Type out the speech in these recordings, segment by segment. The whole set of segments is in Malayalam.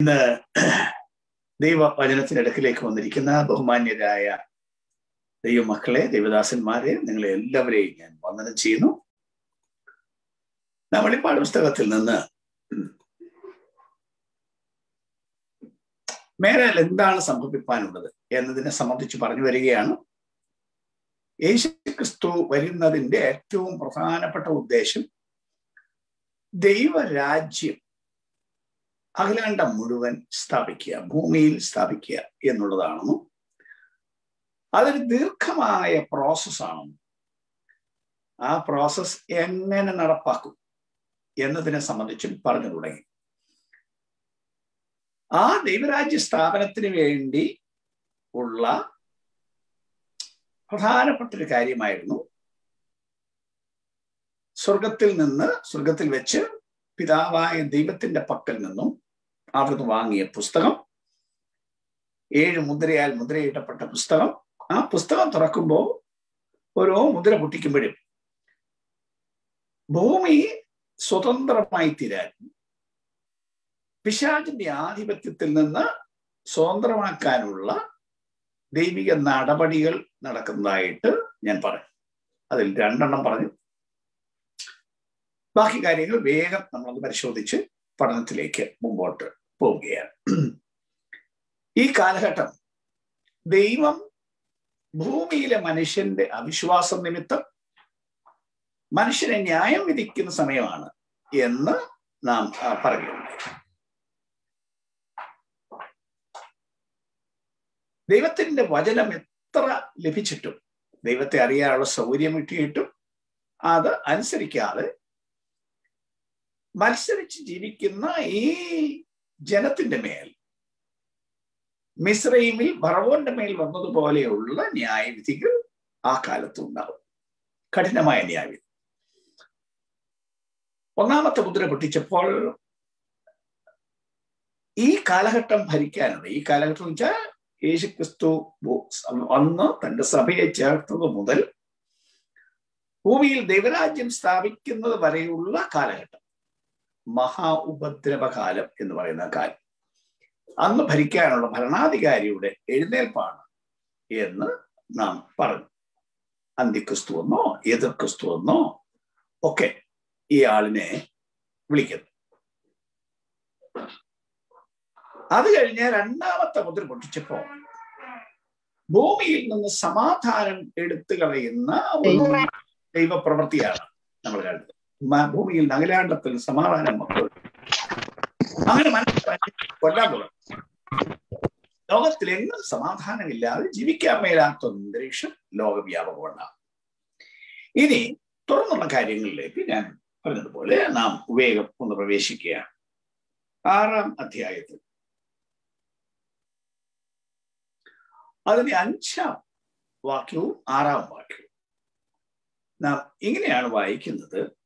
ഇന്ന് ദൈവവചനത്തിന്റെ അടുക്കിലേക്ക് വന്നിരിക്കുന്ന ബഹുമാന്യരായ ദൈവമക്കളെ ദൈവദാസന്മാരെ നിങ്ങളെ എല്ലാവരെയും ഞാൻ വന്ദനം ചെയ്യുന്നു. നാം വെളിപ്പാട് പുസ്തകത്തിൽ നിന്ന് മേലാൽ എന്താണ് സംഭവിപ്പാനുള്ളത് എന്നതിനെ സംബന്ധിച്ച് പറഞ്ഞു വരികയാണ്. യേശു ക്രിസ്തു വരുന്നതിന്റെ ഏറ്റവും പ്രധാനപ്പെട്ട ഉദ്ദേശം ദൈവരാജ്യം അഖിലാണ്ടം മുഴുവൻ സ്ഥാപിക്കുക ഭൂമിയിൽ സ്ഥാപിക്കുക എന്നുള്ളതാണെന്നും അതൊരു ദീർഘമായ പ്രോസസ്സാണെന്നും ആ പ്രോസസ് എങ്ങനെ നടപ്പാക്കും എന്നതിനെ സംബന്ധിച്ചും പറഞ്ഞു തുടങ്ങി. ആ ദൈവരാജ്യ സ്ഥാപനത്തിന് വേണ്ടി ഉള്ള പ്രധാനപ്പെട്ട ഒരു കാര്യമായിരുന്നു സ്വർഗത്തിൽ നിന്ന് സ്വർഗത്തിൽ വെച്ച് പിതാവായ ദൈവത്തിന്റെ പക്കൽ നിന്നും അവിടുന്ന് വാങ്ങിയ പുസ്തകം. ഏഴ് മുദ്രയാൽ മുദ്രയിട്ടപ്പെട്ട പുസ്തകം. ആ പുസ്തകം തുറക്കുമ്പോൾ ഓരോ മുദ്ര പൊട്ടിക്കുമ്പോഴും ഭൂമി സ്വതന്ത്രമായി തീരാൻ പിശാചിന്റെ ആധിപത്യത്തിൽ നിന്ന് സ്വതന്ത്രമാക്കാനുള്ള ദൈവിക നടപടികൾ നടക്കുന്നതായിട്ട് ഞാൻ പറയും. അതിൽ രണ്ടെണ്ണം പറഞ്ഞു. ബാക്കി കാര്യങ്ങൾ വേഗം നമ്മളത് പരിശോധിച്ച് പഠനത്തിലേക്ക് മുമ്പോട്ട് പോവുകയാണ്. ഈ കാലഘട്ടം ദൈവം ഭൂമിയിലെ മനുഷ്യന്റെ അവിശ്വാസം നിമിത്തം മനുഷ്യനെ ന്യായം വിധിക്കുന്ന സമയമാണ് എന്ന് നാം പറയുന്നുണ്ട് ദൈവത്തിന്റെ വചനം എത്ര ലഭിച്ചിട്ടും ദൈവത്തെ അറിയാനുള്ള സൗകര്യം കിട്ടിയിട്ടും അത് അനുസരിക്കാതെ മത്സരിച്ച് ജീവിക്കുന്ന ഈ ജനത്തിന്റെ മേൽ മിസ്രൈമിൽ ഭറവോന്റെ മേൽ വന്നതുപോലെയുള്ള ന്യായവിധികൾ ആ കാലത്ത് ഉണ്ടാവും കഠിനമായ ന്യായവിധി. ഒന്നാമത്തെ മുദ്ര പൊട്ടിച്ചപ്പോൾ ഈ കാലഘട്ടം ഭരിക്കാനുള്ള ഈ കാലഘട്ടം എന്ന് വെച്ചാൽ യേശുക്രിസ്തു അന്ന് തന്റെ സഭയെ ചേർത്തത് മുതൽ ഭൂമിയിൽ ദൈവരാജ്യം സ്ഥാപിക്കുന്നത് വരെയുള്ള കാലഘട്ടം. മഹാ ഉപദ്രവകാലം എന്ന് പറയുന്ന കാലം അന്ന് ഭരിക്കാനുള്ള ഭരണാധികാരിയുടെ എഴുന്നേൽപ്പാണ് എന്ന് നാം പറഞ്ഞു. അന്തിക്രിസ്തു എന്നോ എതിർ ക്രിസ്തു എന്നോ ഒക്കെ ഈ ആളിനെ വിളിക്കുന്നു. അത് കഴിഞ്ഞ് രണ്ടാമത്തെ മുദ്ര പൊട്ടിച്ചപ്പോ ഭൂമിയിൽ നിന്ന് സമാധാനം എടുത്തു കളയുന്ന ഒരു ദൈവപ്രവൃത്തിയാണ് നമ്മൾ കണ്ടത്. ഭൂമിയിൽ നഗലാണ്ടത്തിൽ സമാധാനം മക്കൾ അങ്ങനെ മനസ്സിലാക്കി കൊല്ലാൻ തുടങ്ങി. ലോകത്തിൽ എങ്ങും സമാധാനമില്ലാതെ ജീവിക്കാൻ മേലാത്ത അന്തരീക്ഷം ലോകവ്യാപകമുണ്ടാകും ഇനി തുറന്നുള്ള കാര്യങ്ങളിലേക്ക് ഞാൻ പറഞ്ഞതുപോലെ നാം വേഗം ഒന്ന് പ്രവേശിക്കുകയാണ്. ആറാം അധ്യായത്തിൽ. അതിന്റെ അഞ്ചാം വാക്യവും ആറാം വാക്യവും. നാം ഇങ്ങനെയാണ് വായിക്കുന്നത്.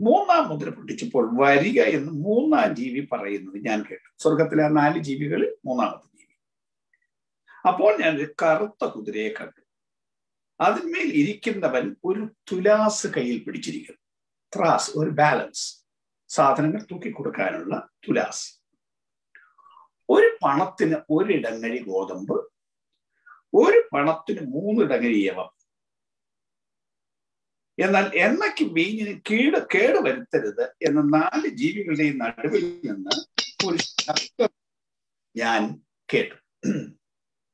മൂന്നാം മുദ്ര പൊട്ടിച്ചപ്പോൾ വരിക എന്ന് മൂന്നാം ജീവി പറയുന്നത് ഞാൻ കേട്ടു. സ്വർഗത്തിലെ ആ നാല് ജീവികളിൽ മൂന്നാമത്തെ ജീവി. അപ്പോൾ ഞാൻ ഒരു കറുത്ത കുതിരയെ കണ്ടു. അതിന്മേൽ ഇരിക്കുന്നവൻ ഒരു തുലാസ് കയ്യിൽ പിടിച്ചിരിക്കുന്നു. ത്രാസ് ഒരു ബാലൻസ്. സാധനങ്ങൾ തൂക്കി കൊടുക്കാനുള്ള തുലാസ്. ഒരു പണത്തിന് ഒരിടങ്ങഴി ഗോതമ്പ് ഒരു പണത്തിന് മൂന്നിടങ്ങഴി യവം. എന്നാൽ എണ്ണയ്ക്ക് വീഞ്ഞിന് കീട് കേട് വരുത്തരുത് എന്ന നാല് ജീവികളുടെയും നടുവിൽ നിന്ന് ഒരു ശബ്ദം ഞാൻ കേട്ടു.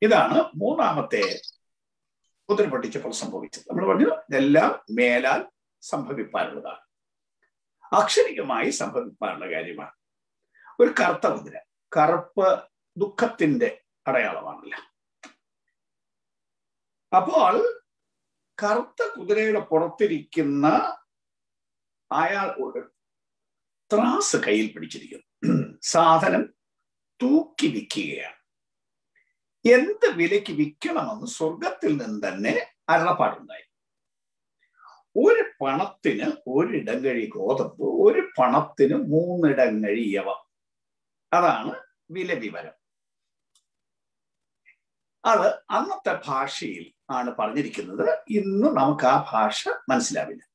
ഇതാണ് മൂന്നാമത്തെ കുതിര പൊട്ടിച്ചപ്പോൾ സംഭവിച്ചത്. നമ്മൾ പറഞ്ഞു ഇതെല്ലാം മേലാൽ സംഭവിപ്പാനുള്ളതാണ്. അക്ഷരികമായി സംഭവിപ്പാനുള്ള കാര്യമാണ്. ഒരു കറുത്ത കുതിര കറുപ്പ് ദുഃഖത്തിന്റെ അടയാളമാണല്ലോ. അപ്പോൾ കറുത്ത കുതിരയുടെ പുറത്തിരിക്കുന്ന അയാൾ ത്രാസ് കയ്യിൽ പിടിച്ചിരിക്കുന്നു. സാധനം തൂക്കി വിൽക്കുകയാണ്. എന്ത് വിലയ്ക്ക് വിൽക്കണമെന്ന് സ്വർഗത്തിൽ നിന്ന് തന്നെ അരുളപ്പാടുണ്ടായി. ഒരു പണത്തിന് ഒരിടങ്ങഴി ഗോതമ്പ് ഒരു പണത്തിന് മൂന്നിടങ്ങഴി യവ. അതാണ് വില വിവരം അത് അന്നത്തെ ഭാഷയിൽ ആണ് പറഞ്ഞിരിക്കുന്നത്. ഇന്ന് നമുക്ക് ആ ഭാഷ മനസ്സിലാവില്ല.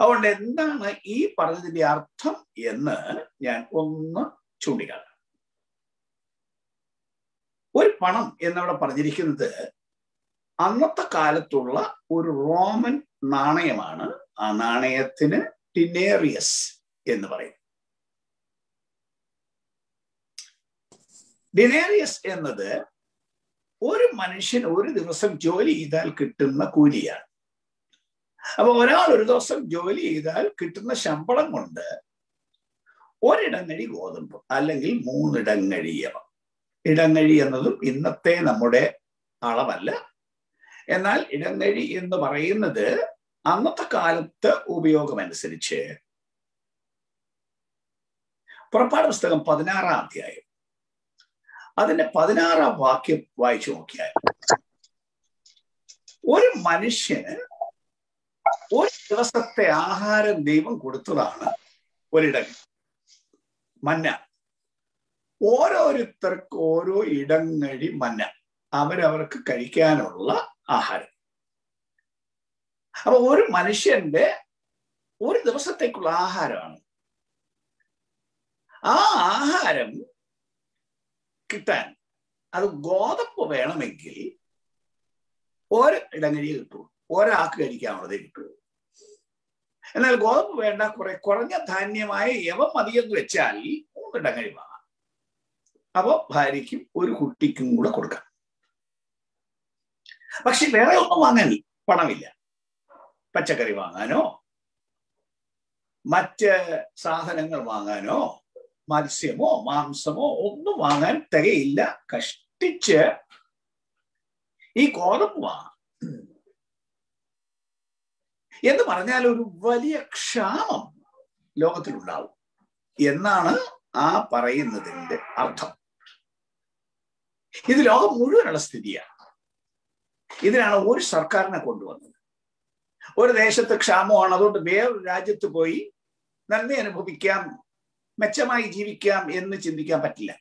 അതുകൊണ്ട് എന്താണ് ഈ പറഞ്ഞതിന്റെ അർത്ഥം എന്ന് ഞാൻ ഒന്ന് ചൂണ്ടിക്കാട്ടാം. പണം എന്നവിടെ പറഞ്ഞിരിക്കുന്നത് അന്നത്തെ കാലത്തുള്ള ഒരു റോമൻ നാണയമാണ്. ആ നാണയത്തിന് ടിനേറിയസ് എന്ന് പറയും. ഡിനേറിയസ് എന്നത് ഒരു മനുഷ്യൻ ഒരു ദിവസം ജോലി ചെയ്താൽ കിട്ടുന്ന കൂലിയാണ്. അപ്പൊ ഒരാൾ ഒരു ദിവസം ജോലി ചെയ്താൽ കിട്ടുന്ന ശമ്പളം കൊണ്ട് ഒരിടങ്ങഴി ഗോതമ്പ് അല്ലെങ്കിൽ മൂന്നിടങ്ങഴിയവ ഇടങ്ങഴി എന്നതും ഇന്നത്തെ നമ്മുടെ അളവല്ല. എന്നാൽ ഇടങ്ങഴി എന്ന് പറയുന്നത് അന്നത്തെ കാലത്ത് ഉപയോഗമനുസരിച്ച് പുറപ്പാട് പുസ്തകം പതിനാറാം അധ്യായം അതിന്റെ പതിനാറാം വാക്യം വായിച്ചു നോക്കിയാൽ ഒരു മനുഷ്യന് ഒരു ദിവസത്തെ ആഹാരം ദൈവം കൊടുത്തതാണ് ഒരിടം മന്ന. ഓരോരുത്തർക്ക് ഓരോ ഇടങ്ങഴി മന്ന. അവരവർക്ക് കഴിക്കാനുള്ള ആഹാരം. അപ്പൊ ഒരു മനുഷ്യന്റെ ഒരു ദിവസത്തേക്കുള്ള ആഹാരമാണ്. ആ ആഹാരം കിട്ടാൻ. അത് ഗോതമ്പ് വേണമെങ്കിൽ ഒരു ഇടങ്ങഴിയെ കിട്ടൂ ഒരാൾക്ക് കഴിക്കാനുള്ളതേ കിട്ടൂ. എന്നാൽ ഗോതമ്പ് വേണ്ട കുറെ കുറഞ്ഞ ധാന്യമായ യവ മതിയെന്ന് വെച്ചാൽ മൂന്നിടങ്ങഴി വാങ്ങാം. അപ്പോ ഭാര്യയ്ക്കും ഒരു കുട്ടിക്കും കൂടെ കൊടുക്കാം. പക്ഷെ വേറെ ഒന്നും വാങ്ങാൻ പണമില്ല. പച്ചക്കറി വാങ്ങാനോ മറ്റ് സാധനങ്ങൾ വാങ്ങാനോ മത്സ്യമോ മാംസമോ ഒന്നും വാങ്ങാൻ തികയില്ല. കഷ്ടിച്ച് ഈ ഗോതമ്പ് വാങ്ങാം എന്ന് പറഞ്ഞാൽ ഒരു വലിയ ക്ഷാമം ലോകത്തിലുണ്ടാവും. എന്നാണ് ആ പറയുന്നതിന്റെ അർത്ഥം. ഇത് ലോകം മുഴുവനുള്ള സ്ഥിതിയാണ്. ഇതിനാണ് ഒരു സർക്കാരിനെ കൊണ്ടുവന്നത്. ഒരു ദേശത്ത് ക്ഷാമമാണ്. അതുകൊണ്ട് വേറൊരു രാജ്യത്ത് പോയി നന്ദി അനുഭവിക്കാം. മെച്ചമായി ജീവിക്കാം എന്ന് ചിന്തിക്കാൻ പറ്റില്ല.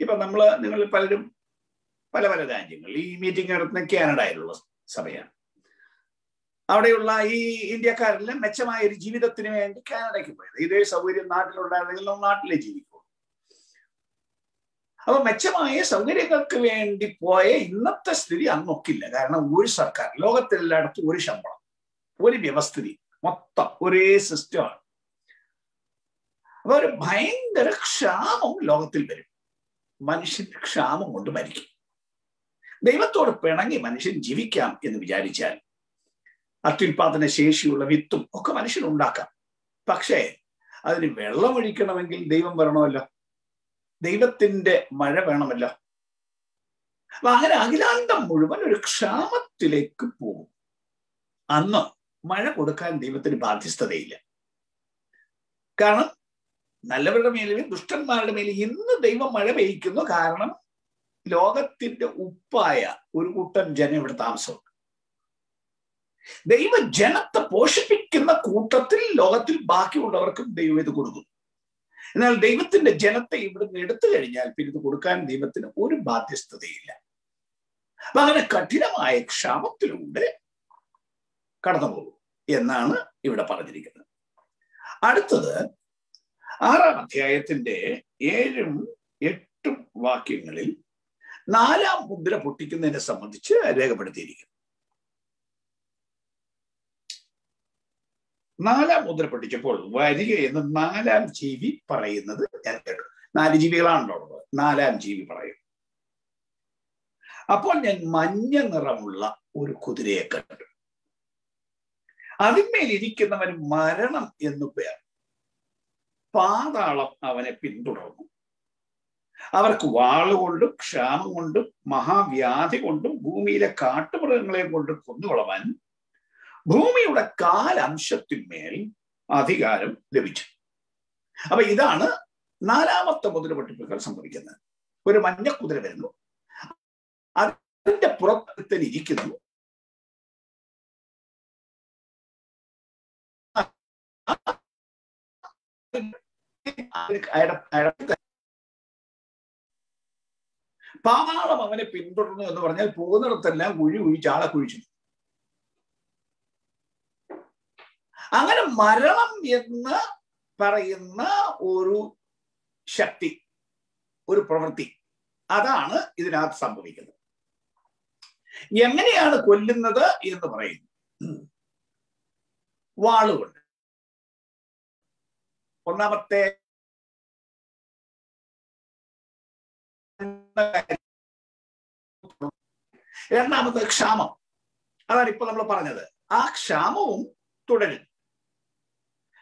ഇപ്പൊ നമ്മൾ നിങ്ങൾ പലരും പല പല രാജ്യങ്ങൾ ഈ മീറ്റിംഗ് നടത്തുന്ന കാനഡയിലുള്ള സഭയാണ് അവിടെയുള്ള ഈ ഇന്ത്യക്കാരെല്ലാം മെച്ചമായ ഒരു ജീവിതത്തിന് വേണ്ടി കാനഡയ്ക്ക് പോയത്. ഇതേ സൗകര്യം നാട്ടിലുണ്ടായിരുന്നെങ്കിൽ നമ്മൾ നാട്ടിലെ ജീവിക്കും അപ്പൊ മെച്ചമായ സൗകര്യങ്ങൾക്ക് വേണ്ടി പോയ ഇന്നത്തെ സ്ഥിതി അന്നൊക്കില്ല. കാരണം ഒരു സർക്കാർ ലോകത്തെല്ലായിടത്തും ഒരു ശമ്പളം ഒരു വ്യവസ്ഥിതി മൊത്തം ഒരേ സിസ്റ്റമാണ് അപ്പൊ ഒരു ഭയങ്കര ക്ഷാമം ലോകത്തിൽ വരും. മനുഷ്യൻ ക്ഷാമം കൊണ്ട് മരിക്കും. ദൈവത്തോട് പിണങ്ങി മനുഷ്യൻ ജീവിക്കാം എന്ന് വിചാരിച്ചാൽ അത്യുൽപാദന ശേഷിയുള്ള വിത്തും ഒക്കെ മനുഷ്യൻ ഉണ്ടാക്കാം. പക്ഷേ അതിന് വെള്ളമൊഴിക്കണമെങ്കിൽ ദൈവം വരണമല്ലോ? ദൈവത്തിന്റെ മഴ വേണമല്ലോ? അപ്പൊ അങ്ങനെ അഖിലാന്തം മുഴുവൻ ഒരു ക്ഷാമത്തിലേക്ക് പോകും. അന്ന് മഴ കൊടുക്കാൻ ദൈവത്തിന് ബാധ്യസ്ഥതയില്ല. കാരണം നല്ലവരുടെ മേലും ദുഷ്ടന്മാരുടെ മേലും ഇന്ന് ദൈവം മഴ പെയ്യ്ക്കുന്നു. കാരണം ലോകത്തിന്റെ ഉപ്പായ ഒരു കൂട്ടം ജനം ഇവിടെ താമസമുണ്ട്. ദൈവ ജനത്തെ പോഷിപ്പിക്കുന്ന കൂട്ടത്തിൽ ലോകത്തിൽ ബാക്കിയുള്ളവർക്കും ദൈവം ഇത് കൊടുക്കും. എന്നാൽ ദൈവത്തിന്റെ ജനത്തെ ഇവിടുന്ന് എടുത്തു കഴിഞ്ഞാൽ പിന്നെ ഇത് കൊടുക്കാൻ ദൈവത്തിന് ഒരു ബാധ്യസ്ഥതയില്ല. അപ്പൊ അങ്ങനെ കഠിനമായ ക്ഷാമത്തിലൂടെ കടന്നുപോകും എന്നാണ് ഇവിടെ പറഞ്ഞിരിക്കുന്നത്. അടുത്തത് ആറാം അധ്യായത്തിന്റെ ഏഴും എട്ടും വാക്യങ്ങളിൽ നാലാം മുദ്ര പൊട്ടിക്കുന്നതിനെ സംബന്ധിച്ച് രേഖപ്പെടുത്തിയിരിക്കുന്നു. നാലാം മുദ്ര പൊട്ടിച്ചപ്പോൾ വരിക എന്ന് നാലാം ജീവി പറയുന്നത് ഞാൻ കേട്ടു. നാല് ജീവികളാണല്ലോ ഉള്ളത്. നാലാം ജീവി പറയും. അപ്പോൾ ഞാൻ മഞ്ഞ നിറമുള്ള ഒരു കുതിരയെ കണ്ടു. അതിന്മേൽ ഇരിക്കുന്നവൻ മരണം എന്നു പേർ പാതാളം അവനെ പിന്തുടർന്നു. അവർക്ക് വാളുകൊണ്ടും ക്ഷാമം കൊണ്ടും മഹാവ്യാധി കൊണ്ടും ഭൂമിയിലെ കാട്ടുമൃഗങ്ങളെ കൊണ്ടും കൊന്നുകളവാൻ ഭൂമിയുടെ കാലംശത്തിന്മേൽ അധികാരം ലഭിച്ചു. അപ്പൊ ഇതാണ് നാലാമത്തെ മുതൽ പൊട്ടിപ്പിക്കൽ സംഭവിക്കുന്നത്. ഒരു മഞ്ഞക്കുതിര വരുന്നു. അതിന്റെ പുറത്തിൽ പാതാളം അവനെ പിന്തുടർന്നു എന്ന് പറഞ്ഞാൽ പോകുന്നിടത്തെല്ലാം കുഴി കുഴി ചാള കുഴിച്ചു. അങ്ങനെ മരണം എന്ന് പറയുന്ന ഒരു ശക്തി ഒരു പ്രവൃത്തി അതാണ് ഇതിനകത്ത് സംഭവിക്കുന്നത്. എങ്ങനെയാണ് കൊല്ലുന്നത് എന്ന് പറയുന്നു. വാളുകൊണ്ട്. ഒന്നാമത്തെ രണ്ടാമത് ക്ഷാമം. അതാണ് ഇപ്പൊ നമ്മൾ പറഞ്ഞത്. ആ ക്ഷാമവും തുടരും.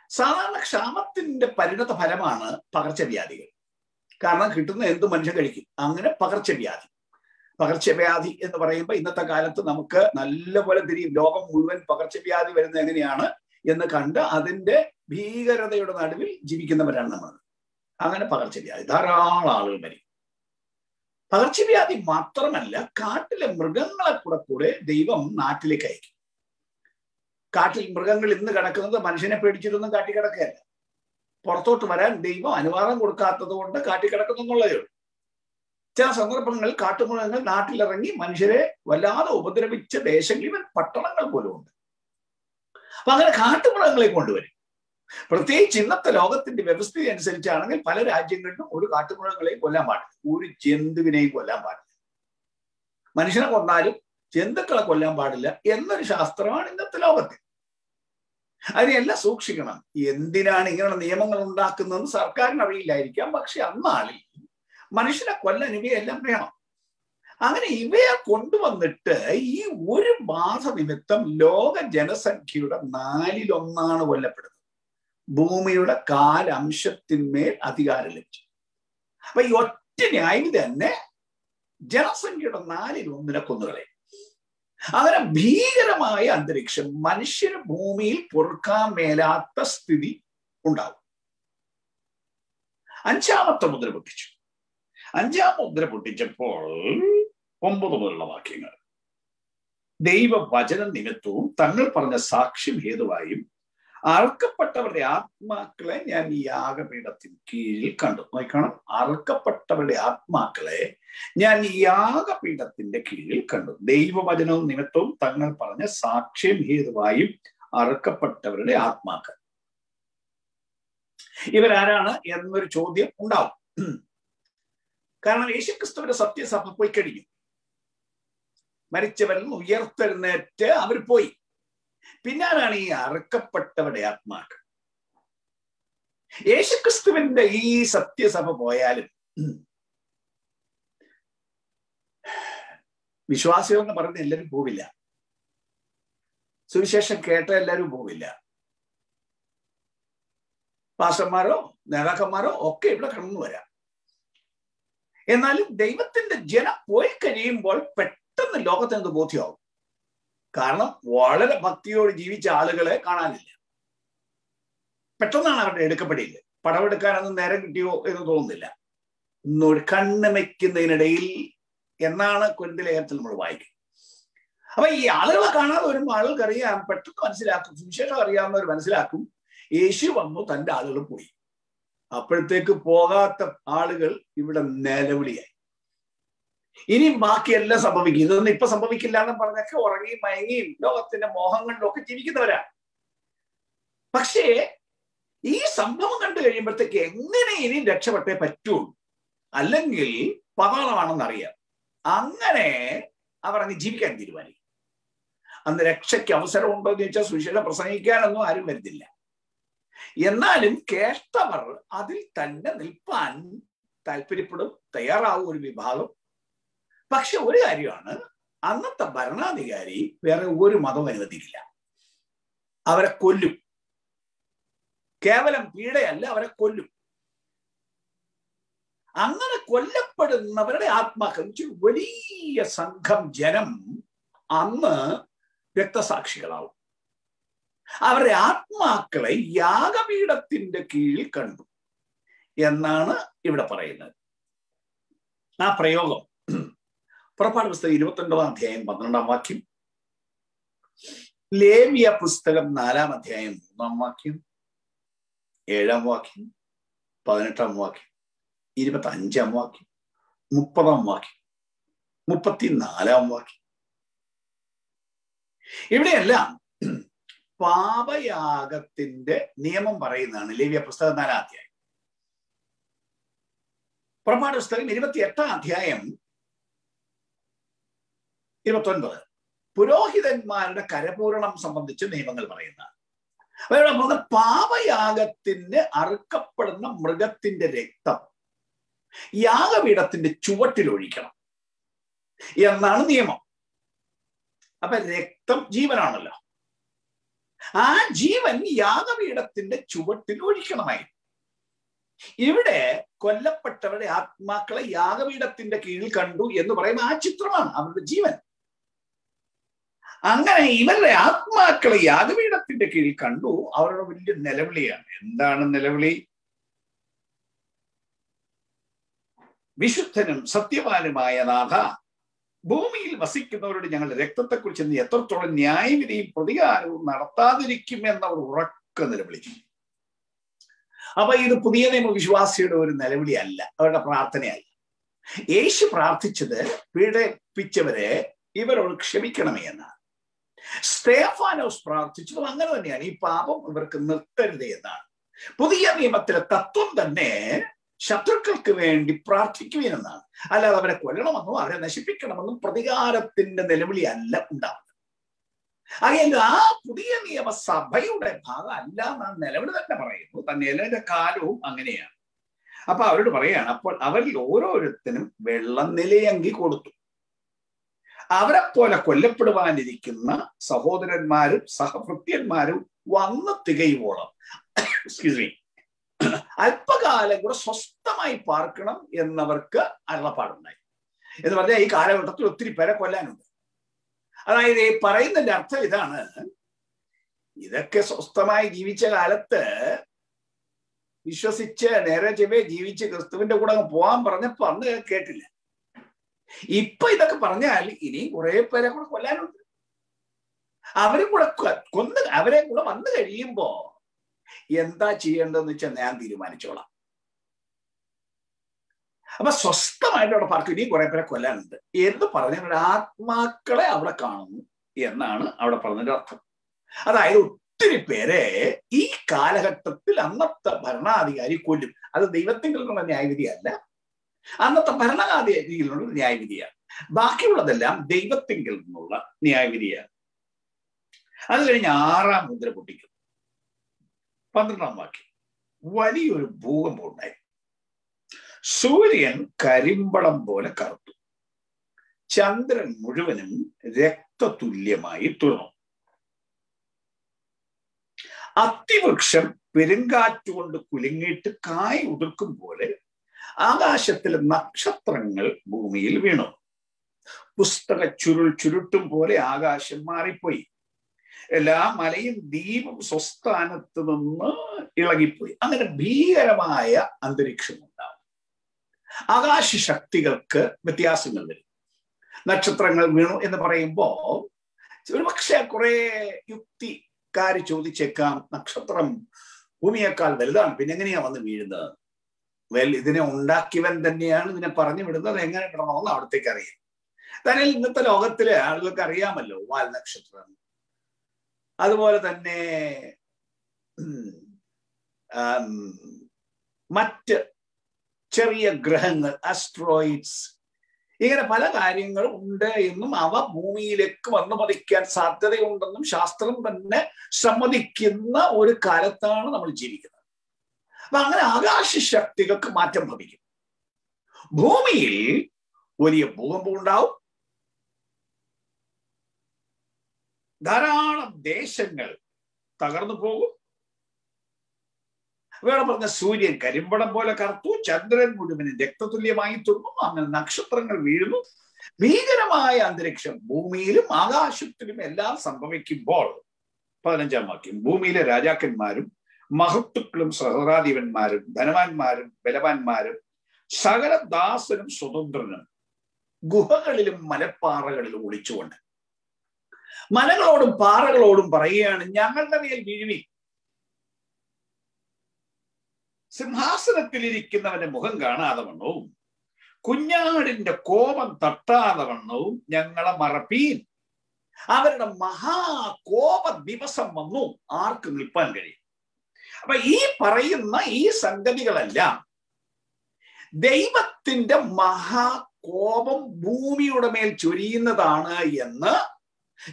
സാധാരണ ക്ഷാമത്തിന്റെ പരിണത ഫലമാണ് പകർച്ചവ്യാധികൾ. കാരണം കിട്ടുന്ന എന്ത് മനുഷ്യൻ കഴിക്കും? അങ്ങനെ പകർച്ചവ്യാധി. പകർച്ചവ്യാധി എന്ന് പറയുമ്പോൾ ഇന്നത്തെ കാലത്ത് നമുക്ക് നല്ലപോലെ തിരിയും. ലോകം മുഴുവൻ പകർച്ചവ്യാധി വരുന്നത് എങ്ങനെയാണ്? എന്ന് കണ്ട് അതിന്റെ ഭീകരതയുടെ നടുവിൽ ജീവിക്കുന്നവരാണ് നമ്മൾ. അങ്ങനെ പകർച്ചവ്യാധി. ധാരാളം ആളുകൾ മരിക്കും. പകർച്ചവ്യാധി മാത്രമല്ല കാട്ടിലെ മൃഗങ്ങളെ കൂടെ കൂടെ ദൈവം നാട്ടിലേക്ക് അയക്കും. കാട്ടിൽ മൃഗങ്ങൾ ഇന്ന് കിടക്കുന്നത് മനുഷ്യനെ പേടിച്ചിട്ടൊന്നും കാട്ടി കിടക്കുകയല്ല. പുറത്തോട്ട് വരാൻ ദൈവം അനുവാദം കൊടുക്കാത്തത് കൊണ്ട് കാട്ടി കിടക്കുന്നു എന്നുള്ളതേ ഉള്ളൂ. ചില സന്ദർഭങ്ങളിൽ കാട്ടുമൃഗങ്ങൾ നാട്ടിലിറങ്ങി മനുഷ്യരെ വല്ലാതെ ഉപദ്രവിച്ച ദേശങ്ങളിൽ പട്ടണങ്ങൾ പോലും ഉണ്ട്. അപ്പൊ അങ്ങനെ കാട്ടുമൃഗങ്ങളെ കൊണ്ടുവരും. പ്രത്യേകിച്ച് ഇന്നത്തെ ലോകത്തിന്റെ വ്യവസ്ഥിതി അനുസരിച്ചാണെങ്കിൽ പല രാജ്യങ്ങളിലും ഒരു കാട്ടുമൃഗങ്ങളെയും കൊല്ലാൻ പാടില്ല. ഒരു ജന്തുവിനെയും കൊല്ലാൻ പാടില്ല. മനുഷ്യനെ കൊന്നാലും ജന്തുക്കളെ കൊല്ലാൻ പാടില്ല എന്നൊരു ശാസ്ത്രമാണ് ഇന്നത്തെ ലോകത്തിൽ. അതിനെല്ലാം സൂക്ഷിക്കണം. എന്തിനാണ് ഇങ്ങനെയുള്ള നിയമങ്ങൾ ഉണ്ടാക്കുന്നതെന്ന് സർക്കാരിന് അറിയില്ലായിരിക്കാം. പക്ഷെ അന്നാളിൽ മനുഷ്യനെ കൊല്ലാൻ ഇവയെല്ലാം വേണം. അങ്ങനെ ഇവയെ കൊണ്ടുവന്നിട്ട് ഈ ഒരു ബാധ നിമിത്തം ലോക ജനസംഖ്യയുടെ നാലിലൊന്നാണ് കൊല്ലപ്പെടുന്നത്. ഭൂമിയുടെ കാലംശത്തിന്മേൽ അധികാരം ലഭിച്ചു. അപ്പൊ ഈ ഒറ്റ ന്യായം തന്നെ ജനസംഖ്യയുടെ നാലിൽ ഒന്നിനെ കൊന്നുകളെ അങ്ങനെ ഭീകരമായ അന്തരീക്ഷം മനുഷ്യന് ഭൂമിയിൽ പൊറുക്കാൻ മേലാത്ത സ്ഥിതി ഉണ്ടാവും. അഞ്ചാമത്തെ മുദ്ര പൊട്ടിച്ചു. അഞ്ചാം മുദ്ര പൊട്ടിച്ചപ്പോൾ ഒമ്പത് മുതലുള്ള വാക്യങ്ങൾ. ദൈവവചന നിമിത്തവും തങ്ങൾ പറഞ്ഞ സാക്ഷ്യം ഹേതുവായും അറുക്കപ്പെട്ടവരുടെ ആത്മാക്കളെ ഞാൻ ഈ യാഗപീഠത്തിന് കീഴിൽ കണ്ടു. നോക്കണം അറുക്കപ്പെട്ടവരുടെ ആത്മാക്കളെ ഞാൻ ഈ യാഗപീഠത്തിന്റെ കീഴിൽ കണ്ടു. ദൈവവചനവും നിമിത്തവും തങ്ങൾ പറഞ്ഞ സാക്ഷ്യം ഹേതുവായും അറുക്കപ്പെട്ടവരുടെ ആത്മാക്കൾ. ഇവരാരാണ് എന്നൊരു ചോദ്യം ഉണ്ടാവും. കാരണം യേശുക്രിസ്തുവിന്റെ സത്യസഭ പോയി കഴിഞ്ഞു. മരിച്ചവരിൽ നിന്ന് ഉയർത്തെഴുന്നേറ്റ് അവർ പോയി. പിന്നാലാണ് ഈ അറുക്കപ്പെട്ടവരുടെ ആത്മാക്കൾ. യേശുക്രിസ്തുവിന്റെ ഈ സത്യസഭ പോയാലും വിശ്വാസികൾ എന്ന് പറഞ്ഞ് എല്ലാവരും പോവില്ല. സുവിശേഷം കേട്ട എല്ലാവരും പോവില്ല. പാസന്മാരോ നേതാക്കന്മാരോ ഒക്കെ ഇവിടെ കടന്നു വരാം. എന്നാലും ദൈവത്തിന്റെ ജനം പോയി കഴിയുമ്പോൾ പെട്ടെന്ന് ലോകത്തിന് അത് ബോധ്യമാവും. കാരണം വളരെ ഭക്തിയോട് ജീവിച്ച ആളുകളെ കാണാനില്ല. പെട്ടെന്നാണ് അവരുടെ എടുക്കപ്പെടില്ല പടമെടുക്കാനൊന്നും നേരം കിട്ടിയോ എന്ന് തോന്നുന്നില്ല. കണ്ണ് വെക്കുന്നതിനിടയിൽ എന്നാണ് കുരുന്തിലേഖനത്തിൽ നമ്മൾ വായിക്കുന്നത്. അപ്പൊ ഈ ആളുകളെ കാണാതെ വരുമ്പോൾ ആളുകൾക്ക് അറിയാം പെട്ടെന്ന് മനസ്സിലാക്കും സുവിശേഷം അറിയാവുന്നവർ മനസ്സിലാക്കും യേശു വന്നു തന്റെ ആളുകൾ പോയി. അപ്പോഴത്തേക്ക് പോകാത്ത ആളുകൾ ഇവിടെ നിലവിളിയായി. ഇനിയും ബാക്കിയെല്ലാം സംഭവിക്കും. ഇതൊന്നും ഇപ്പൊ സംഭവിക്കില്ല എന്ന് പറഞ്ഞൊക്കെ ഉറങ്ങിയും മയങ്ങിയും ലോകത്തിന്റെ മോഹങ്ങളിലും ഒക്കെ ജീവിക്കുന്നവരാ. പക്ഷേ ഈ സംഭവം കണ്ടു കഴിയുമ്പോഴത്തേക്ക് എങ്ങനെ ഇനിയും രക്ഷപ്പെട്ടേ പറ്റുള്ളൂ അല്ലെങ്കിൽ പതാളമാണെന്ന് അറിയാം അങ്ങനെ അവർ അങ്ങ് ജീവിക്കാൻ തീരുമാനിക്കും. അന്ന് രക്ഷയ്ക്ക് അവസരം ഉണ്ടോ എന്ന് ചോദിച്ചാൽ സുശീല പ്രസംഗിക്കാനൊന്നും ആരും വരുന്നില്ല. എന്നാലും കേഷ്ടവർ അതിൽ തന്നെ നിൽപ്പാൻ താല്പര്യപ്പെടും തയ്യാറാവും ഒരു വിഭാഗം. പക്ഷെ ഒരു കാര്യമാണ് അന്നത്തെ ഭരണാധികാരി വേറെ ഒരു മതവും അനുവദിക്കില്ല. അവരെ കൊല്ലും. കേവലം പീഡയല്ല അവരെ കൊല്ലും. അങ്ങനെ കൊല്ലപ്പെടുന്നവരുടെ ആത്മാക്കൾ വലിയ സംഘം ജനം അന്ന് രക്തസാക്ഷികളാവും. അവരുടെ ആത്മാക്കളെ യാഗപീഠത്തിന്റെ കീഴിൽ കണ്ടു എന്നാണ് ഇവിടെ പറയുന്നത്. ആ പ്രയോഗം. പുറപ്പാട് പുസ്തകം ഇരുപത്തൊൻപതാം അധ്യായം പന്ത്രണ്ടാം വാക്യം. ലേവിയ പുസ്തകം നാലാം അധ്യായം മൂന്നാം വാക്യം ഏഴാം വാക്യം പതിനെട്ടാം വാക്യം ഇരുപത്തി അഞ്ചാം വാക്യം മുപ്പതാം വാക്യം മുപ്പത്തിനാലാം വാക്യം. ഇവിടെയെല്ലാം പാപയാഗത്തിന്റെ നിയമം പറയുന്നതാണ് ലേവിയ പുസ്തകം നാലാം അധ്യായം. പുറപ്പാട് പുസ്തകം ഇരുപത്തി എട്ടാം അധ്യായം ഇരുപത്തി ഒൻപത് പുരോഹിതന്മാരുടെ കരപൂരണം സംബന്ധിച്ച് നിയമങ്ങൾ പറയുന്ന പാപയാഗത്തിന് അറുക്കപ്പെടുന്ന മൃഗത്തിന്റെ രക്തം യാഗപീഠത്തിന്റെ ചുവട്ടിൽ ഒഴിക്കണം എന്നാണ് നിയമം. അപ്പൊ രക്തം ജീവനാണല്ലോ. ആ ജീവൻ യാഗപീഠത്തിന്റെ ചുവട്ടിൽ ഒഴിക്കണമായി ഇവിടെ കൊല്ലപ്പെട്ടവരുടെ ആത്മാക്കളെ യാഗപീഠത്തിന്റെ കീഴിൽ കണ്ടു എന്ന് പറയുന്ന ആ ചിത്രമാണ് അവരുടെ ജീവൻ. അങ്ങനെ ഇവരുടെ ആത്മാക്കളെ യാഗപീഠത്തിന്റെ കീഴിൽ കണ്ടു. അവരുടെ വലിയ നിലവിളിയാണ്. എന്താണ് നിലവിളി? വിശുദ്ധനും സത്യവാനുമായ നാഥ ഭൂമിയിൽ വസിക്കുന്നവരോട് ഞങ്ങൾ രക്തത്തെക്കുറിച്ച് നീ എത്രത്തോളം ന്യായവിധിയും പ്രതികാരവും നടത്താതിരിക്കുമെന്ന് അവർ ഉറക്ക നിലവിളിച്ചു അപ്പൊ ഇത് പുതിയ നിയമ വിശ്വാസിയുടെ ഒരു നിലവിളി അല്ല അവരുടെ പ്രാർത്ഥനയല്ല. യേശു പ്രാർത്ഥിച്ചത് പീഡിപ്പിച്ചവരെ ഇവരോട് ക്ഷമിക്കണമേ എന്നാണ്. സ്തേഫാനോസ് പ്രാർത്ഥിച്ചതും അങ്ങനെ തന്നെയാണ്. ഈ പാപം ഇവർക്ക് നിർത്തരുത് എന്നാണ്. പുതിയ നിയമത്തിലെ തത്വം തന്നെ ശത്രുക്കൾക്ക് വേണ്ടി പ്രാർത്ഥിക്കുവാനെന്നാണ് അല്ലാതെ അവരെ കൊല്ലണമെന്നും അവരെ നശിപ്പിക്കണമെന്നും പ്രതികാരത്തിന്റെ നിലവിളി അല്ല ഉണ്ടാവുന്നത്. അങ്ങനെ ആ പുതിയ നിയമസഭയുടെ ഭാഗം അല്ല എന്നാണ് നിലവിളി തന്നെ പറയുന്നു. തന്നെ കാലവും അങ്ങനെയാണ്. അപ്പൊ അവരോട് പറയാണ് അപ്പോൾ അവരിൽ ഓരോരുത്തരും വെള്ളം നിലയങ്കി കൊടുത്തു. അവരെ പോലെ കൊല്ലപ്പെടുവാനിരിക്കുന്ന സഹോദരന്മാരും സഹഭൃത്യന്മാരും വന്ന് തികയുവോളം. മീ അല്പകാലം കൂടെ സ്വസ്ഥമായി പാർക്കണം എന്നവർക്ക് അരുളപ്പാടുണ്ടായി. എന്ന് പറഞ്ഞാൽ ഈ കാലഘട്ടത്തിൽ ഒത്തിരി പേരെ കൊല്ലാനുണ്ട്. അതായത് ഈ പറയുന്നതിന്റെ അർത്ഥം ഇതാണ് ഇതൊക്കെ സ്വസ്ഥമായി ജീവിച്ച കാലത്ത് വിശ്വസിച്ച് നേരെ ചെവേ ജീവിച്ച് ക്രിസ്തുവിന്റെ കൂടെ അങ്ങ് പോകാൻ പറഞ്ഞപ്പോ അന്ന് കേട്ടില്ല. ഇപ്പൊ ഇതൊക്കെ പറഞ്ഞാൽ ഇനിയും കുറെ പേരെ കൂടെ കൊല്ലാനുണ്ട്. അവരെ കൂടെ കൊന്ന് അവരെ കൂടെ വന്നു കഴിയുമ്പോ എന്താ ചെയ്യേണ്ടതെന്ന് വെച്ചാൽ ഞാൻ തീരുമാനിച്ചോളാം. അപ്പൊ സ്വസ്ഥമായിട്ട് അവിടെ പാർക്കും. ഇനിയും കുറെ പേരെ കൊല്ലാനുണ്ട്. എന്ന് പറഞ്ഞ ആത്മാക്കളെ അവിടെ കാണുന്നു എന്നാണ് അവിടെ പറഞ്ഞതിന്റെ അർത്ഥം. അതായത് ഒത്തിരി പേരെ ഈ കാലഘട്ടത്തിൽ അന്നത്തെ ഭരണാധികാരി കൊല്ലും. അത് ദൈവത്തിലുള്ള ന്യായവിധിയല്ല. അന്നത്തെ ഭരണാധികാരിയിലുള്ള ന്യായവിധിയാണ്. ബാക്കിയുള്ളതെല്ലാം ദൈവത്തിങ്കിൽ നിന്നുള്ള ന്യായവിധിയാണ്. അത് കഴിഞ്ഞ് ആറാം മുദ്ര പൊട്ടിക്കും. പന്ത്രണ്ടാം വാക്യം. വലിയൊരു ഭൂകമ്പം ഉണ്ടായി. സൂര്യൻ കരിമ്പളം പോലെ കറുത്തു. ചന്ദ്രൻ മുഴുവനും രക്തതുല്യമായി തുറന്നു. അത്തിവൃക്ഷം പെരുങ്കാറ്റുകൊണ്ട് കുലുങ്ങിയിട്ട് കായ് ഉതിർക്കും പോലെ ആകാശത്തിലെ നക്ഷത്രങ്ങൾ ഭൂമിയിൽ വീണു. പുസ്തക ചുരുൾ ചുരുട്ടും പോലെ ആകാശം മാറിപ്പോയി. എല്ലാ മലയും ദ്വീപും സ്വസ്ഥാനത്ത് നിന്ന് ഇളകിപ്പോയി. അങ്ങനെ ഭീകരമായ അന്തരീക്ഷം ഉണ്ടാവും. ആകാശ ശക്തികൾക്ക് വ്യത്യാസങ്ങൾ വരും. നക്ഷത്രങ്ങൾ വീണു എന്ന് പറയുമ്പോ ഒരുപക്ഷെ കുറെ യുക്തിക്കാർ ചോദിച്ചേക്കാം നക്ഷത്രം ഭൂമിയേക്കാൾ വലുതാണ് പിന്നെ എങ്ങനെയാ വന്ന് വീഴുന്നത്? വെൽ ഇതിനെ ഉണ്ടാക്കിയവൻ തന്നെയാണ് ഇതിനെ പറഞ്ഞു വിടുന്നത്. എങ്ങനെ വിടണമെന്ന് അവിടത്തേക്ക് അറിയാം. തന്നെ ഇന്നത്തെ ലോകത്തിലെ ആളുകൾക്ക് അറിയാമല്ലോ വാൽ നക്ഷത്രം. അതുപോലെ തന്നെ മറ്റ് ചെറിയ ഗ്രഹങ്ങൾ അസ്ട്രോയിഡ്സ് ഇങ്ങനെ പല കാര്യങ്ങളും ഉണ്ട് എന്നും അവ ഭൂമിയിലേക്ക് വന്നു പതിക്കാൻ സാധ്യതയുണ്ടെന്നും ശാസ്ത്രം തന്നെ സമ്മതിക്കുന്ന ഒരു കാലത്താണ് നമ്മൾ ജീവിക്കുന്നത്. അപ്പൊ അങ്ങനെ ആകാശ ശക്തികൾക്ക് മാറ്റം ഭവിക്കും. ഭൂമിയിൽ വലിയ ഭൂകമ്പം ഉണ്ടാവും. ധാരാളം ദേശങ്ങൾ തകർന്നു പോകും. വേറെ പറഞ്ഞ സൂര്യൻ കരിമ്പടം പോലെ കറുത്തു ചന്ദ്രൻ മുഴുവൻ രക്തതുല്യമായി തുറന്നു അങ്ങനെ നക്ഷത്രങ്ങൾ വീഴുന്നു. ഭീകരമായ അന്തരീക്ഷം ഭൂമിയിലും ആകാശത്തിലും എല്ലാം സംഭവിക്കുമ്പോൾ പതിനഞ്ചാം വാക്യം ഭൂമിയിലെ രാജാക്കന്മാരും മഹത്തുക്കളും സഹോദരാധിപന്മാരും ധനവാന്മാരും ബലവാന്മാരും സകല ദാസനും സ്വതന്ത്രനും ഗുഹകളിലും മലപ്പാറകളിലും ഒളിച്ചുകൊണ്ട്. മലകളോടും പാറകളോടും പറയുകയാണ് ഞങ്ങളുടെ മേൽ വീഴുവി. സിംഹാസനത്തിലിരിക്കുന്നവന്റെ മുഖം കാണാതെ വണ്ണവും കുഞ്ഞാടിന്റെ കോപം തട്ടാതെ വണ്ണവും ഞങ്ങളെ മറപ്പീൻ. അവരുടെ മഹാകോപ ദിവസം വന്നു. ആർക്ക് നിൽപ്പാൻ കഴിയും അപ്പൊ ഈ പറയുന്ന ഈ സംഗതികളെല്ലാം ദൈവത്തിന്റെ മഹാകോപം ഭൂമിയുടെ മേൽ ചൊരിയുന്നതാണ് എന്ന്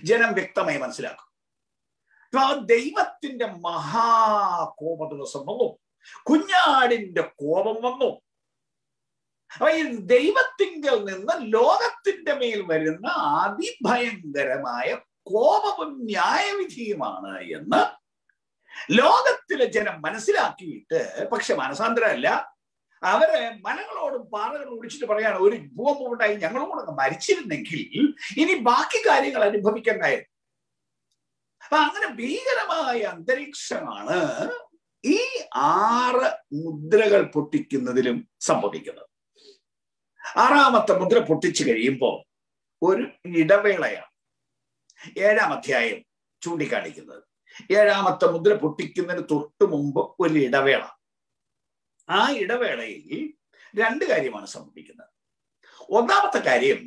ജനം വ്യക്തമായി മനസ്സിലാക്കും. ആ ദൈവത്തിന്റെ മഹാകോപ ദിവസം വന്നു. കുഞ്ഞാടിന്റെ കോപം വന്നു. അപ്പൊ ഈ ദൈവത്തിങ്കൽ നിന്ന് ലോകത്തിന്റെ മേൽ വരുന്ന അതിഭയങ്കരമായ കോപവും ന്യായവിധിയുമാണ് എന്ന് ലോകത്തിലെ ജനം മനസ്സിലാക്കിയിട്ട് പക്ഷെ മനസാന്തരമല്ല. അവർ മലകളോടും പാറകളോടും ഒടിച്ചിട്ട് പറയാണ് ഒരു ഭൂകമ്പം ഉണ്ടായി ഞങ്ങളും കൂടെ മരിച്ചിരുന്നെങ്കിൽ ഇനി ബാക്കി കാര്യങ്ങൾ അനുഭവിക്കണ്ടായിരുന്നു അപ്പൊ അങ്ങനെ ഭീകരമായ അന്തരീക്ഷമാണ് ഈ ആറ് മുദ്രകൾ പൊട്ടിക്കുന്നതിലും സംഭവിക്കുന്നത്. ആറാമത്തെ മുദ്ര പൊട്ടിച്ചു കഴിയുമ്പോൾ ഒരു ഇടവേളയാണ് ഏഴാം അധ്യായം ചൂണ്ടിക്കാണിക്കുന്നത്. ഏഴാമത്തെ മുദ്ര പൊട്ടിക്കുന്നതിന് തൊട്ട് മുമ്പ് ഒരു ഇടവേള. ആ ഇടവേളയിൽ രണ്ട് കാര്യമാണ് സംഭവിക്കുന്നത്. ഒന്നാമത്തെ കാര്യം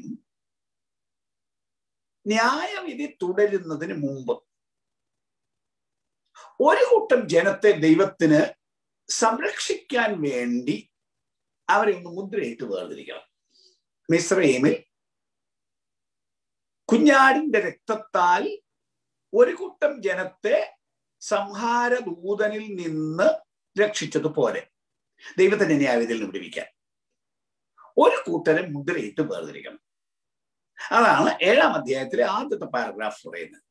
ന്യായവിധി തുടരുന്നതിന് മുമ്പ് ഒരു കൂട്ടം ജനത്തെ ദൈവത്തിന് സംരക്ഷിക്കാൻ വേണ്ടി അവരെ ഒന്ന് മുദ്രയിട്ട് വേർതിരിക്കണം. മിശ്രയിമിൽ കുഞ്ഞാടിന്റെ രക്തത്താൽ ഒരു കൂട്ടം ജനത്തെ സംഹാരദൂതനിൽ നിന്ന് രക്ഷിച്ചതുപോലെ ദൈവത്തിന്റെ ന്യായവിധിയിൽ നിന്ന് വിടുവിക്കാൻ. ഒരു കൂട്ടരെ മുദ്രയിട്ട് വേർതിരിക്കണം. അതാണ് ഏഴാം അധ്യായത്തിലെ ആദ്യത്തെ പാരഗ്രാഫ് പറയുന്നത്.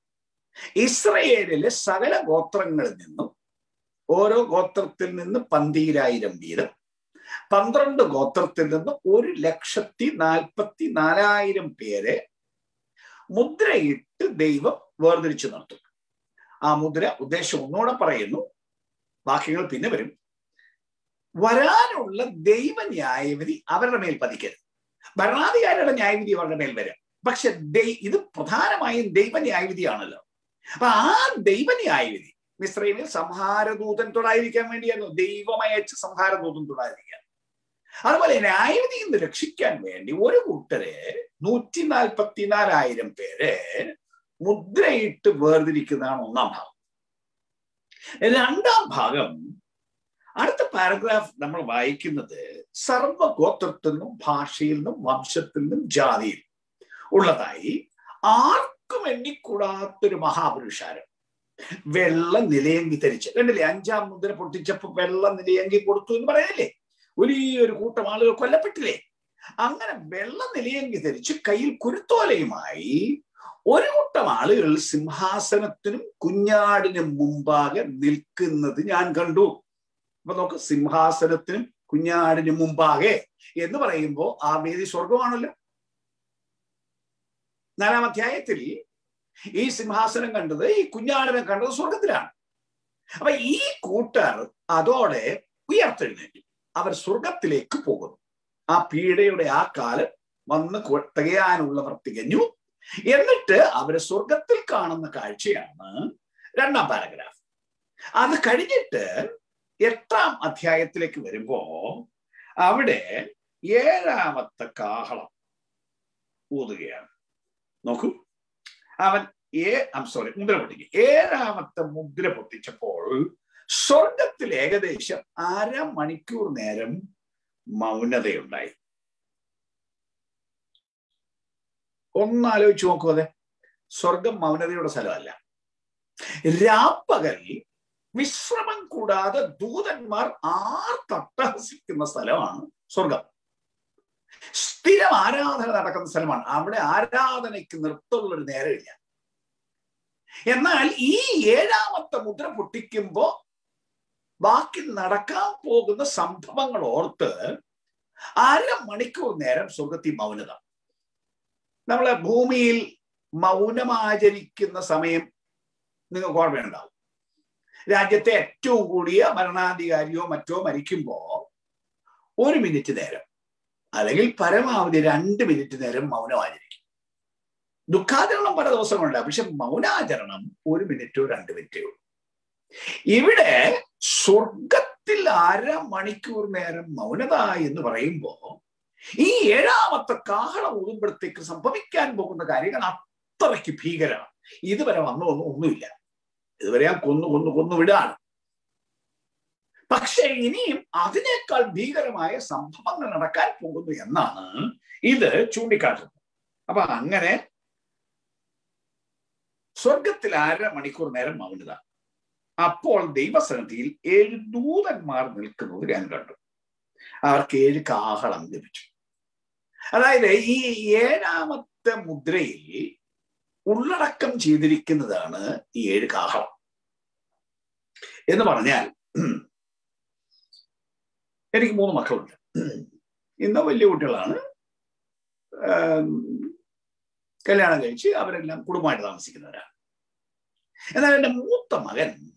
ഇസ്രയേലിലെ സകല ഗോത്രങ്ങളിൽ നിന്നും ഓരോ ഗോത്രത്തിൽ നിന്ന് പന്തിരായിരം വീതം പന്ത്രണ്ട് ഗോത്രത്തിൽ നിന്ന് ഒരു ലക്ഷത്തി നാൽപ്പത്തി നാലായിരം പേരെ മുദ്രയിട്ട് ദൈവം വേർതിരിച്ചു നിർത്തും ആ മുദ്ര ഉദ്ദേശം ഒന്നുകൂടെ പറയുന്നു. വാക്യങ്ങൾ പിന്നെ വരും. വരാനുള്ള ദൈവ ന്യായവിധി അവരുടെ മേൽ പതിക്കരുത്. ഭരണാധികാരിയുടെ ന്യായവിധി അവരുടെ മേൽ വരാം. പക്ഷെ ഇത് പ്രധാനമായും ദൈവ ന്യായവിധിയാണല്ലോ അപ്പൊ ആ ദൈവ ന്യായവിധി മിശ്രൈമിൽ സംഹാരദൂതൻ തൊടായിരിക്കാൻ വേണ്ടിയായിരുന്നു. ദൈവമയച്ച് സംഹാരദൂതൻ തൊടായിരിക്കാൻ അതുപോലെ ന്യായവിധിയിൽ നിന്ന് രക്ഷിക്കാൻ വേണ്ടി ഒരു കൂട്ടരെ നൂറ്റി നാൽപ്പത്തിനാലായിരം പേരെ മുദ്രയിട്ട് വേർതിരിക്കുന്നതാണ് ഒന്നാം ഭാഗം. രണ്ടാം ഭാഗം അടുത്ത പാരഗ്രാഫ് നമ്മൾ വായിക്കുന്നത് സർവഗോത്രത്തിൽ നിന്നും ഭാഷയിൽ നിന്നും വംശത്തിൽ നിന്നും ജാതിയിൽ ഉള്ളതായി ആർക്കും എണ്ണിക്കൂടാത്തൊരു മഹാപുരുഷാരം. വെള്ള നിലയങ്കി ധരിച്ച് കണ്ടില്ലേ? അഞ്ചാം മുദ്ര പൊട്ടിച്ചപ്പോ വെള്ള നിലയങ്കി കൊടുത്തു എന്ന് പറയുന്നില്ലേ വലിയൊരു കൂട്ടം ആളുകൾ കൊല്ലപ്പെട്ടില്ലേ? അങ്ങനെ വെള്ള നിലയങ്കി ധരിച്ച് കയ്യിൽ കുരുത്തോലയുമായി ഒരു കൂട്ടം ആളുകൾ സിംഹാസനത്തിനും കുഞ്ഞാടിനും മുമ്പാകെ നിൽക്കുന്നത് ഞാൻ കണ്ടു. അപ്പൊ നോക്ക് സിംഹാസനത്തിനും കുഞ്ഞാടിനും മുമ്പാകെ എന്ന് പറയുമ്പോൾ ആ വേദി സ്വർഗമാണല്ലോ നാലാം അധ്യായത്തിൽ ഈ സിംഹാസനം കണ്ടത് ഈ കുഞ്ഞാടിനെ കണ്ടത് സ്വർഗത്തിലാണ് അപ്പൊ ഈ കൂട്ടർ അതോടെ ഉയർത്തെഴുന്നേറ്റു. അവർ സ്വർഗത്തിലേക്ക് പോകുന്നു. ആ പീഡയുടെ ആ കാലം വന്ന് തികയാനുള്ളവർ തികഞ്ഞു. എന്നിട്ട് അവരെ സ്വർഗത്തിൽ കാണുന്ന കാഴ്ചയാണ് രണ്ടാം പാരഗ്രാഫ്. അത് കഴിഞ്ഞിട്ട് എട്ടാം അധ്യായത്തിലേക്ക് വരുമ്പോ അവിടെ ഏഴാമത്തെ കാഹളം ഊതുകയാണ്. നോക്കൂ. അവൻ ഏ സോറി മുദ്ര പൊട്ടിക്കും. ഏഴാമത്തെ മുദ്ര പൊട്ടിച്ചപ്പോൾ സ്വർഗത്തിൽ ഏകദേശം അരമണിക്കൂർ നേരം മൗനതയുണ്ടായി. ഒന്നാലോചിച്ച് നോക്കൂ അതെ. സ്വർഗം മൗനതയുടെ സ്ഥലമല്ല. രാപ്പകൽ വിശ്രമം കൂടാതെ ദൂതന്മാർ ആർ തട്ടഹസിക്കുന്ന സ്ഥലമാണ് സ്വർഗം സ്ഥിരം ആരാധന നടക്കുന്ന സ്ഥലമാണ്. അവിടെ ആരാധനയ്ക്ക് നിർത്തുള്ള ഒരു നേരമില്ല. എന്നാൽ ഈ ഏഴാമത്തെ മുദ്ര പൊട്ടിക്കുമ്പോ ബാക്കി നടക്കാൻ പോകുന്ന സംഭവങ്ങൾ ഓർത്ത് അരമണിക്കൂർ നേരം സ്വർഗത്തി മൗനത. നമ്മളെ ഭൂമിയിൽ മൗനമാചരിക്കുന്ന സമയം നിങ്ങൾക്ക് ഓർമ്മയുണ്ടാവും. രാജ്യത്തെ ഏറ്റവും കൂടിയ ഭരണാധികാരിയോ മറ്റോ മരിക്കുമ്പോൾ ഒരു മിനിറ്റ് നേരം അല്ലെങ്കിൽ പരമാവധി രണ്ട് മിനിറ്റ് നേരം മൗനമാചരിക്കും ദുഃഖാചരണം പല ദിവസങ്ങളുണ്ട്. പക്ഷെ മൗനാചരണം ഒരു മിനിറ്റോ രണ്ട് മിനിറ്റോ ഇവിടെ സ്വർഗത്തിൽ അരമണിക്കൂർ നേരം മൗനത എന്ന് പറയുമ്പോ ഈ ഏഴാമത്തെ കാഹളം ഊതുമ്പോഴത്തേക്ക് സംഭവിക്കാൻ പോകുന്ന കാര്യങ്ങൾ അത്രയ്ക്ക് ഭീകരമാണ്. ഇതുവരെ വന്നു ഒന്നും ഒന്നുമില്ല. ഇതുവരെ ഞാൻ കൊന്നു കൊന്നു കൊന്നു വിടാണ്. പക്ഷേ ഇനിയും അതിനേക്കാൾ ഭീകരമായ സംഭവങ്ങൾ നടക്കാൻ പോകുന്നു എന്നാണ് ഇത് ചൂണ്ടിക്കാട്ടുന്നത്. അപ്പൊ അങ്ങനെ സ്വർഗത്തിൽ അര മണിക്കൂർ നേരം മൗനത. അപ്പോൾ ദൈവസന്നിധിയിൽ ഏഴ് ദൂതന്മാർ നിൽക്കുന്നത് ഞാൻ കണ്ടു. അവർക്ക് ഏഴ് കാഹളം ലഭിച്ചു. അതായത് ഈ ഏഴാമത്തെ മുദ്രയിൽ ഉള്ളടക്കം ചെയ്തിരിക്കുന്നതാണ് ഈ ഏഴ് കാഹളം. എന്ന് പറഞ്ഞാൽ എനിക്ക് മൂന്ന് മക്കളുണ്ട്. ഇന്ന് വലിയ കുട്ടികളാണ്. കല്യാണം കഴിച്ച് അവരെല്ലാം കുടുംബമായിട്ട് താമസിക്കുന്നവരാണ്. എന്നാൽ എന്റെ മൂത്ത മകൻ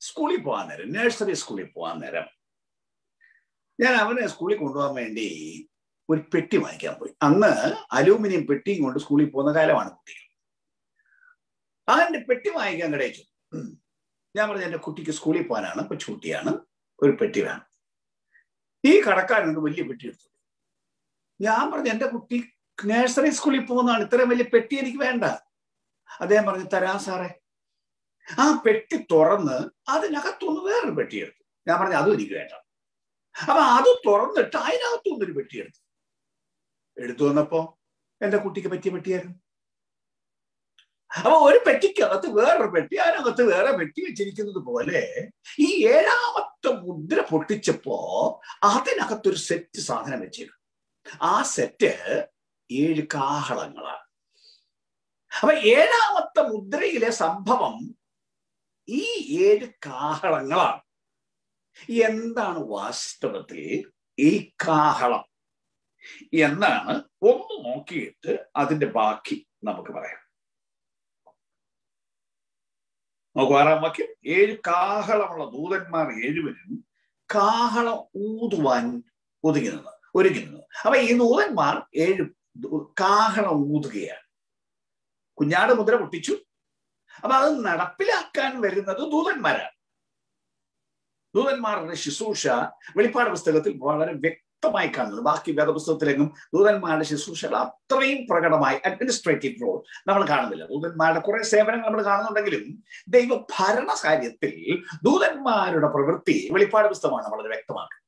സ്കൂളിൽ പോകാൻ നേരം നഴ്സറി സ്കൂളിൽ പോകാൻ നേരം ഞാൻ അവനെ സ്കൂളിൽ കൊണ്ടുപോകാൻ വേണ്ടി ഒരു പെട്ടി വാങ്ങിക്കാൻ പോയി. അന്ന് അലൂമിനിയം പെട്ടിയും കൊണ്ട് സ്കൂളിൽ പോകുന്ന കാലമാണ് കുട്ടികൾ. അവന്റെ പെട്ടി വാങ്ങിക്കാൻ കിടയിച്ചു ഞാൻ പറഞ്ഞു എന്റെ കുട്ടിക്ക് സ്കൂളിൽ പോകാനാണ് കൊച്ചുകുട്ടിയാണ് ഒരു പെട്ടി വേണം. ഈ കടക്കാരനോട് വലിയ പെട്ടി എടുത്തു. ഞാൻ പറഞ്ഞു എന്റെ കുട്ടി നഴ്സറി സ്കൂളിൽ പോകുന്നതാണ് ഇത്രയും വലിയ പെട്ടി എനിക്ക് വേണ്ട. അദ്ദേഹം പറഞ്ഞു തരാം സാറേ. ആ പെട്ടി തുറന്ന് അതിനകത്തുനിന്ന് വേറൊരു പെട്ടി എടുത്തു. ഞാൻ പറഞ്ഞു അതും എനിക്ക് വേണ്ട. അപ്പൊ അത് തുറന്നിട്ട് അതിനകത്തുനിന്നൊരു പെട്ടി എടുത്തു എടുത്തു വന്നപ്പോ എന്റെ കുട്ടിക്ക് പറ്റിയ പെട്ടിയായിരുന്നു. അപ്പൊ ഒരു പെട്ടിക്കകത്ത് വേറൊരു പെട്ടി അതിനകത്ത് വേറെ പെട്ടി വെച്ചിരിക്കുന്നത് പോലെ ഈ ഏഴാമത്തെ മുദ്ര പൊട്ടിച്ചപ്പോ അതിനകത്തൊരു സെറ്റ് സാധനം വെച്ചിരുന്നു. ആ സെറ്റ് ഏഴ് കാഹളങ്ങളാണ്. അപ്പൊ ഏഴാമത്തെ മുദ്രയിലെ സംഭവം ഈ ഏഴ് കാഹളങ്ങളാണ്. എന്താണ് വാസ്തവത്തിൽ ഈ കാഹളം? എന്നാണ് ഒന്ന് നോക്കിയിട്ട് അതിന്റെ ബാക്കി നമുക്ക് പറയാം. നോക്കൂ ആറാം വാക്യം. ഏഴ് കാഹളമുള്ള ദൂതന്മാർ ഏഴുവരും കാഹളം ഊതുവാൻ ഒതുങ്ങി നിന്ന് ഒരുങ്ങി നിന്ന്. അപ്പൊ ഈ ദൂതന്മാർ ഏഴ് കാഹളം ഊതുകയാണ്. കുഞ്ഞാട് മുദ്ര പൊട്ടിച്ചു. അപ്പൊ അത് നടപ്പിലാക്കാൻ വരുന്നത് ദൂതന്മാരാണ്. ദൂതന്മാരുടെ ശുശ്രൂഷ വെളിപ്പാട് പുസ്തകത്തിൽ വളരെ വ്യക്തമായി കാണുന്നത്. ബാക്കി വേദപുസ്തകത്തിലെങ്ങും ദൂതന്മാരുടെ ശുശ്രൂഷകൾ അത്രയും പ്രകടമായി അഡ്മിനിസ്ട്രേറ്റീവ് റോൾ നമ്മൾ കാണുന്നില്ല. ദൂതന്മാരുടെ കുറെ സേവനങ്ങൾ നമ്മൾ കാണുന്നുണ്ടെങ്കിലും ദൈവ ഭരണ കാര്യത്തിൽ ദൂതന്മാരുടെ പ്രവൃത്തി വെളിപ്പാട് പുസ്തകമാണ് വളരെ വ്യക്തമാക്കുന്നത്.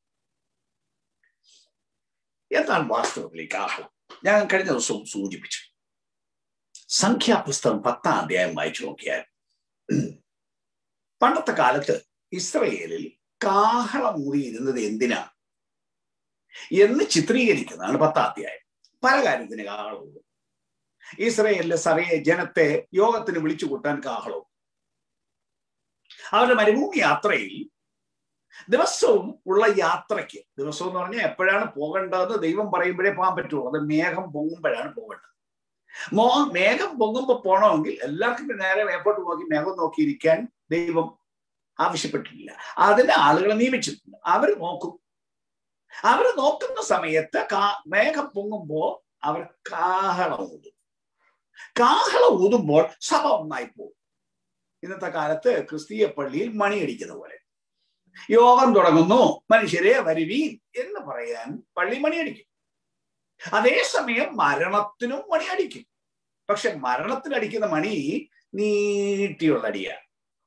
എന്താണ് വാസ്തവത്തിൽ ആഹ്ലാദം ഞാൻ കഴിഞ്ഞ ദിവസവും സൂചിപ്പിച്ചു. സംഖ്യാപുസ്തകം പത്താം അധ്യായം വായിച്ചു നോക്കിയാൽ പണ്ടത്തെ കാലത്ത് ഇസ്രയേലിൽ കാഹളം ഊതിയിരുന്നത് എന്തിനാണ് എന്ന് ചിത്രീകരിക്കുന്നതാണ് പത്താധ്യായം. പല കാര്യത്തിന് കാഹളം ഊതും ഇസ്രയേലിലെ സറിയെ ജനത്തെ യോഗത്തിന് വിളിച്ചു കൂട്ടാൻ കാഹളവും. അവരുടെ മരുഭൂമി യാത്രയിൽ ദിവസവും ഉള്ള യാത്രയ്ക്ക് ദിവസം എന്ന് പറഞ്ഞാൽ എപ്പോഴാണ് പോകേണ്ടതെന്ന് ദൈവം പറയുമ്പോഴേ പോകാൻ പറ്റുള്ളൂ. അത് മേഘം പൊങ്ങുമ്പോഴാണ് പോകേണ്ടത്. മോ മേഘം പൊങ്ങുമ്പോൾ പോകണമെങ്കിൽ എല്ലാവർക്കും നേരെ മേപ്പോട്ട് നോക്കി മേഘം നോക്കിയിരിക്കാൻ ദൈവം ആവശ്യപ്പെട്ടിട്ടില്ല. അതിന് ആളുകളെ നിയമിച്ചിട്ടുണ്ട്. അവർ നോക്കും. അവർ നോക്കുന്ന സമയത്ത് കാ മേഘം പൊങ്ങുമ്പോ അവർ കാഹളം ഊതും. കാഹളം ഊതുമ്പോൾ സഭ ഒന്നായി പോകും ഇന്നത്തെ കാലത്ത് ക്രിസ്തീയ പള്ളിയിൽ മണിയടിക്കുന്ന പോലെ. യോഗം തുടങ്ങുന്നു മനുഷ്യരെ വരുവീൻ എന്ന് പറയാൻ പള്ളി മണിയടിക്കും. അതേസമയം മരണത്തിനും മണിയടിക്കും. പക്ഷെ മരണത്തിനടിക്കുന്ന മണി നീട്ടിയുള്ള അടിയാണ്.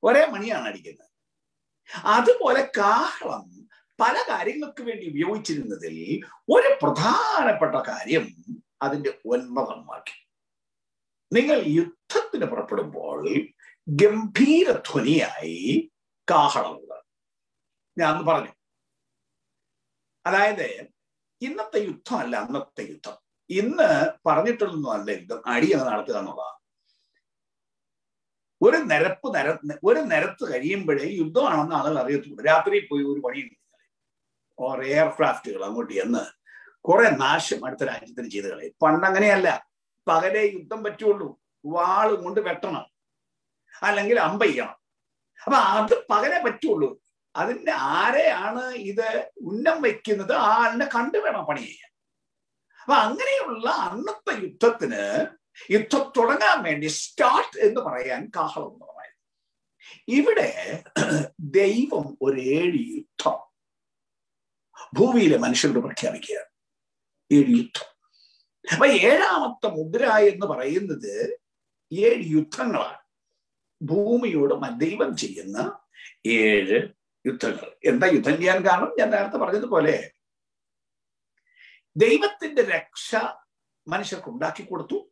ഒരേ മണിയാണ് അടിക്കുന്നത്. അതുപോലെ കാഹളം പല കാര്യങ്ങൾക്ക് വേണ്ടി ഉപയോഗിച്ചിരുന്നതിൽ ഒരു പ്രധാനപ്പെട്ട കാര്യം അതിന്റെ ഒൻപതാം നിങ്ങൾ യുദ്ധത്തിന് പുറപ്പെടുമ്പോൾ ഗംഭീര ധ്വനിയായി കാഹളമുള്ളത് ഞാൻ പറഞ്ഞു. അതായത് ഇന്നത്തെ യുദ്ധമല്ല അന്നത്തെ യുദ്ധം. ഇന്ന് പറഞ്ഞിട്ടുള്ളൊന്നും അല്ല യുദ്ധം. അടിയാണ് നടത്തുക എന്നുള്ളതാണ്. ഒരു നിരപ്പ് നിര ഒരു നിരത്ത് കഴിയുമ്പോഴേ യുദ്ധമാണെന്ന് ആളുകൾ അറിയത്തുള്ളൂ. രാത്രി പോയി ഒരു പണി ഓർ എയർക്രാഫ്റ്റുകൾ അങ്ങോട്ട് എന്ന് കുറെ നാശം അടുത്ത രാജ്യത്തിന് ചെയ്ത് കളയും. പണ്ടങ്ങനെയല്ല പകലേ യുദ്ധം പറ്റുള്ളൂ. വാൾ കൊണ്ട് വെട്ടണം. അല്ലെങ്കിൽ അമ്പയ്യണം അപ്പൊ അത് പകലെ പറ്റുള്ളൂ. അതിന്റെ ആരെയാണ് ഇത് ഉന്നം വയ്ക്കുന്നത്? ആ ആളിനെ കണ്ടു വേണം പണി ചെയ്യാൻ. അപ്പൊ അങ്ങനെയുള്ള അന്നത്തെ യുദ്ധത്തിന് യുദ്ധം തുടങ്ങാൻ വേണ്ടി സ്റ്റാർട്ട് എന്ന് പറയാൻ കാഹളം ഇവിടെ ദൈവം ഒരു ഏഴ് യുദ്ധം. ഭൂമിയിലെ മനുഷ്യരോട് പ്രഖ്യാപിക്കുകയാണ് ഏഴ് യുദ്ധം. അപ്പൊ ഏഴാമത്തെ മുദ്ര എന്ന് പറയുന്നത് ഏഴ് യുദ്ധങ്ങളാണ്. ഭൂമിയോട് ദൈവം ചെയ്യുന്ന ഏഴ് യുദ്ധങ്ങൾ. എന്താ യുദ്ധം ചെയ്യാൻ കാരണം? ഞാൻ നേരത്തെ പറഞ്ഞതുപോലെ ദൈവത്തിന്റെ രക്ഷ മനുഷ്യർക്ക് ഉണ്ടാക്കി കൊടുത്തു.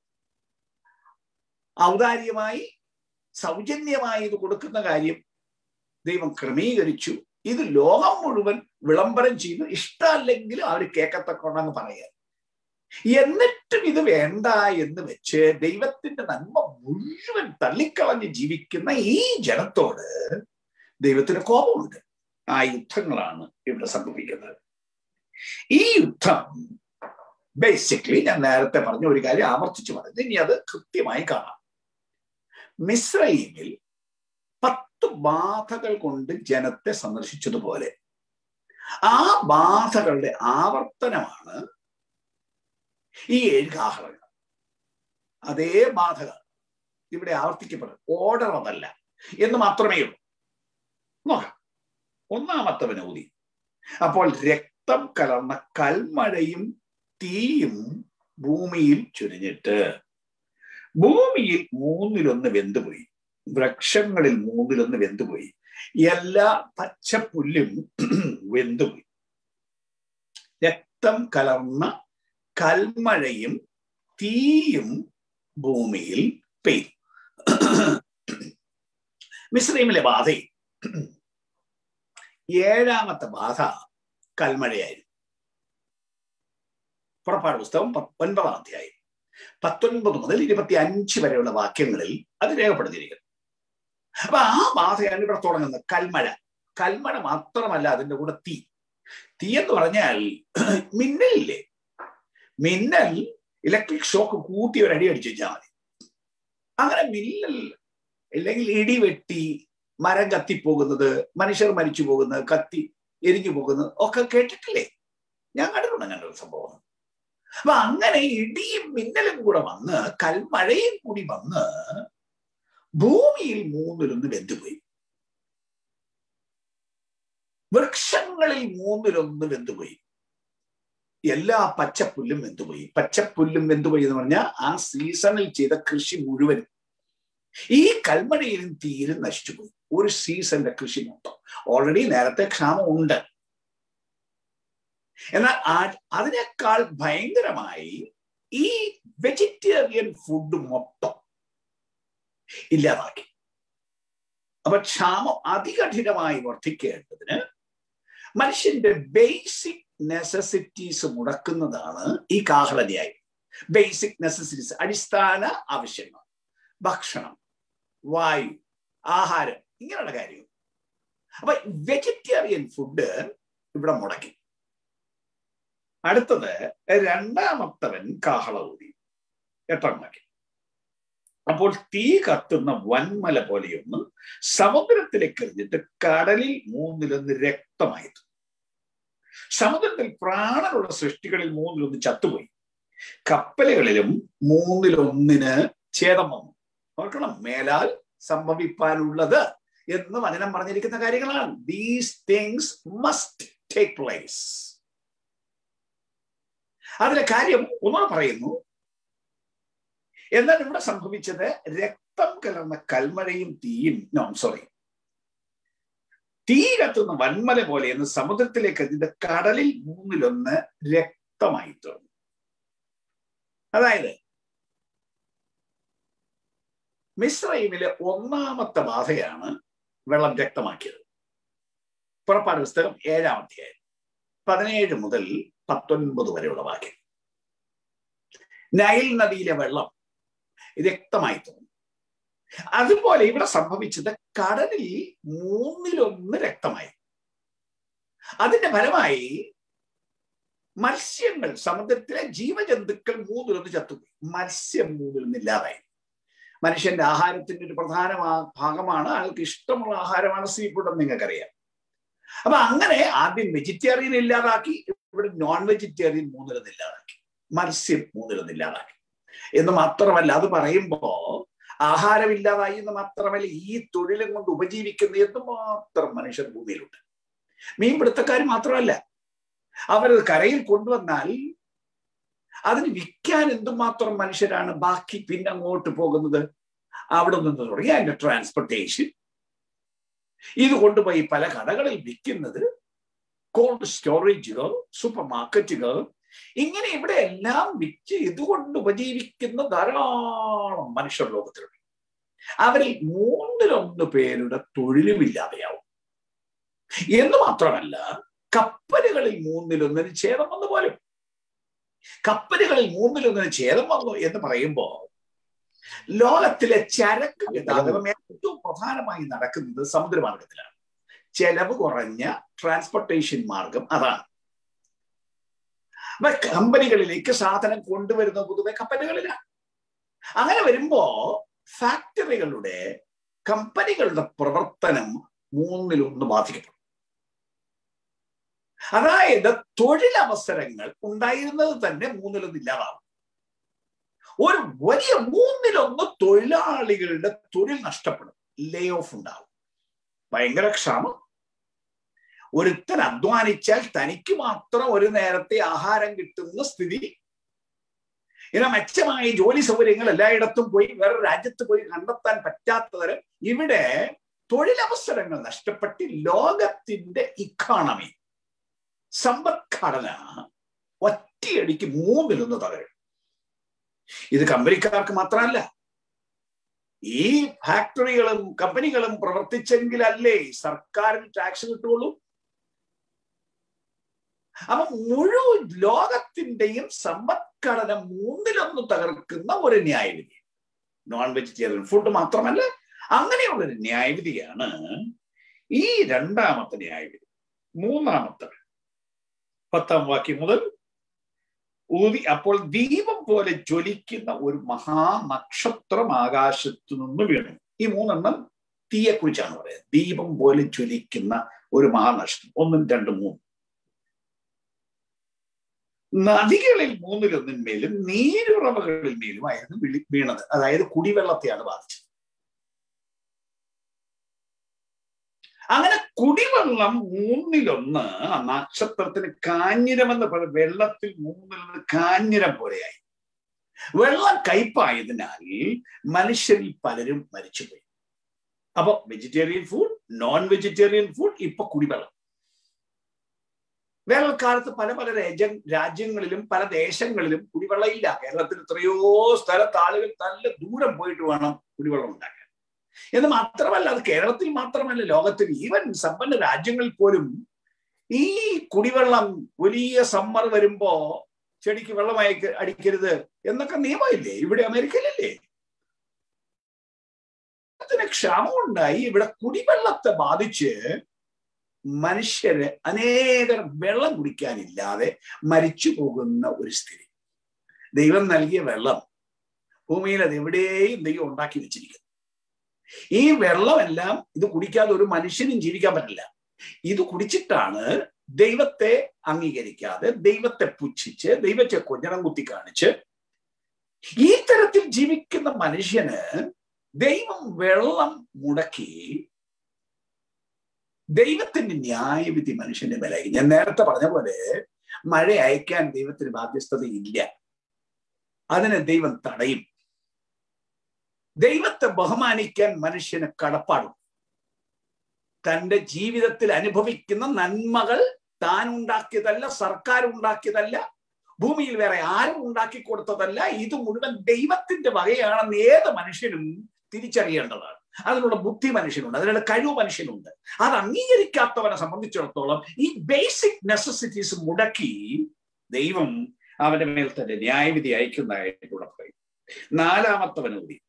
ഔദാര്യമായി സൗജന്യമായി ഇത് കൊടുക്കുന്ന കാര്യം ദൈവം ക്രമീകരിച്ചു. ഇത് ലോകം മുഴുവൻ വിളംബരം ചെയ്യുന്നു. ഇഷ്ടമല്ലെങ്കിലും അവർ കേൾക്കത്തക്കൊണ്ടെന്ന് പറയാം എന്നിട്ടും ഇത് വേണ്ട എന്ന് വെച്ച് ദൈവത്തിന്റെ നന്മ മുഴുവൻ തള്ളിക്കളഞ്ഞ് ജീവിക്കുന്ന ഈ ജനത്തോട് ദൈവത്തിന് കോപമുണ്ട്. ആ യുദ്ധങ്ങളാണ് ഇവിടെ സംഭവിക്കുന്നത്. ഈ യുദ്ധം ബേസിക്കലി ഞാൻ നേരത്തെ പറഞ്ഞ ഒരു കാര്യം ആവർത്തിച്ചു പറഞ്ഞു ഇനി അത് കൃത്യമായി കാണാം. മിശ്രൈമിൽ പത്ത് ബാധകൾ കൊണ്ട് ജനത്തെ സന്ദർശിച്ചതുപോലെ. ആ ബാധകളുടെ ആവർത്തനമാണ് ഈ ഏഴ് അതേ ബാധകൾ ഇവിടെ ആവർത്തിക്കപ്പെടും. ഓർഡർ അതല്ല എന്ന് മാത്രമേ ഉള്ളൂ. നോക്കാം. ഒന്നാമത്തെ ഊതി അപ്പോൾ രക്തം കലർന്ന കൽമഴയും തീയും ഭൂമിയിൽ ചുരിഞ്ഞിട്ട് ഭൂമിയിൽ മൂന്നിലൊന്ന് വെന്തുപോയി. വൃക്ഷങ്ങളിൽ മൂന്നിലൊന്ന് വെന്തുപോയി. എല്ലാ പച്ചപ്പുല്ലും വെന്തുപോയി. രക്തം കലർന്ന കൽമഴയും തീയും ഭൂമിയിൽ പെയ്തു. മിശ്രീമിലെ ബാധയും ഏഴാമത്തെ ബാധ കൽമഴയായിരുന്നു. പുറപ്പാട് പുസ്തകം ഒൻപതാം അധ്യായം. പത്തൊൻപത് മുതൽ ഇരുപത്തി അഞ്ച് വരെയുള്ള വാക്യങ്ങളിൽ അത് രേഖപ്പെടുത്തിയിരിക്കുന്നു. അപ്പൊ ആ ബാധയാണ് ഇവിടെ തുടങ്ങുന്നത് കൽമഴ കൽമഴ മാത്രമല്ല അതിന്റെ കൂടെ തീ. തീ എന്ന് പറഞ്ഞാൽ മിന്നലില്ലേ? മിന്നൽ ഇലക്ട്രിക് ഷോക്ക് കൂട്ടി ഒരു അടി അടിച്ചു വെച്ചാൽ മതി. അങ്ങനെ മിന്നൽ അല്ലെങ്കിൽ ഇടി വെട്ടി മരം കത്തിപ്പോകുന്നത് മനുഷ്യർ മരിച്ചു പോകുന്നത് കത്തി എരിഞ്ഞു പോകുന്നത് ഒക്കെ കേട്ടിട്ടില്ലേ? ഞാൻ കണ്ടിട്ടുണ്ട് അങ്ങനെ ഒരു സംഭവം. അപ്പൊ അങ്ങനെ ഇടിയും മിന്നലും കൂടെ വന്ന് കൽമഴയും കൂടി വന്ന് ഭൂമിയിൽ മൂന്നിലൊന്ന് വെന്തുപോയി. വൃക്ഷങ്ങളിൽ മൂന്നിലൊന്ന് വെന്തുപോയി. എല്ലാ പച്ചപ്പുല്ലും വെന്തുപോയി. പച്ചപ്പുല്ലും വെന്തുപോയി എന്ന് പറഞ്ഞാൽ ആ സീസണിൽ ചെയ്ത കൃഷി മുഴുവൻ ഈ കൽമഴയിലും തീരും നശിച്ചുപോയി ഒരു സീസന്റെ കൃഷി മൊത്തം. ഓൾറെഡി നേരത്തെ ക്ഷാമം ഉണ്ട് എന്നാൽ അതിനേക്കാൾ ഭയങ്കരമായി ഈ വെജിറ്റേറിയൻ ഫുഡ് മൊത്തം ഇല്ലാതാക്കി. അപ്പൊ ക്ഷാമം അതികഠിനമായി വർദ്ധിക്കേണ്ടതിന് മനുഷ്യന്റെ ബേസിക് നെസസിറ്റീസ് മുടക്കുന്നതാണ് ഈ കാഹളതയായി ബേസിക് നെസസിറ്റീസ് അടിസ്ഥാന ആവശ്യങ്ങൾ. ഭക്ഷണം വായു ആഹാരം ഇങ്ങനെയുള്ള കാര്യങ്ങൾ. അപ്പൊ വെജിറ്റേറിയൻ ഫുഡ് ഇവിടെ മുടക്കി. അടുത്തത് രണ്ടാമത്തവൻ കാഹള ഊതി എട്ടാം വാക്യം. അപ്പോൾ തീ കത്തുന്ന വൻമല പോലെയൊന്ന് സമുദ്രത്തിലേക്ക് എറിഞ്ഞിട്ട് കടലിൽ മൂന്നിലൊന്ന് രക്തമായത് സമുദ്രത്തിൽ പ്രാണനുള്ള സൃഷ്ടികളിൽ മൂന്നിലൊന്ന് ചത്തുപോയി. കപ്പലുകളിലും മൂന്നിലൊന്നിന് ഛേദം വന്നു. ഓർക്കണം മേലാൽ സംഭവിപ്പാനുള്ളത് എന്ന് വചനം പറഞ്ഞിരിക്കുന്ന കാര്യങ്ങളാണ്. These things must take place അതിലെ കാര്യം ഉമ പറയുന്നു. എന്നാൽ ഇവിടെ സംഭവിച്ചത് രക്തം കലർന്ന കൽമഴയും തീയും നോ സോറി തീ കത്തുന്ന വന്മല പോലെ എന്ന് സമുദ്രത്തിലേക്ക് എത്തിയത് കടലിൽ മൂന്നിലൊന്ന് രക്തമായി തീർന്നു അതായത് മിശ്രൈമിലെ ഒന്നാമത്തെ ബാധയാണ് വെള്ളം രക്തമാക്കിയത്. പുറപ്പാട് പുസ്തകം ഏഴാം അധ്യായം പതിനേഴ് മുതൽ പത്തൊൻപത് വരെയുള്ള വാക്യം. നൈൽ നദിയിലെ വെള്ളം വ്യക്തമായി തോന്നി. അതുപോലെ ഇവിടെ സംഭവിച്ചത് കടലിൽ മൂന്നിലൊന്ന് രക്തമായി. അതിന്റെ ഫലമായി മത്സ്യങ്ങൾ സമുദ്രത്തിലെ ജീവജന്തുക്കൾ മൂന്നിലൊന്ന് ചത്തുപോയി. മത്സ്യം മൂന്നിലൊന്ന് ഇല്ലാതായി. മനുഷ്യന്റെ ആഹാരത്തിന്റെ ഒരു പ്രധാന ഭാഗമാണ് ആൾക്ക് ഇഷ്ടമുള്ള ആഹാരമാണ് സീ ഫുഡ് എന്ന് നിങ്ങൾക്കറിയാം. അപ്പൊ അങ്ങനെ ആദ്യം വെജിറ്റേറിയൻ ഇല്ലാതാക്കി ഇവിടെ നോൺ വെജിറ്റേറിയൻ മൂന്നിലൊന്ന് ഇല്ലാതാക്കി മത്സ്യം മൂന്നിലൊന്ന് ഇല്ലാതാക്കി എന്ന് മാത്രമല്ല അത് പറയുമ്പോ ആഹാരമില്ലാതായി എന്ന് മാത്രമല്ല ഈ തൊഴിലും കൊണ്ട് ഉപജീവിക്കുന്ന എന്തുമാത്രം മനുഷ്യർ ഭൂമിയിലുണ്ട്? മീൻപിടുത്തക്കാർ മാത്രമല്ല. അവരത് കരയിൽ കൊണ്ടുവന്നാൽ അതിന് വിൽക്കാൻ എന്തുമാത്രം മനുഷ്യരാണ് ബാക്കി പിന്നെ അങ്ങോട്ട് പോകുന്നത്? അവിടെ നിന്ന് തുടങ്ങി അതിന്റെ ട്രാൻസ്പോർട്ടേഷൻ ഇത് കൊണ്ടുപോയി പല കടകളിൽ വിൽക്കുന്നത് കോൾഡ് സ്റ്റോറേജുകൾ സൂപ്പർ മാർക്കറ്റുകൾ ഇങ്ങനെ ഇവിടെ എല്ലാം വിറ്റ് ഇതുകൊണ്ട് ഉപജീവിക്കുന്ന ധാരാളം മനുഷ്യർ ലോകത്തിലുണ്ട്. അവരിൽ മൂന്നിലൊന്ന് പേരുടെ തൊഴിലുമില്ലാതെയാവും എന്ന് മാത്രമല്ല കപ്പലുകളിൽ മൂന്നിലൊന്നിന് ഛേദം വന്നു പോലും. കപ്പലുകളിൽ മൂന്നിലൊന്നിന് ഛേദം വന്നു എന്ന് പറയുമ്പോൾ ലോകത്തിലെ ചരക്ക് ഗതാഗതം ഏറ്റവും പ്രധാനമായി നടക്കുന്നത് സമുദ്രമാർഗത്തിലാണ്. ചെലവ് കുറഞ്ഞ ട്രാൻസ്പോർട്ടേഷൻ മാർഗം അതാണ്. കമ്പനികളിലേക്ക് സാധനം കൊണ്ടുവരുന്ന പൊതുവെ കപ്പലുകളിലാണ്. അങ്ങനെ വരുമ്പോ ഫാക്ടറികളുടെ കമ്പനികളുടെ പ്രവർത്തനം മൂന്നിലൊന്ന് ബാധിക്കപ്പെടും. അതായത് തൊഴിലവസരങ്ങൾ ഉണ്ടായിരുന്നത് തന്നെ മൂന്നിലൊന്ന് ഇല്ലാതാവും. ഒരു വലിയ മൂന്നിലൊന്ന് തൊഴിലാളികളുടെ തൊഴിൽ നഷ്ടപ്പെടും. ലേ ഓഫ് ഉണ്ടാവും. ഭയങ്കര ക്ഷാമം. ഒരുത്തൻ അധ്വാനിച്ചാൽ തനിക്ക് മാത്രം ഒരു നേരത്തെ ആഹാരം കിട്ടുന്ന സ്ഥിതി. ഇങ്ങനെ മെച്ചമായ ജോലി സൗകര്യങ്ങൾ എല്ലായിടത്തും പോയി വേറെ രാജ്യത്ത് പോയി കണ്ടെത്താൻ പറ്റാത്തതരം ഇവിടെ തൊഴിലവസരങ്ങൾ നഷ്ടപ്പെട്ട് ലോകത്തിന്റെ ഇക്കോണമി സമ്പദ്ഘടന ഒറ്റയടിക്ക് മൂന്നിലൊന്ന് തകരും. ഇത് കമ്പനിക്കാർക്ക് മാത്രമല്ല ഈ ഫാക്ടറികളും കമ്പനികളും പ്രവർത്തിച്ചെങ്കിലല്ലേ സർക്കാരിന് ടാക്സ് കിട്ടുള്ളൂ അപ്പൊ മുഴുവൻ ലോകത്തിന്റെയും സമ്പദ്ഘടന മൂന്നിലൊന്ന് തകർക്കുന്ന ഒരു ന്യായവിധി. നോൺ വെജിറ്റേറിയൻ ഫുഡ് മാത്രമല്ല അങ്ങനെയുള്ളൊരു ന്യായവിധിയാണ് ഈ രണ്ടാമത്തെ ന്യായവിധി. മൂന്നാമത്തെ. പത്താം വാക്യം മുതൽ ഊതി അപ്പോൾ ദീപം പോലെ ജ്വലിക്കുന്ന ഒരു മഹാനക്ഷത്രം ആകാശത്തു നിന്ന് വീണു. ഈ മൂന്നെണ്ണം തീയെക്കുറിച്ചാണ് പറയുന്നത്. ദീപം പോലെ ജ്വലിക്കുന്ന ഒരു മഹാനക്ഷത്രം. ഒന്നും രണ്ടും മൂന്നും. നദികളിൽ മൂന്നിലൊന്നിന്മേലും നീരുറവകളിൽ വിളി വീണത്. അതായത് കുടിവെള്ളത്തെയാണ് ബാധിച്ചത്. അങ്ങനെ കുടിവെള്ളം മൂന്നിലൊന്ന് ആ നക്ഷത്രത്തിന് കാഞ്ഞിരം എന്ന് പറയുന്നത് വെള്ളത്തിൽ മൂന്നിലൊന്ന് കാഞ്ഞിരം പോലെയായി. വെള്ളം കയ്പായതിനാൽ മനുഷ്യരിൽ പലരും മരിച്ചുപോയി. അപ്പൊ vegetarian food non vegetarian food ഇപ്പൊ കുടിവെള്ളം. വേനൽക്കാലത്ത് പല പല രാജ്യ രാജ്യങ്ങളിലും പല ദേശങ്ങളിലും കുടിവെള്ളം ഇല്ല. കേരളത്തിൽ എത്രയോ സ്ഥലത്ത് ആളുകൾ നല്ല ദൂരം പോയിട്ട് വേണം കുടിവെള്ളം ഉണ്ടാക്കാൻ. എന്ന് മാത്രമല്ല അത് കേരളത്തിൽ മാത്രമല്ല ലോകത്തിൽ ഈവൻ സമ്പന്ന രാജ്യങ്ങളിൽ പോലും ഈ കുടിവെള്ളം വലിയ സമ്മർ വരുമ്പോ ചെടിക്ക് വെള്ളം അയക്ക അടിക്കരുത് എന്നൊക്കെ നിയമമില്ലേ? ഇവിടെ അമേരിക്കയിലല്ലേ? ക്ഷാമം ഉണ്ടായി ഇവിടെ കുടിവെള്ളത്തെ ബാധിച്ച് മനുഷ്യര് അനേകർ വെള്ളം കുടിക്കാനില്ലാതെ മരിച്ചു പോകുന്ന ഒരു സ്ഥിതി. ദൈവം നൽകിയ വെള്ളം ഭൂമിയിൽ അത് എവിടെയും ദൈവം ഉണ്ടാക്കി വെച്ചിരിക്കുന്നു. ഈ വെള്ളമെല്ലാം ഇത് കുടിക്കാതെ ഒരു മനുഷ്യനും ജീവിക്കാൻ പറ്റില്ല. ഇത് കുടിച്ചിട്ടാണ് ദൈവത്തെ അംഗീകരിക്കാതെ ദൈവത്തെ പുച്ഛിച്ച് ദൈവത്തെ കൊഞ്ഞണം കുത്തി കാണിച്ച് ഈ തരത്തിൽ ജീവിക്കുന്ന മനുഷ്യന് ദൈവം വെള്ളം മുടക്കി ദൈവത്തിന്റെ ന്യായവിധി മനുഷ്യന്റെ മേലായി. ഞാൻ നേരത്തെ പറഞ്ഞ പോലെ മഴ അയക്കാൻ ദൈവത്തിന് ബാധ്യസ്ഥതയില്ല. അതിനെ ദൈവം തടയും. ദൈവത്തെ ബഹുമാനിക്കാൻ മനുഷ്യന് കടപ്പാടും. തന്റെ ജീവിതത്തിൽ അനുഭവിക്കുന്ന നന്മകൾ താൻ ഉണ്ടാക്കിയതല്ല സർക്കാർ ഉണ്ടാക്കിയതല്ല ഭൂമിയിൽ വേറെ ആരും ഉണ്ടാക്കി കൊടുത്തതല്ല. ഇത് മുഴുവൻ ദൈവത്തിന്റെ വകയാണെന്ന് ഏത് മനുഷ്യനും തിരിച്ചറിയേണ്ടതാണ്. അതിനുള്ള ബുദ്ധി മനുഷ്യനുണ്ട് അതിനുള്ള കഴിവ് മനുഷ്യനുണ്ട്. അത് അംഗീകരിക്കാത്തവനെ സംബന്ധിച്ചിടത്തോളം ഈ ബേസിക് നെസസിറ്റീസ് മുടക്കി ദൈവം അവന്റെ മേൽ തന്നെ ന്യായവിധി അയക്കുന്നതായിട്ടുള്ള പറയും. നാലാമത്തവനൂതി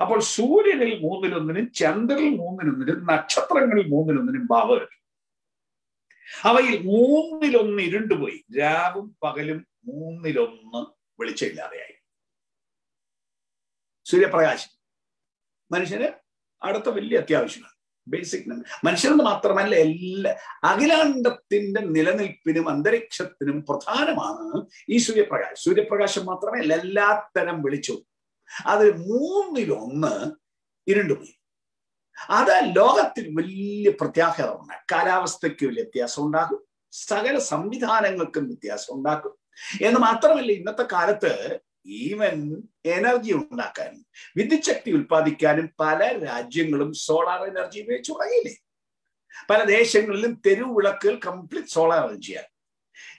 അപ്പോൾ സൂര്യനിൽ മൂന്നിലൊന്നിനും ചന്ദ്രനിൽ മൂന്നിലൊന്നിനും നക്ഷത്രങ്ങളിൽ മൂന്നിലൊന്നിനും ഭാവ വരും അവയിൽ മൂന്നിലൊന്ന് ഇരുണ്ടുപോയി. രാവും പകലും മൂന്നിലൊന്ന് വെളിച്ചമില്ലാതെയായി. സൂര്യപ്രകാശം. മനുഷ്യന് അടുത്ത വലിയ അത്യാവശ്യമാണ് ബേസിക് മനുഷ്യനെന്ന് മാത്രമല്ല എല്ലാ അഖിലാണ്ടത്തിന്റെ നിലനിൽപ്പിനും അന്തരീക്ഷത്തിനും പ്രധാനമാണ് ഈ സൂര്യപ്രകാശം. സൂര്യപ്രകാശം മാത്രമല്ല എല്ലാത്തരം വെളിച്ചവും. അതിൽ മൂന്നിലൊന്ന് ഇരുണ്ടുപോയി അത് ലോകത്തിൽ വലിയ പ്രത്യാഘാതമാണ്. കാലാവസ്ഥയ്ക്ക് വലിയ വ്യത്യാസം ഉണ്ടാകും. സകല സംവിധാനങ്ങൾക്കും വ്യത്യാസം ഉണ്ടാക്കും എന്ന് മാത്രമല്ല ഇന്നത്തെ കാലത്ത് ഈവൻ എനർജി ഉണ്ടാക്കാനും വിദ്യുച്ഛക്തി ഉൽപ്പാദിക്കാനും പല രാജ്യങ്ങളും സോളാർ എനർജി ഉപയോഗിച്ച് തുടങ്ങിയില്ലേ? പല ദേശങ്ങളിലും തെരുവ് വിളക്കുകൾ കംപ്ലീറ്റ് സോളാർ എനർജിയാണ്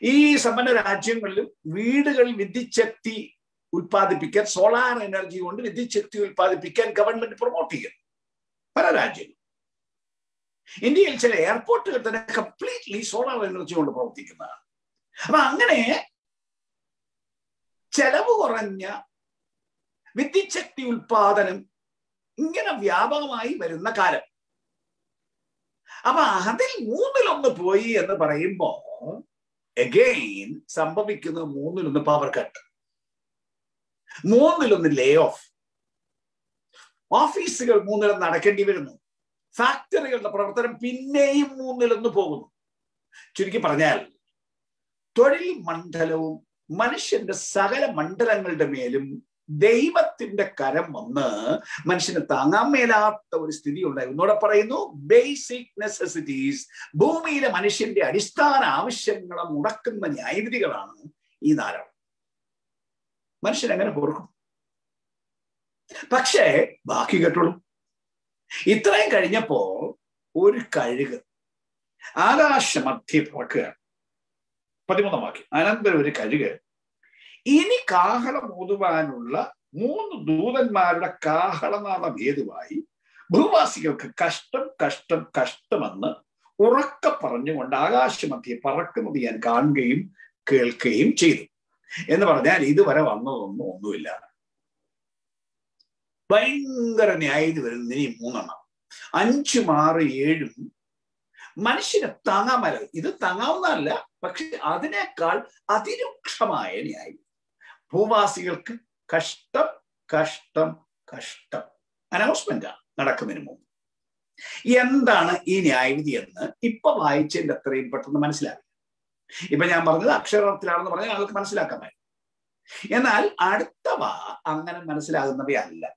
ഈ സമ്പന്ന രാജ്യങ്ങളിലും വീടുകളിൽ വിദ്യുച്ഛക്തി ഉൽപ്പാദിപ്പിക്കാൻ സോളാർ എനർജി കൊണ്ട് വിദ്യുച്ഛക്തി ഉൽപ്പാദിപ്പിക്കാൻ ഗവൺമെന്റ് പ്രൊമോട്ട് ചെയ്യുന്നു പല രാജ്യങ്ങളും. ഇന്ത്യയിൽ ചില എയർപോർട്ടുകൾ തന്നെ കംപ്ലീറ്റ്ലി സോളാർ എനർജി കൊണ്ട് പ്രവർത്തിക്കുന്നതാണ്. അപ്പൊ അങ്ങനെ ചെലവ് കുറഞ്ഞ വിദ്യുച്ഛക്തി ഉൽപാദനം ഇങ്ങനെ വ്യാപകമായി വരുന്ന കാലം. അപ്പൊ അതിൽ മൂന്നിലൊന്ന് പോയി എന്ന് പറയുമ്പോ എഗെയിൻ സംഭവിക്കുന്ന മൂന്നിലൊന്ന് പവർ കട്ട് മൂന്നിലൊന്ന് ലേ ഓഫ് ഓഫീസുകൾ മൂന്നിലൊന്ന് നടക്കേണ്ടി വരുന്നു. ഫാക്ടറികളുടെ പ്രവർത്തനം പിന്നെയും മൂന്നിലൊന്ന് പോകുന്നു. ചുരുക്കി പറഞ്ഞാൽ തൊഴിൽ മണ്ഡലവും മനുഷ്യന്റെ സകല മണ്ഡലങ്ങളുടെ മേലും ദൈവത്തിന്റെ കരം വന്ന് മനുഷ്യന് താങ്ങാൻ മേലാത്ത ഒരു സ്ഥിതി ഉണ്ടായി. ഒന്നുകൂടെ പറയുന്നു ബേസിക് നെസസിറ്റീസ് ഭൂമിയിലെ മനുഷ്യന്റെ അടിസ്ഥാന ആവശ്യങ്ങളെ മുടക്കുന്ന ന്യായവിധികളാണ് ഈ നാരം മനുഷ്യൻ എങ്ങനെ പൊറുക്കും പക്ഷേ ബാക്കി കേട്ടോളൂ. ഇത്രയും കഴിഞ്ഞപ്പോ ഒരു കഴുക് ആകാശമധ്യ പറക്കുകയാണ് പതിമൂന്നാം വാക്യം. അനന്തരം ഒരു കഴുക്. ഇനി കാഹളം ഊതുവാനുള്ള മൂന്ന് ദൂതന്മാരുടെ കാഹളനാദം ഹേതുവായി ഭൂവാസികൾക്ക് കഷ്ടം കഷ്ടം കഷ്ടമെന്ന് ഉറക്ക പറഞ്ഞുകൊണ്ട് ആകാശമധ്യെ പറക്കുന്നത് ഞാൻ കാണുകയും കേൾക്കുകയും ചെയ്തു. എന്ന് പറഞ്ഞാൽ ഇതുവരെ വന്നതൊന്നും ഒന്നുമില്ല. ഭയങ്കര ന്യായതി വരുന്ന ഇനി മൂന്നെണ്ണം. അഞ്ചും ആറ് ഏഴും മനുഷ്യന് താങ്ങാമല്ല. ഇത് താങ്ങാവുന്നതല്ല പക്ഷെ അതിനേക്കാൾ അതിരൂക്ഷമായ ന്യായം. ഭൂവാസികൾക്ക് കഷ്ടം കഷ്ടം കഷ്ടം. അനൗൺസ്മെന്റാണ് നടക്കുന്നതിന് മുമ്പ്. എന്താണ് ഈ ന്യായവിധി എന്ന് ഇപ്പൊ വായിച്ചതിന്റെ അത്രയും പെട്ടെന്ന് മനസ്സിലാവില്ല. ഇപ്പൊ ഞാൻ പറഞ്ഞത് അക്ഷരത്തിലാണെന്ന് പറഞ്ഞാൽ ആൾക്ക് മനസ്സിലാക്കാമായി എന്നാൽ അടുത്തവ അങ്ങനെ മനസ്സിലാകുന്നവയല്ല.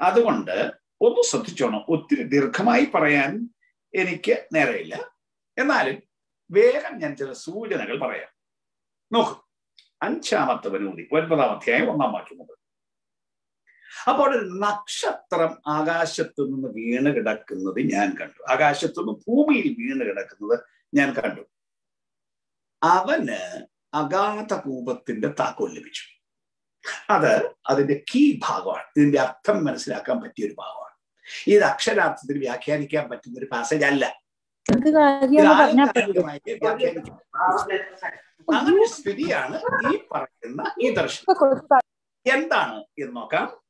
അതുകൊണ്ട് ഒന്ന് ശ്രദ്ധിച്ചോണം ഒത്തിരി ദീർഘമായി പറയാൻ എനിക്ക് നേരെയില്ല. എന്നാലും വേഗം ഞാൻ ചില സൂചനകൾ പറയാം. നോക്കൂ. അഞ്ചാമത്തെ വനൂതി ഒൻപതാം അധ്യായം ഒന്നാം വാക്യം മുതൽ. അപ്പോൾ ഒരു നക്ഷത്രം ആകാശത്തു നിന്ന് വീണ് കിടക്കുന്നത് ഞാൻ കണ്ടു. ആകാശത്തു നിന്ന് ഭൂമിയിൽ വീണ് കിടക്കുന്നത് ഞാൻ കണ്ടു. അവന് അഗാധ കൂപത്തിന്റെ താക്കോൽ ലഭിച്ചു. അത് അതിന്റെ കീ ഭാഗമാണ്. ഇതിന്റെ അർത്ഥം മനസ്സിലാക്കാൻ പറ്റിയ ഒരു ഭാഗമാണ്. ഇത് അക്ഷരാർത്ഥത്തിൽ വ്യാഖ്യാനിക്കാൻ പറ്റുന്ന ഒരു പാസേജ് അല്ല. അങ്ങനെ സ്ഥിതിയാണ് ഈ പറയുന്ന ഈ ദർശനം. എന്താണ് എന്ന് നോക്കാം.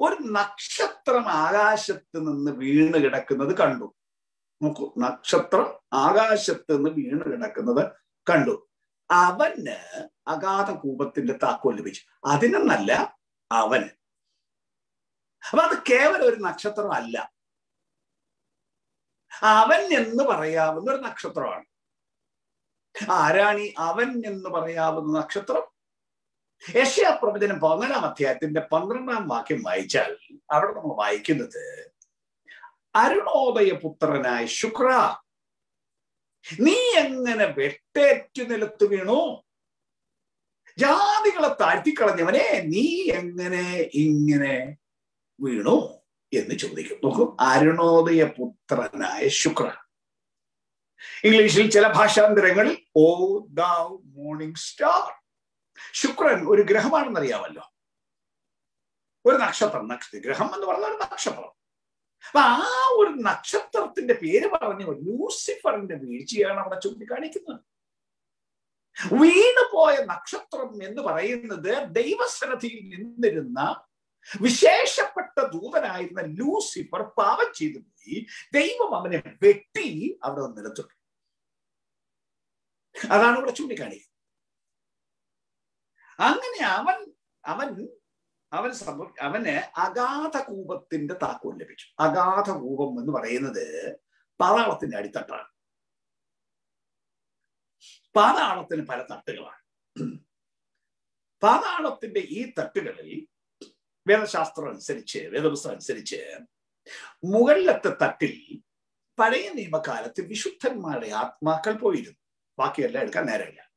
ഒരു നക്ഷത്രം ആകാശത്ത് നിന്ന് വീണ് കിടക്കുന്നത് കണ്ടു. നോക്കൂ നക്ഷത്രം ആകാശത്ത് നിന്ന് വീണ് കിടക്കുന്നത് കണ്ടു. അവന് അഗാധ കൂപത്തിന്റെ താക്കോൽ ലഭിച്ചു. അതിനെന്നല്ല അവന് അപ്പൊ അത് കേവലം ഒരു നക്ഷത്രം അല്ല. അവൻ എന്ന് പറയാവുന്ന ഒരു നക്ഷത്രമാണ്. ആരാണി അവൻ എന്ന് പറയാവുന്ന നക്ഷത്രം? യഷ്യാ പ്രവചനം പതിനാലാം അധ്യായത്തിന്റെ പന്ത്രണ്ടാം വാക്യം വായിച്ചാൽ അവിടെ നമ്മൾ വായിക്കുന്നത് അരുണോദയ പുത്രനായ ശുക്ര നീ എങ്ങനെ വെട്ടേറ്റു നിലത്ത് വീണു? ജാതികളെ താഴ്ത്തിക്കളഞ്ഞവനെ നീ എങ്ങനെ ഇങ്ങനെ വീണു? എന്ന് ചോദിക്കും. നോക്കൂ അരുണോദയ പുത്രനായ ശുക്ര. ഇംഗ്ലീഷിൽ ചില ഭാഷാന്തരങ്ങളിൽ ഓ ദൗ മോർണിംഗ് സ്റ്റാർ ശുക്രൻ ഒരു ഗ്രഹമാണെന്നറിയാമല്ലോ. ഒരു നക്ഷത്രം നക്ഷത്ര ഗ്രഹം എന്ന് പറഞ്ഞ ഒരു നക്ഷത്രം. അപ്പൊ ആ ഒരു നക്ഷത്രത്തിന്റെ പേര് പറഞ്ഞു ലൂസിഫറിന്റെ വീഴ്ചയാണ് അവിടെ ചൂണ്ടിക്കാണിക്കുന്നത്. വീണുപോയ നക്ഷത്രം എന്ന് പറയുന്നത് ദൈവസനധിയിൽ നിന്നിരുന്ന വിശേഷപ്പെട്ട ദൂതനായിരുന്ന ലൂസിഫർ പാപം ചെയ്തു പോയി. ദൈവം അവനെ വെട്ടി അവിടെ നിലത്തുണ്ട് അതാണ് ഇവിടെ ചൂണ്ടിക്കാണിക്കുന്നത്. അങ്ങനെ അവൻ അവൻ അവൻ സംഭവ അവന് അഗാധ കൂപത്തിന്റെ താക്കോൽ ലഭിച്ചു. അഗാധ കൂപം എന്ന് പറയുന്നത് പാതാളത്തിന്റെ അടിത്തട്ടാണ്. പാതാളത്തിന് പല തട്ടുകളാണ്. പാതാളത്തിന്റെ ഈ തട്ടുകളിൽ വേദശാസ്ത്രം അനുസരിച്ച് വേദപുസ്തകം അനുസരിച്ച് മുകളിലത്തെ തട്ടിൽ പഴയ നിയമകാലത്ത് വിശുദ്ധന്മാരുടെ ആത്മാക്കൾ പോയിരുന്നു. ബാക്കിയെല്ലാം എടുക്കാൻ നേരമില്ല.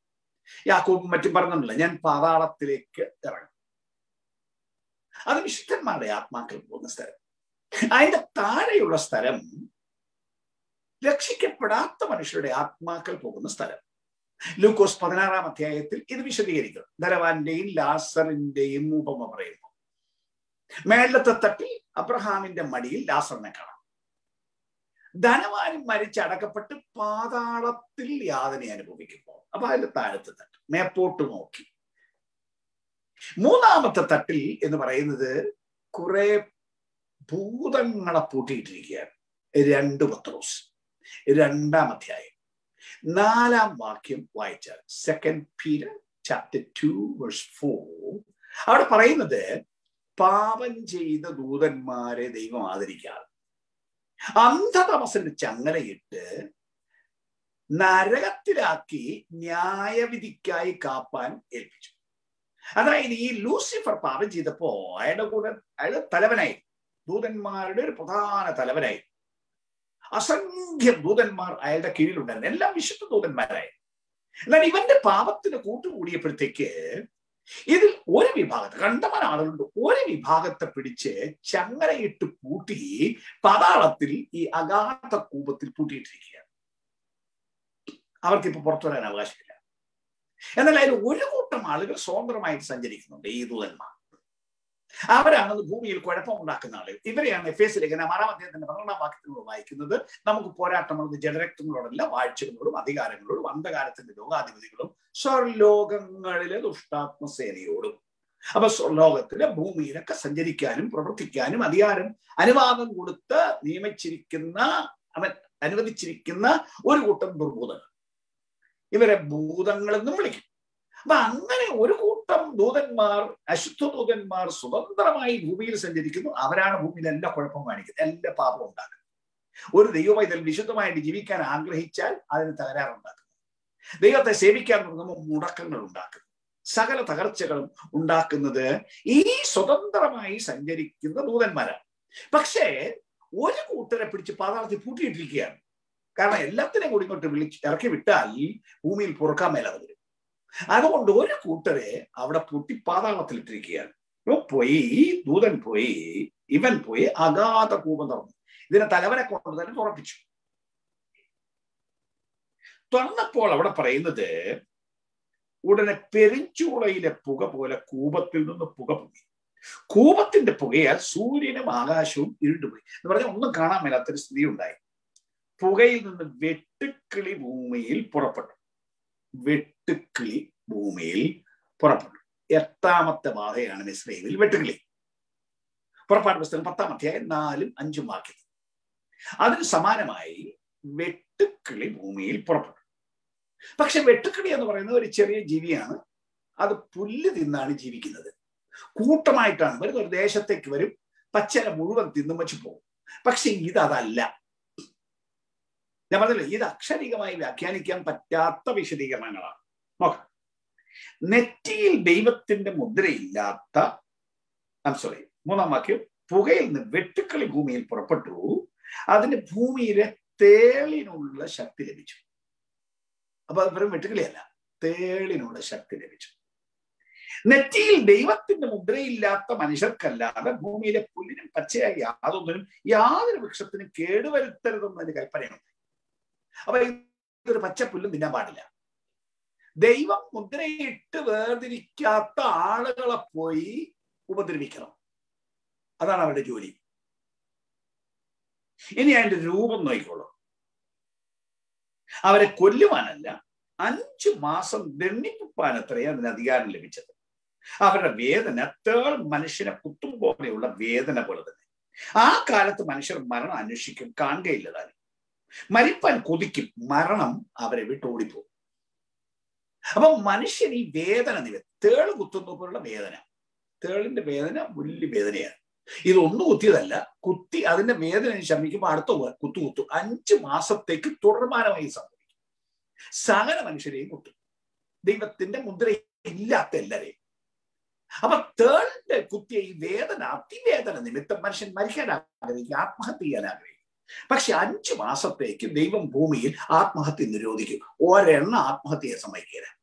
യാക്കോബും മറ്റും പറഞ്ഞിട്ടില്ല ഞാൻ പാതാളത്തിലേക്ക് ഇറങ്ങും. അത് വിശുദ്ധന്മാരുടെ ആത്മാക്കൾ പോകുന്ന സ്ഥലം. അതിന്റെ താഴെയുള്ള സ്ഥലം രക്ഷിക്കപ്പെടാത്ത മനുഷ്യരുടെ ആത്മാക്കൾ പോകുന്ന സ്ഥലം. ലൂക്കോസ് പതിനാറാം അധ്യായത്തിൽ ഇത് വിശദീകരിക്കുന്നു. ധനവാന്റെയും ലാസറിന്റെയും ഉപമ പറയുന്നു. മേളത്തെ തട്ടിൽ അബ്രഹാമിന്റെ മടിയിൽ ലാസറിനെ കാണാം. ധനവാനും മരിച്ചടക്കപ്പെട്ട് പാതാളത്തിൽ യാതന അനുഭവിക്കുമ്പോൾ അപ്പൊ അതിന്റെ താഴത്തെ തട്ട് മേപ്പോട്ട് നോക്കി. മൂന്നാമത്തെ തട്ടിൽ എന്ന് പറയുന്നത് കുറെ ഭൂതങ്ങളെ പൂട്ടിയിട്ടിരിക്കുകയാണ്. രണ്ട് പത്രോസ്. രണ്ടാം അധ്യായം. നാലാം വാക്യം വായിച്ചാൽ second Peter chapter two verse four അവിടെ പറയുന്നത് പാപം ചെയ്ത ദൂതന്മാരെ ദൈവം ആദരിക്കാതെ. അന്ധതമസിന്റെ ചങ്ങലയിട്ട് നരകത്തിലാക്കി ന്യായവിധിക്കായി കാപ്പാൻ ഏൽപ്പിച്ചു. അതായത് ഈ ലൂസിഫർ പാപം ചെയ്തപ്പോ അയാളുടെ കൂടെ അയാൾ തലവനായി. ദൂതന്മാരുടെ ഒരു പ്രധാന തലവനായി. അസംഖ്യം ദൂതന്മാർ അയാളുടെ കീഴിലുണ്ടായിരുന്നു. എല്ലാം വിശുദ്ധ ദൂതന്മാരായി. എന്നാൽ ഇവന്റെ പാപത്തിന് കൂട്ടുകൂടിയപ്പോഴത്തേക്ക് ഇതിൽ ഒരു വിഭാഗത്തെ കണ്ടമാൻ ആളുകളുണ്ട്. ഒരു വിഭാഗത്തെ പിടിച്ച് ചങ്ങലയിട്ട് പൂട്ടി പതാളത്തിൽ ഈ അഗാധ കൂപത്തിൽ പൂട്ടിയിട്ടിരിക്കുകയാണ്. അവർക്കിപ്പോ പുറത്തു വരാൻ അവകാശമില്ല. എന്നാൽ അതിൽ ഒരു കൂട്ടം ആളുകൾ സ്വതന്ത്രമായിട്ട് സഞ്ചരിക്കുന്നുണ്ട് ഈ ദൂതന്മാർ. അവരാണ് ഭൂമിയിൽ കുഴപ്പമുണ്ടാക്കുന്ന ആളുകൾ. ഇവരെയാണ് എഫ് എസ് ലേഖനം ആറാം അദ്ദേഹത്തിന്റെ പന്ത്രണ്ടാം വാക്യത്തിലൂടെ വായിക്കുന്നത്. നമുക്ക് പോരാട്ടമുള്ളത് ജഡരക്തങ്ങളോടല്ല വാഴ്ചകളോടും അധികാരങ്ങളോടും അന്ധകാരത്തിന്റെ ലോകാധിപതികളും സ്വർലോകങ്ങളിലെ ദുഷ്ടാത്മസേനയോടും. അപ്പൊ സ്വർലോകത്തിലെ ഭൂമിയിലൊക്കെ സഞ്ചരിക്കാനും പ്രവർത്തിക്കാനും അധികാരം അനുവാദം കൊടുത്ത് നിയമിച്ചിരിക്കുന്ന അവൻ അനുവദിച്ചിരിക്കുന്ന ഒരു കൂട്ടം ദുർഭൂതങ്ങൾ ഇവരെ ഭൂതങ്ങളെന്നും വിളിക്കും. അപ്പൊ അങ്ങനെ ഒരു കൂട്ടം ദൂതന്മാർ അശുദ്ധ ദൂതന്മാർ സ്വതന്ത്രമായി ഭൂമിയിൽ സഞ്ചരിക്കുന്നു. അവരാണ് ഭൂമിയിൽ എല്ലാ കുഴപ്പം കാണിക്കുന്നത്. എല്ലാ പാപം ഉണ്ടാക്കുന്നത്. ഒരു ദൈവവൈതൽ വിശുദ്ധമായിട്ട് ജീവിക്കാൻ ആഗ്രഹിച്ചാൽ അതിന് തകരാറുണ്ടാക്കുന്നു. ദൈവത്തെ സേവിക്കാൻ തുടങ്ങുമ്പോൾ മുടക്കങ്ങൾ ഉണ്ടാക്കുന്നു. സകല തകർച്ചകളും ഉണ്ടാക്കുന്നത് ഈ സ്വതന്ത്രമായി സഞ്ചരിക്കുന്ന ദൂതന്മാരാണ്. പക്ഷേ ഒരു കൂട്ടരെ പിടിച്ച് പാതാളത്തിൽ പൂട്ടിയിട്ടിരിക്കുകയാണ്. കാരണം എല്ലാത്തിനെയും കൂടി ഇങ്ങോട്ട് വിളിച്ച് ഇറക്കി വിട്ടാൽ ഭൂമിയിൽ പുറക്കാൻ മേലാതെ വരും. അതുകൊണ്ട് ഒരു കൂട്ടരെ അവിടെ പൊട്ടി പാതാളത്തിലിട്ടിരിക്കുകയാണ് പോയി ദൂതൻ പോയി ഇവൻ പോയി അഗാധ കൂപം തുറന്നു. ഇതിനെ തലവനെ കൊണ്ട് തന്നെ തുറപ്പിച്ചു. തുറന്നപ്പോൾ അവിടെ പറയുന്നത് ഉടനെ പെരിഞ്ചൂളയിലെ പുക പോലെ കൂപത്തിൽ നിന്ന് പുക പൊങ്ങി. കൂപത്തിന്റെ പുകയാൽ സൂര്യനും ആകാശവും ഇരുണ്ടുപോയി. എന്ന് പറഞ്ഞാൽ ഒന്നും കാണാൻ മേലാത്തൊരു സ്ഥിതി ഉണ്ടായി പുകയിൽ നിന്ന് വെട്ടുക്കിളി ഭൂമിയിൽ പുറപ്പെട്ടു. വെട്ടുക്കിളി ഭൂമിയിൽ പുറപ്പെട്ടു. എട്ടാമത്തെ ബാധയാണ് മിസ്രൈമിൽ വെട്ടുക്കിളി. പുറപ്പാട് പുസ്തകം പത്താം അധ്യായം നാലും അഞ്ചും വാക്യം അതിന് സമാനമായി വെട്ടുക്കിളി ഭൂമിയിൽ പുറപ്പെട്ടു. പക്ഷെ വെട്ടുക്കിളി എന്ന് പറയുന്നത് ഒരു ചെറിയ ജീവിയാണ്. അത് പുല്ല് തിന്നാണ് ജീവിക്കുന്നത്. കൂട്ടമായിട്ടാണ്. വരുന്ന ഒരു ദേശത്തേക്ക് വരും പച്ചല മുഴുവൻ തിന്നും വെച്ച് പോകും. പക്ഷെ ഇത് അതല്ല ഞാൻ പറഞ്ഞല്ലോ ഇത് അക്ഷരികമായി വ്യാഖ്യാനിക്കാൻ പറ്റാത്ത വിശദീകരണങ്ങളാണ്. നോക്കാം. നെറ്റിയിൽ ദൈവത്തിന്റെ മുദ്രയില്ലാത്ത സോറി മൂന്നാം വാക്യം പുകയിൽ നിന്ന് വെട്ടുക്കളി ഭൂമിയിൽ പുറപ്പെട്ടു അതിന് ഭൂമിയിലെ തേളിനുള്ള ശക്തി ലഭിച്ചു. അപ്പൊ അത് വെറും വെട്ടുക്കളിയല്ല തേളിനുള്ള ശക്തി ലഭിച്ചു. നെറ്റിയിൽ ദൈവത്തിന്റെ മുദ്രയില്ലാത്ത മനുഷ്യർക്കല്ലാതെ ഭൂമിയിലെ പുല്ലിനും പച്ചയായ യാതൊന്നിനും യാതൊരു വൃക്ഷത്തിനും കേടുവരുത്തരുതെന്നതിന് കൽപ്പനയുണ്ട്. അപ്പൊ ഇതൊരു പച്ചപ്പുല്ലും തിന്നാൻ പാടില്ല. ദൈവം മുദ്രയിട്ട് വേർതിരിക്കാത്ത ആളുകളെ പോയി ഉപദ്രവിക്കണം. അതാണ് അവരുടെ ജോലി. ഇനി അതിന്റെ രൂപം നോക്കിക്കോളൂ. അവരെ കൊല്ലുവാനല്ല അഞ്ചു മാസം ദണ്ണിപ്പാൻ അത്രയും അതിന് അധികാരം ലഭിച്ചത്? അവരുടെ വേദന തേൾ മനുഷ്യനെ കുത്തും പോലെയുള്ള വേദന പോലെ തന്നെ. ആ കാലത്ത് മനുഷ്യർ മരണം അന്വേഷിക്കും കാണുകയില്ലതാനും മരിപ്പാൻ കൊതിക്കും. മരണം അവരെ വിട്ട് ഓടിപ്പോകും. അപ്പൊ മനുഷ്യൻ ഈ വേദന നിവ തേൾ കുത്തുന്ന പോലുള്ള വേദന. തേളിന്റെ വേദന വലിയ വേദനയാണ്. ഇതൊന്നും കുത്തിയതല്ല. കുത്തി അതിന്റെ വേദന ശമിക്കുമ്പോൾ അടുത്ത കുത്തു കുത്തു. അഞ്ചു മാസത്തേക്ക് തുടർമാനമായി സംഭവിക്കും. സകല മനുഷ്യരെയും കുത്തും. ദൈവത്തിന്റെ മുദ്ര ഇല്ലാത്ത എല്ലാരെയും. അപ്പൊ തേളിന്റെ കുത്തിയ ഈ വേദന അതിവേദന നിമിത്തം മനുഷ്യൻ മരിക്കാൻ ആഗ്രഹിക്കും. ആത്മഹത്യ ചെയ്യാൻ ആഗ്രഹിക്കും. പക്ഷെ അഞ്ചു മാസത്തേക്ക് ദൈവം ഭൂമിയിൽ ആത്മഹത്യ നിരോധിക്കും. ഒരെണ്ണ ആത്മഹത്യയെ സമ്മതിക്കുക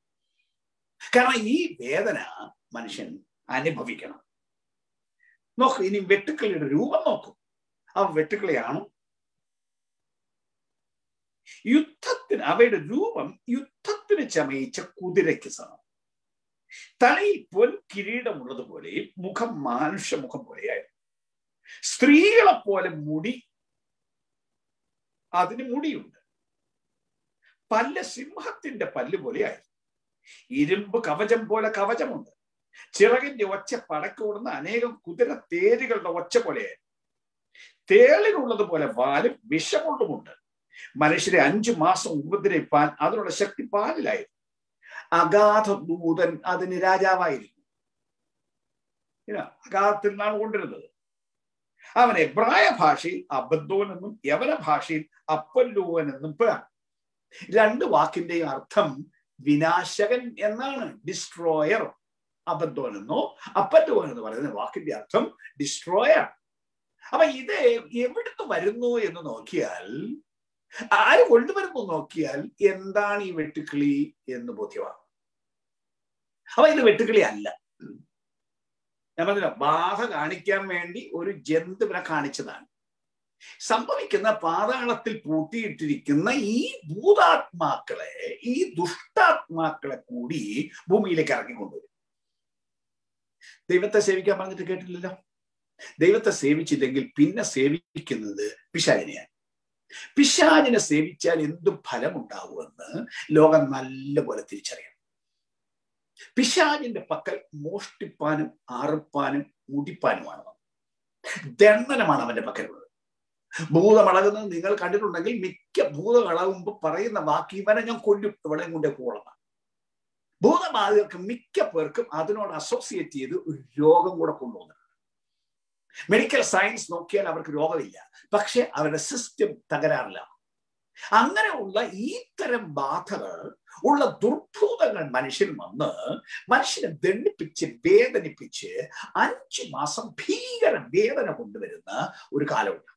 കാരണം ഈ വേദന മനുഷ്യൻ അനുഭവിക്കണം. നോക്കൂ ഇനി വെട്ടുക്കളിയുടെ രൂപം നോക്കൂ. ആ വെട്ടുക്കളിയാണ്? യുദ്ധത്തിന് അവയുടെ രൂപം യുദ്ധത്തിന് ചമയിച്ച കുതിരയ്ക്ക് സമം. തലയിൽ പൊൻ കിരീടമുള്ളതുപോലെയും മുഖം മാനുഷ്യമുഖം പോലെയായിരുന്നു. സ്ത്രീകളെ പോലെ മുടി അതിന് മുടിയുണ്ട്. പല്ല് സിംഹത്തിന്റെ പല്ല് പോലെയായിരുന്നു. ഇരുമ്പ് കവചം പോലെ കവചമുണ്ട്. ചിറകിന്റെ ഒച്ച പടക്കോടുന്ന അനേകം കുതിര തേരുകളുടെ ഒച്ച പോലെയായിരുന്നു. തേളിനുള്ളത് പോലെ വാലും വിഷമുള്ളതുമുണ്ട് മനുഷ്യരെ അഞ്ചു മാസം ഉപദ്രവിപ്പാൻ അതിനുള്ള ശക്തി പാലിലായിരുന്നു. അഗാധ ദൂതൻ അതിന് രാജാവായിരുന്നു. അഗാധത്തിൽ നിന്നാണ് കൊണ്ടിരുന്നത് അവൻ എബ്രായ ഭാഷയിൽ അബദ്ധോൻ എന്നും യവന ഭാഷയിൽ അപ്പല്ലോവൻ എന്നും പേർ. രണ്ട് വാക്കിന്റെയും അർത്ഥം വിനാശകൻ എന്നാണ്. ഡിസ്ട്രോയർ അബദ്ധോൻ എന്നോ അപ്പല്ലോവൻ എന്ന് പറയുന്ന വാക്കിന്റെ അർത്ഥം ഡിസ്ട്രോയർ അപ്പൊ ഇത് എവിടുന്ന് വരുന്നു എന്ന് നോക്കിയാൽ ആര് കൊണ്ടുവരുന്നു നോക്കിയാൽ എന്താണ് ഈ വെട്ടുക്കിളി എന്ന് ബോധ്യമാണ് അപ്പൊ ഇത് വെട്ടുക്കിളി അല്ല. ഞാൻ പറഞ്ഞില്ല ബാധ കാണിക്കാൻ വേണ്ടി ഒരു ജന്തുവിനെ കാണിച്ചതാണ്. സംഭവിക്കുന്ന പാതാളത്തിൽ പൂട്ടിയിട്ടിരിക്കുന്ന ഈ ഭൂതാത്മാക്കളെ ഈ ദുഷ്ടാത്മാക്കളെ കൂടി ഭൂമിയിലേക്ക് ഇറങ്ങിക്കൊണ്ടുവരും. ദൈവത്തെ സേവിക്കാൻ പറഞ്ഞിട്ട് കേട്ടില്ലല്ലോ? ദൈവത്തെ സേവിച്ചില്ലെങ്കിൽ പിന്നെ സേവിക്കുന്നത് പിശാചിനെയാണ്. പിശാചിനെ സേവിച്ചാൽ എന്തു ഫലമുണ്ടാവുമെന്ന് ലോകം നല്ലപോലെ തിരിച്ചറിയണം. പിശാചിന്റെ പക്കൽ മോഷ്ടിപ്പാനും ആറുപ്പാനും മുടിപ്പാനുമാണ് ദണ്ഡനമാണ് അവന്റെ പക്കലുള്ളത്. ഭൂതമളകുന്നത് നിങ്ങൾ കണ്ടിട്ടുണ്ടെങ്കിൽ മിക്ക ഭൂതമളകുമ്പോൾ പറയുന്ന വാക്ക് ഇവനെ ഞാൻ കൊല്ലും. ഇവിടെ കൊണ്ട് പോകണം ഭൂതബാധിതർക്ക് മിക്ക പേർക്കും അതിനോട് അസോസിയേറ്റ് ചെയ്ത് ഒരു രോഗം കൂടെ കൊണ്ടുവന്നിട്ടുണ്ട്. മെഡിക്കൽ സയൻസ് നോക്കിയാൽ അവർക്ക് രോഗമില്ല. പക്ഷെ അവരുടെ സിസ്റ്റം തകരാറില്ല അങ്ങനെയുള്ള ഈ തരം ബാധകൾ ഉള്ള ദുർഭൂതങ്ങൾ മനുഷ്യൻ വന്ന് മനുഷ്യനെ ദണ്ഡിപ്പിച്ച് വേദനിപ്പിച്ച് അഞ്ചു മാസം ഭീകര വേദന കൊണ്ടുവരുന്ന ഒരു കാലമുണ്ട്.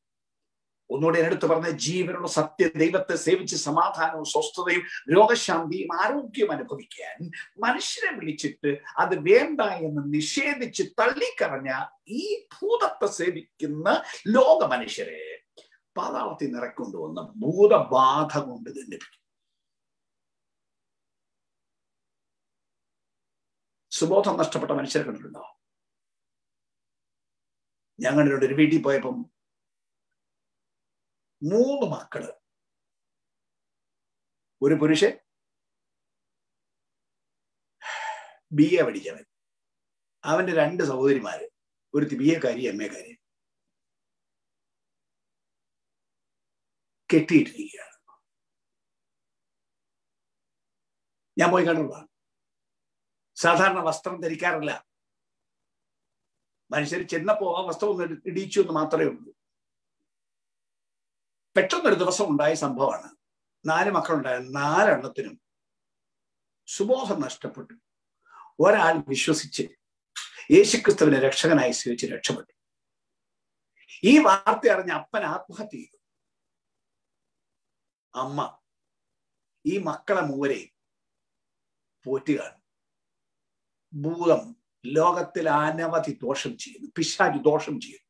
ഒന്നുകൂടെ എടുത്തു പറഞ്ഞ ജീവനുള്ള സത്യ ദൈവത്തെ സേവിച്ച് സമാധാനവും സ്വസ്ഥതയും രോഗശാന്തിയും ആരോഗ്യവും അനുഭവിക്കാൻ മനുഷ്യനെ വിളിച്ചിട്ട് അത് വേണ്ട എന്ന് നിഷേധിച്ച് തള്ളിക്കറഞ്ഞ ഈ ഭൂതത്തെ സേവിക്കുന്ന ലോക മനുഷ്യരെ പാതാളത്തിൽ നിറക്കൊണ്ടുവന്ന ഭൂതബാധ കൊണ്ട് ദണ്ഡിപ്പിക്കും. സുബോധം നഷ്ടപ്പെട്ട മനുഷ്യരെ കണ്ടിട്ടുണ്ടോ? ഞങ്ങളുടെ ഒരു വീട്ടിൽ പോയപ്പം മൂന്ന് മക്കൾ. ഒരു പുരുഷൻ ബി എ പഠിച്ചവൻ. അവന്റെ രണ്ട് സഹോദരിമാര് ഒരു ബി എക്കാരി എം എക്കാരി കെട്ടിയിട്ടിരിക്കുകയാണ്. ഞാൻ പോയി കണ്ടുള്ളതാണ് സാധാരണ വസ്ത്രം ധരിക്കാറില്ല. മനുഷ്യർ ചെന്നപ്പോ ആ വസ്ത്രം ഒന്ന് ഇടിച്ചു എന്ന് മാത്രമേ ഉള്ളൂ. പെട്ടെന്നൊരു ദിവസം ഉണ്ടായ സംഭവമാണ്. നാല് മക്കളുണ്ടായ നാലെണ്ണത്തിനും സുബോധം നഷ്ടപ്പെട്ടു. ഒരാൾ വിശ്വസിച്ച് യേശുക്രിസ്തുവിനെ രക്ഷകനായി സ്വീകരിച്ച് രക്ഷപ്പെട്ടു. ഈ വാർത്ത അറിഞ്ഞ അപ്പൻ ആത്മഹത്യ ചെയ്തു. അമ്മ ഈ മക്കളെ മൂവരെയും പോറ്റുകയാണ് ഭൂതം ലോകത്തിൽ അനവധി ദോഷം ചെയ്യുന്നു. പിശാജ് ദോഷം ചെയ്യുന്നു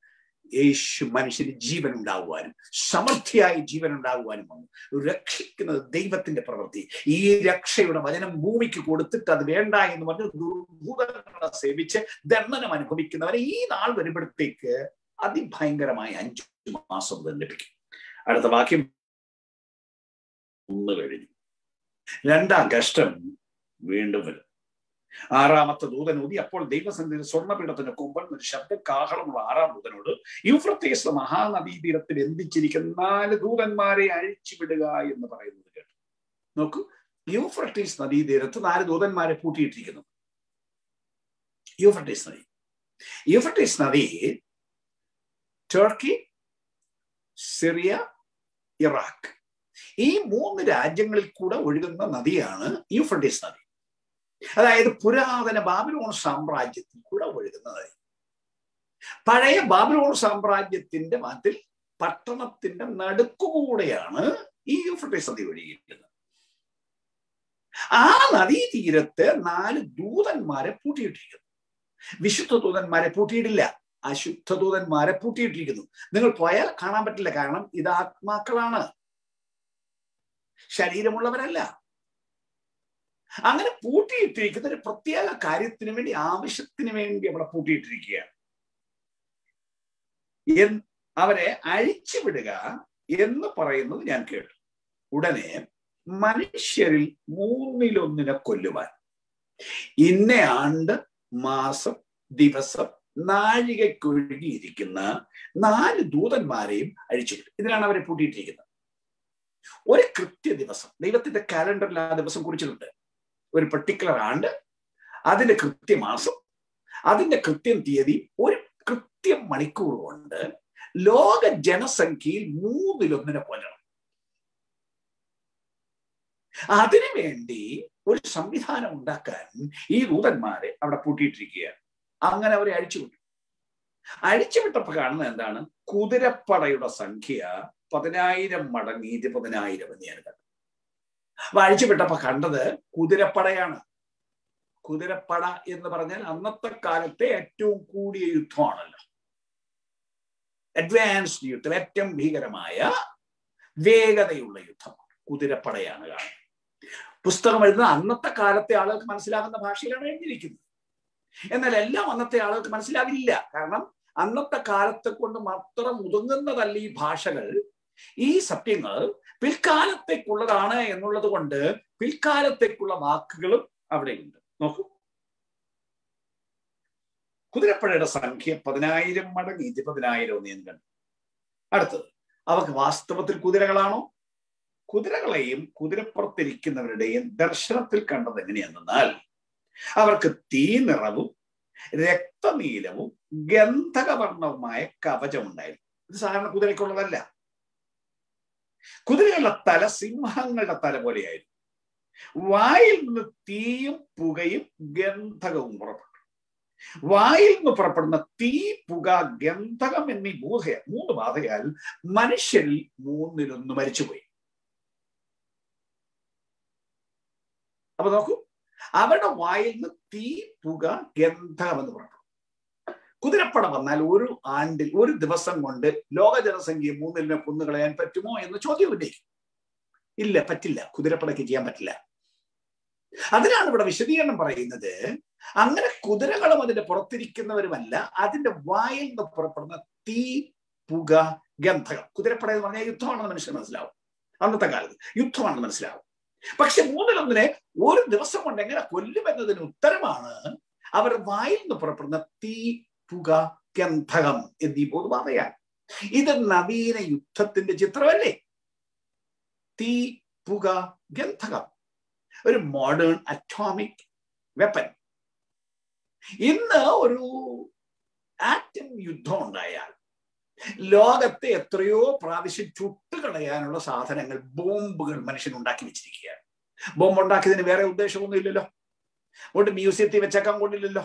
യേശു മനുഷ്യന് ജീവൻ ഉണ്ടാകുവാനും സമൃദ്ധിയായി ജീവൻ ഉണ്ടാകുവാനും വന്നു. രക്ഷിക്കുന്നത് ദൈവത്തിന്റെ പ്രവൃത്തി. ഈ രക്ഷയുടെ വചനം ഭൂമിക്ക് കൊടുത്തിട്ട് അത് വേണ്ട എന്ന് പറഞ്ഞ് ദുർഭൂതങ്ങളെ സേവിച്ച് ദണ്ഡനം അനുഭവിക്കുന്നവരെ ഈ നാൾ വരുമ്പോഴത്തേക്ക് അതിഭയങ്കരമായ അഞ്ചു മാസം ലഭിക്കും. അടുത്ത വാക്യം ഒന്ന് കഴിഞ്ഞു. രണ്ടാം കഷ്ടം വീണ്ടും വരും. ആറാമത്തെ ദൂതൻ ഊതി അപ്പോൾ ദൈവസന്നിധി സ്വർണപീഠത്തിന്റെ കൊമ്പൻ ഒരു ശബ്ദ കാഹളമുള്ള ആറാം ദൂതനോട് യൂഫ്രത്തേസ് മഹാനദീതീരത്തിൽ എന്തിച്ചിരിക്കുന്ന നാല് ദൂതന്മാരെ അഴിച്ചുവിടുക എന്ന് പറയുന്നത് കേട്ടു. നോക്കൂ യൂഫ്രട്ടീസ് നദീതീരത്ത് നാല് ദൂതന്മാരെ പൂട്ടിയിട്ടിരിക്കുന്നു. യൂഫ്രട്ടീസ് നദി. യൂഫ്രട്ടീസ് നദി ടർക്കി സിറിയ ഇറാഖ്. ഈ മൂന്ന് രാജ്യങ്ങളിൽ കൂടെ ഒഴുകുന്ന നദിയാണ് യൂഫ്രട്ടീസ് നദി. അതായത് പുരാതന ബാബിലോൺ സാമ്രാജ്യത്തിൽ കൂടെ ഒഴുകുന്നതായി പഴയ ബാബിലോൺ സാമ്രാജ്യത്തിന്റെ മതിൽ പട്ടണത്തിന്റെ നടുക്കുകൂടെയാണ് ഈ യൂഫ്രട്ടീസ് നദി ഒഴുകിയിരിക്കുന്നത്. ആ നദീതീരത്ത് നാല് ദൂതന്മാരെ പൂട്ടിയിട്ടിരിക്കുന്നു. വിശുദ്ധ ദൂതന്മാരെ പൂട്ടിയിട്ടില്ല. അശുദ്ധ ദൂതന്മാരെ പൂട്ടിയിട്ടിരിക്കുന്നു. നിങ്ങൾ പോയാൽ കാണാൻ പറ്റില്ല. കാരണം ഇത് ആത്മാക്കളാണ്. ശരീരമുള്ളവരല്ല. അങ്ങനെ പൂട്ടിയിട്ടിരിക്കുന്ന ഒരു പ്രത്യേക കാര്യത്തിന് വേണ്ടി ആവശ്യത്തിന് വേണ്ടി അവിടെ പൂട്ടിയിട്ടിരിക്കുകയാണ്. അവരെ അഴിച്ചുവിടുക എന്ന് പറയുന്നത് ഞാൻ കേട്ടു. ഉടനെ മനുഷ്യരിൽ മൂന്നിലൊന്നിനെ കൊല്ലുവാൻ. ഇന്ന ആണ്ട് മാസം ദിവസം നാഴികക്കൊഴുകിയിരിക്കുന്ന നാല് ദൂതന്മാരെയും അഴിച്ചുവിടും. ഇതിനാണ് അവരെ പൂട്ടിയിട്ടിരിക്കുന്നത്. ഒരു കൃത്യ ദിവസം ദൈവത്തിന്റെ കാലണ്ടറിൽ ആ ദിവസം കുറിച്ചിട്ടുണ്ട്. ഒരു പെർട്ടിക്കുലർ ആണ്ട് അതിന്റെ കൃത്യമാസം അതിന്റെ കൃത്യം തീയതി ഒരു കൃത്യം മണിക്കൂർ കൊണ്ട് ലോക ജനസംഖ്യയിൽ മൂന്നിലൊന്നിനെ കൊല്ലണം അതിനുവേണ്ടി ഒരു സംവിധാനം ഉണ്ടാക്കാൻ ഈ ദൂതന്മാരെ അവിടെ പൂട്ടിയിട്ടിരിക്കുകയാണ്. അങ്ങനെ അവരെ അഴിച്ചുവിട്ടു. അഴിച്ചുവിട്ടപ്പോ കാണുന്നത് എന്താണ്? കുതിരപ്പടയുടെ സംഖ്യ പതിനായിരം മടങ്ങി ഇരുപതിനായിരം എന്ന് ഞാൻ കണ്ടു. അപ്പൊ അഴിച്ചുവിട്ടപ്പോ കണ്ടത് കുതിരപ്പടയാണ്. കുതിരപ്പട എന്ന് പറഞ്ഞാൽ അന്നത്തെ കാലത്തെ ഏറ്റവും കൂടിയ യുദ്ധമാണല്ലോ. അഡ്വാൻസ്ഡ് യുദ്ധം ഏറ്റവും ഭീകരമായ വേഗതയുള്ള യുദ്ധം കുതിരപ്പടയാണ് കാണുന്നത്. പുസ്തകം എഴുതുന്ന അന്നത്തെ കാലത്തെ ആളുകൾക്ക് മനസ്സിലാകുന്ന ഭാഷയിലാണ് എഴുതിയിരിക്കുന്നത്. എന്നാൽ എല്ലാം അന്നത്തെ ആളുകൾക്ക് മനസ്സിലാകില്ല. കാരണം അന്നത്തെ കാലത്തെ കൊണ്ട് മാത്രം ഒതുങ്ങുന്നതല്ല ഈ ഭാഷകൾ. ഈ സത്യങ്ങൾ പിൽക്കാലത്തേക്കുള്ളതാണ് എന്നുള്ളത് കൊണ്ട് പിൽക്കാലത്തേക്കുള്ള വാക്കുകളും അവിടെയുണ്ട്. നോക്കൂ. കുതിരപ്പഴയുടെ സംഖ്യ പതിനായിരം മടങ്ങ് ഇരുപതിനായിരം ഞാൻ കണ്ടു. അടുത്തത് അവർക്ക് വാസ്തവത്തിൽ കുതിരകളാണോ? കുതിരകളെയും കുതിരപ്പുറത്തിരിക്കുന്നവരുടെയും ദർശനത്തിൽ കണ്ടത് എങ്ങനെയാണെന്നാൽ അവർക്ക് തീ നിറവും രക്തനീലവും ഗന്ധകവർണവുമായ കവചം ഉണ്ടായിരുന്നു. ഇത് സാധാരണ കുതിരയ്ക്കുള്ളതല്ല. കുതിരകളുടെ തല സിംഹങ്ങളുടെ തല പോലെയായിരുന്നു. വായിൽ നിന്ന് തീയും പുകയും ഗന്ധകവും പുറപ്പെട്ടു. വായിൽ നിന്ന് പുറപ്പെടുന്ന തീ പുക ഗന്ധകം എന്നീ മൂതയ മൂന്ന് ബാധയാൽ മനുഷ്യരിൽ മൂന്നിലൊന്ന് മരിച്ചുപോയി. അപ്പൊ നോക്കൂ അവരുടെ വായിൽ നിന്ന് തീ പുക ഗന്ധകം എന്ന് പുറപ്പെടും കുതിരപ്പട വന്നാൽ ഒരു ആണ്ടിൽ ഒരു ദിവസം കൊണ്ട് ലോക ജനസംഖ്യ മൂന്നിലിനെ കൊന്നുകളയാൻ പറ്റുമോ എന്ന് ചോദ്യം ഉന്നയിക്കും. ഇല്ല പറ്റില്ല. കുതിരപ്പടയ്ക്ക് ചെയ്യാൻ പറ്റില്ല. അതിനാണ് ഇവിടെ വിശദീകരണം പറയുന്നത്. അങ്ങനെ കുതിരകളും അതിന്റെ പുറത്തിരിക്കുന്നവരുമല്ല അതിന്റെ വായിൽ നിന്ന് പുറപ്പെടുന്ന തീ പുക ഗന്ധകം. കുതിരപ്പട എന്ന് പറഞ്ഞാൽ യുദ്ധമാണെന്ന് മനുഷ്യൻ മനസ്സിലാവും. അന്നത്തെ കാലത്ത് യുദ്ധമാണെന്ന് മനസ്സിലാവും. പക്ഷെ മൂന്നിലൊന്നിനെ ഒരു ദിവസം കൊണ്ട് എങ്ങനെ കൊല്ലുമെന്നതിന് ഉത്തരമാണ് അവർ വായിൽ നിന്ന് പുറപ്പെടുന്ന തീ പുക ഗന്ധകം എന്നീ പൊതുവാതയാണ് ഇത് നവീന യുദ്ധത്തിന്റെ ചിത്രമല്ലേ? തീ പുക ഗന്ധകം. ഒരു മോഡേൺ അറ്റോമിക് വെപ്പൻ ഇന്ന് ഒരു ആറ്റം യുദ്ധം ഉണ്ടായാൽ ലോകത്തെ എത്രയോ പ്രാവശ്യം ചുട്ടുകളയാനുള്ള സാധനങ്ങൾ ബോംബുകൾ മനുഷ്യൻ ഉണ്ടാക്കി വെച്ചിരിക്കുകയാണ്. ബോംബ് ഉണ്ടാക്കിയതിന് വേറെ ഉദ്ദേശമൊന്നും ഇല്ലല്ലോ അതുകൊണ്ട് മ്യൂസിയത്തിൽ വെച്ചേക്കാൻ കൊണ്ടില്ലല്ലോ